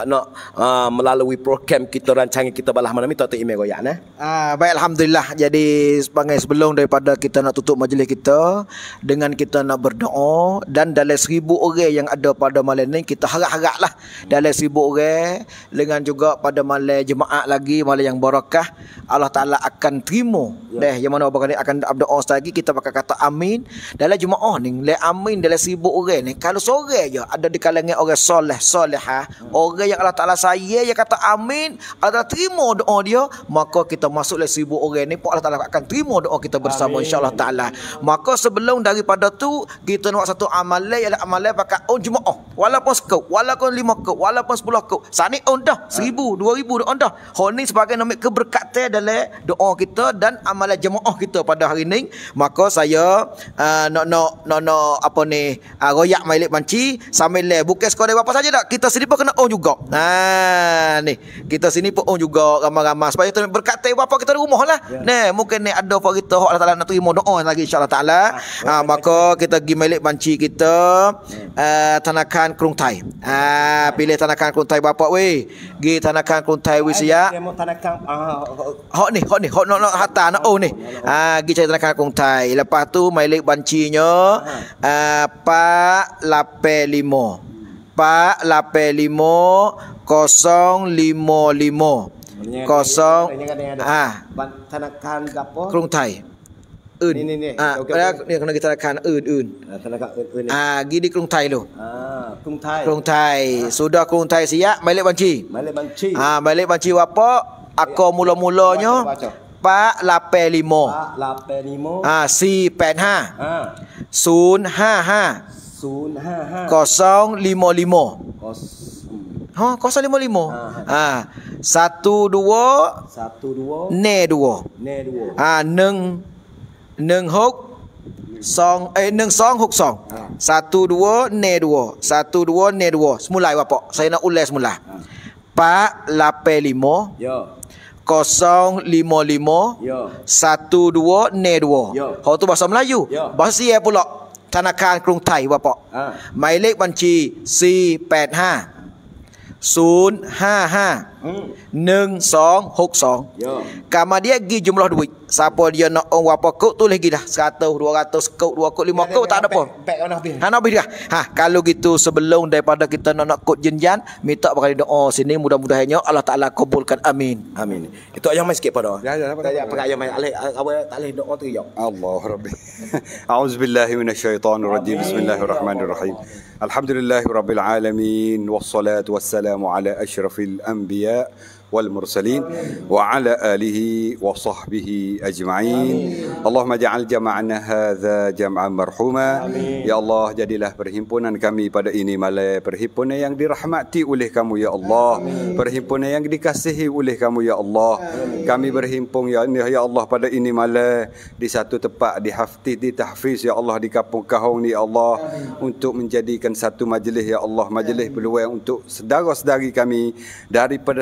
nak uh, melalui program kita rancangan kita balah mana minta tu email goyak eh. Ah, baik Alhamdulillah Jadi sebagai sebelum daripada kita nak tutup majlis kita Dengan kita nak berdoa Dan dalam seribu orang yang ada pada malam ni Kita harap-harap lah Dalam seribu orang Dengan juga pada malam jemaah lagi Malam yang barakah Allah Ta'ala akan terima ya. Deh, Yang mana abang ni akan berdoa lagi Kita bakal kata amin Dalam jemaah ni Le amin dalam seribu orang ni Kalau sore je Ada di kalangan orang soleh Solehah Orang yang Allah Ta'ala saya Yang kata amin Allah Ta'ala terima doa dia Maka kita masuk dalam seribu orang ni Pun Allah Ta'ala akan terima doa kita bersama InsyaAllah Ta'ala. Maka sebelum daripada tu Kita nak satu amalan Ialah amalan pakai on jemaah Walaupun sekau Walaupun lima kau Walaupun sepuluh kau Saat ni on dah Seribu Dua ribu on dah. Hal ni sebagai nama keberkatan dalam doa kita Dan amalan jemaah kita pada hari ni. Maka saya uh, nak nak nak nak apa ni? Uh, royak mailik banci sambil le bukan sekadar apa saja tak? Kita sini pun kena on juga. Ha ni kita sini pun on juga ramai-ramai. Supaya kita berkata apa kita di rumah lah. Yeah. ni mungkin ni ada apa kita Allah Taala nak terima doa lagi insyaallah taala. Ha, maka kita pergi mailik banci kita uh, tanakan Krung Thai ha, pilih tanakan Krung Thai bapak weh? Pergi tanakan Krung Thai weh siap? ah Hok ni, hok ni, hok nak nak hatta nak oh ni. Ah, pergi cari tanakan Kung Thai. Lepas tu mailik bancinya ah 485. 485 055 kosong ah tanakan gapo? Krung Thai. Un. Ni, ni, ni. Ah, Okey, pada okey. ni kena kita tanakan un un. Tanakan un Ah, pergi di Krung Thai tu. Ah, Kung Thai. Krung Thai. Sudah Krung Thai siap, mailik banci. Malik banci. Ah, balik banci apa? Aku mula-mulanya Baca, 485. Pak lapan lima. Ah, si 85 Ah. 055 Sun ha ha. 055. Kos. Ha, 055. Ah, Ah, 12 Satu dua. ne 2. Ne dua. Ah, 1 1 hok song eh 1 song hok song. Ah. 12 ne 2. 12 ne 2. Semula bapak. Saya nak ulas semula. 485 Ya kosong lima lima satu dua ne dua. Kau tu bahasa Melayu. Ya. Bahasa Sia pula. Tanakan Kerung Thai bapa. Ha. Mai lek banci C85 055 1-2-6-2 ya. Kama dia pergi jumlah duit Siapa dia nak orang berapa kot tu lagi dah. 100, 200 kot, 2 kot, 5 kot tak ada pack, pun Pack on habis Haa habis dah. Ha kalau gitu sebelum daripada kita nak nak kot jenjan Minta berkali doa oh, sini mudah-mudahnya Allah Ta'ala kabulkan. Amin. Amin. Itu ayam main sikit pada. Ya ya apa Tak payah ayam main. Awal tak alih doa tu ya Allah Rabbi. A'udzubillahi minasyaitanirrajim. Bismillahirrahmanirrahim. Alhamdulillahi Rabbil Alamin. Wassalatu wassalamu ala ashrafil anbiya. yet. والصلاة والسلام على أشرف الأنبياء والمرسلين وعلى آله وصحبه أجمعين اللهم اجعل جمعنا هذا جمعا مرحوما يا الله jadilah perhimpunan kami pada ini malam perhimpunan yang dirahmati oleh kamu ya Allah perhimpunan yang dikasihi oleh kamu ya Allah kami berhimpun ya ya Allah pada ini malam di satu tempat di haftiz di tahfiz ya Allah di kampung Kahong ni ya Allah untuk menjadikan satu majlis ya Allah majlis peluang untuk saudara-saudari kami daripada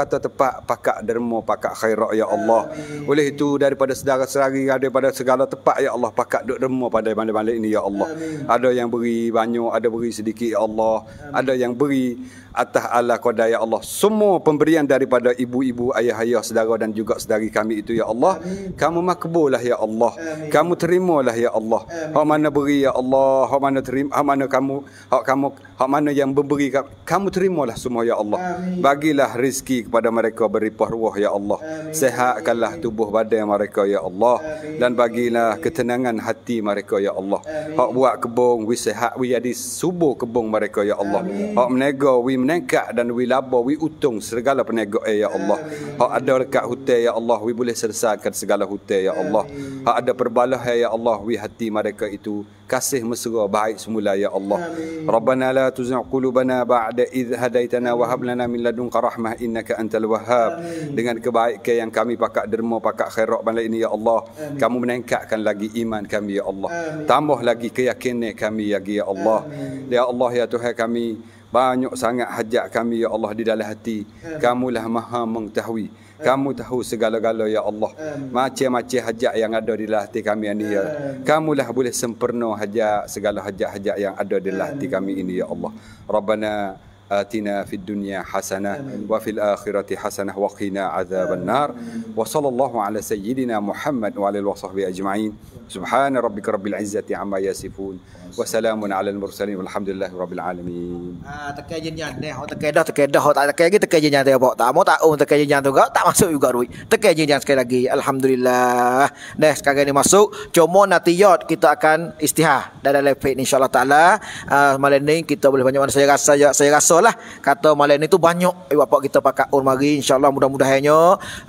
serata-rata tempat pakak derma pakak khairat ya Allah. Oleh itu daripada saudara-saudari daripada segala tempat ya Allah pakak duk derma pada malam-malam ini ya Allah. Ada yang beri banyak ada beri sedikit ya Allah. Ada yang beri atas ala qada ya Allah semua pemberian daripada ibu-ibu ayah-ayah saudara dan juga saudari kami itu ya Allah kamu makbullah ya Allah kamu terimalah ya Allah hak mana beri ya Allah hak mana terima hak mana kamu hak kamu Hak mana yang memberi kamu terimalah semua ya Allah. Amin. Bagilah rezeki kepada mereka berlimpah ruah ya Allah. Amin. Sehatkanlah tubuh badan mereka ya Allah Amin. dan bagilah ketenangan hati mereka ya Allah. Amin. Hak buat kebun wi sehat wi jadi subur kebun mereka ya Allah. Amin. Hak menego wi menengkak dan wi laba wi utung segala peniaga eh, ya Allah. Hak ada dekat hutan ya Allah wi boleh selesaikan segala hutan ya Allah. Hak ada perbalah ya Allah wi hati mereka itu kasih mesra baik semula ya Allah. Amin. Rabbana la tuzigh qulubana ba'da idh hadaitana wa hab lana min ladunka rahmah innaka antal wahhab. Dengan kebaikan yang kami pakak derma pakak khairat malam ini ya Allah, Amin. kamu meningkatkan lagi iman kami ya Allah. Amin. Tambah lagi keyakinan kami ya ya Allah. Amin. Ya Allah ya Tuhan kami banyak sangat hajat kami ya Allah di dalam hati. Kamulah Maha mengetahui. Kamu tahu segala-gala ya Allah. Macam-macam hajat yang ada di dalam hati kami ini ya. Kamulah boleh sempurna hajat segala hajat-hajat yang ada di dalam hati kami ini ya Allah. Rabbana آتنا في الدنيا حسنة وفي الآخرة حسنة وقنا عذاب النار وصلى الله على سيدنا محمد وعلى آله وصحبه أجمعين سبحان ربك رب العزة عما يصفون Wassalamun ala al-mursalin walhamdulillahi rabbil alamin. Ah tekai jenjang deh, oh tekai dah tekai dah, tak tekai lagi tekai jenjang tu apa? Tak mau tak oh tekai jenjang tu tak masuk juga rui. Tekai jenjang sekali lagi. Alhamdulillah. Dah sekarang ni masuk. Cuma nanti yot kita akan istihar dalam lepek insyaallah taala. Ah malam ni kita boleh banyak mana saya rasa saya rasa lah. Kata malam ni tu banyak. Ibu bapa kita pakai on mari insyaallah mudah-mudahannya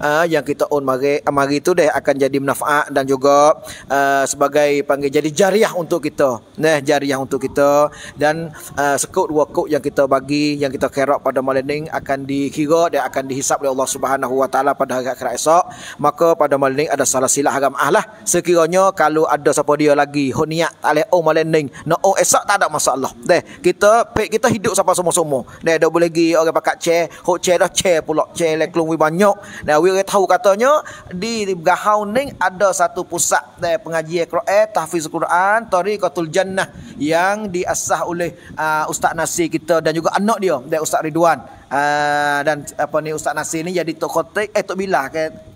uh, yang kita on mari mari tu deh akan jadi manfaat dan juga uh, sebagai panggil jadi jariah untuk kita. Nah, eh jariah untuk kita. Dan uh, sekut dua kut yang kita bagi yang kita kerap pada malam ini akan dikira dan akan dihisap oleh Allah Subhanahu Wa Taala pada hari akhirat esok. Maka pada malam ini ada salah silap agama lah. Sekiranya kalau ada siapa dia lagi honiat oleh oh malam ini no oh esok tak ada masalah. Deh kita kita hidup sampai semua-semua deh dah boleh pergi orang pakat chair. Hok chair dah chair pula. Chair leklung banyak. Dan we tahu katanya di Gahau ni ada satu pusat deh pengajian Quran tahfiz Quran tariqatul jannah sunnah yang diasah oleh uh, Ustaz Nasir kita dan juga anak dia dan Ustaz Ridwan. Uh, dan apa ni Ustaz Nasir ni jadi tok khotik eh tok bilah ke tok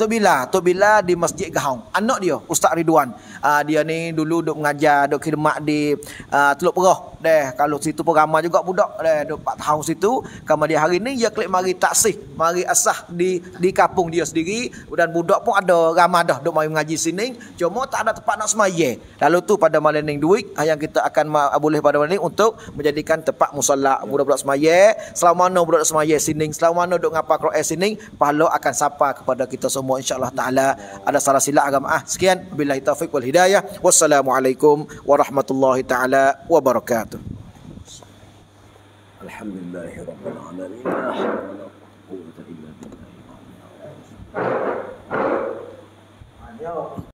tok bilah tok bilah di Masjid Gahong. Anak dia Ustaz Ridwan. Uh, dia ni dulu duk mengajar duk khidmat di uh, Teluk Perah deh kalau situ pun ramai juga budak. Deh duk 4 tahun situ. Kemudian hari ni dia klik mari taksih mari asah di di kampung dia sendiri. Dan budak pun ada ramai dah duk mari mengaji sini. Cuma tak ada tempat nak semaya. Lalu tu pada malam ni duit ah, yang kita akan boleh pada malam ni untuk menjadikan tempat musalla budak-budak semaya. Selama mana budak semaya sini selama mana duk ngapa Quran sini pahala akan sapa kepada kita semua insyaallah taala ada salah silap agama ah sekian billahi taufik wal hidayah wassalamualaikum warahmatullahi taala wabarakatuh الحمد لله رب العالمين لا حول ولا قوة إلا بالله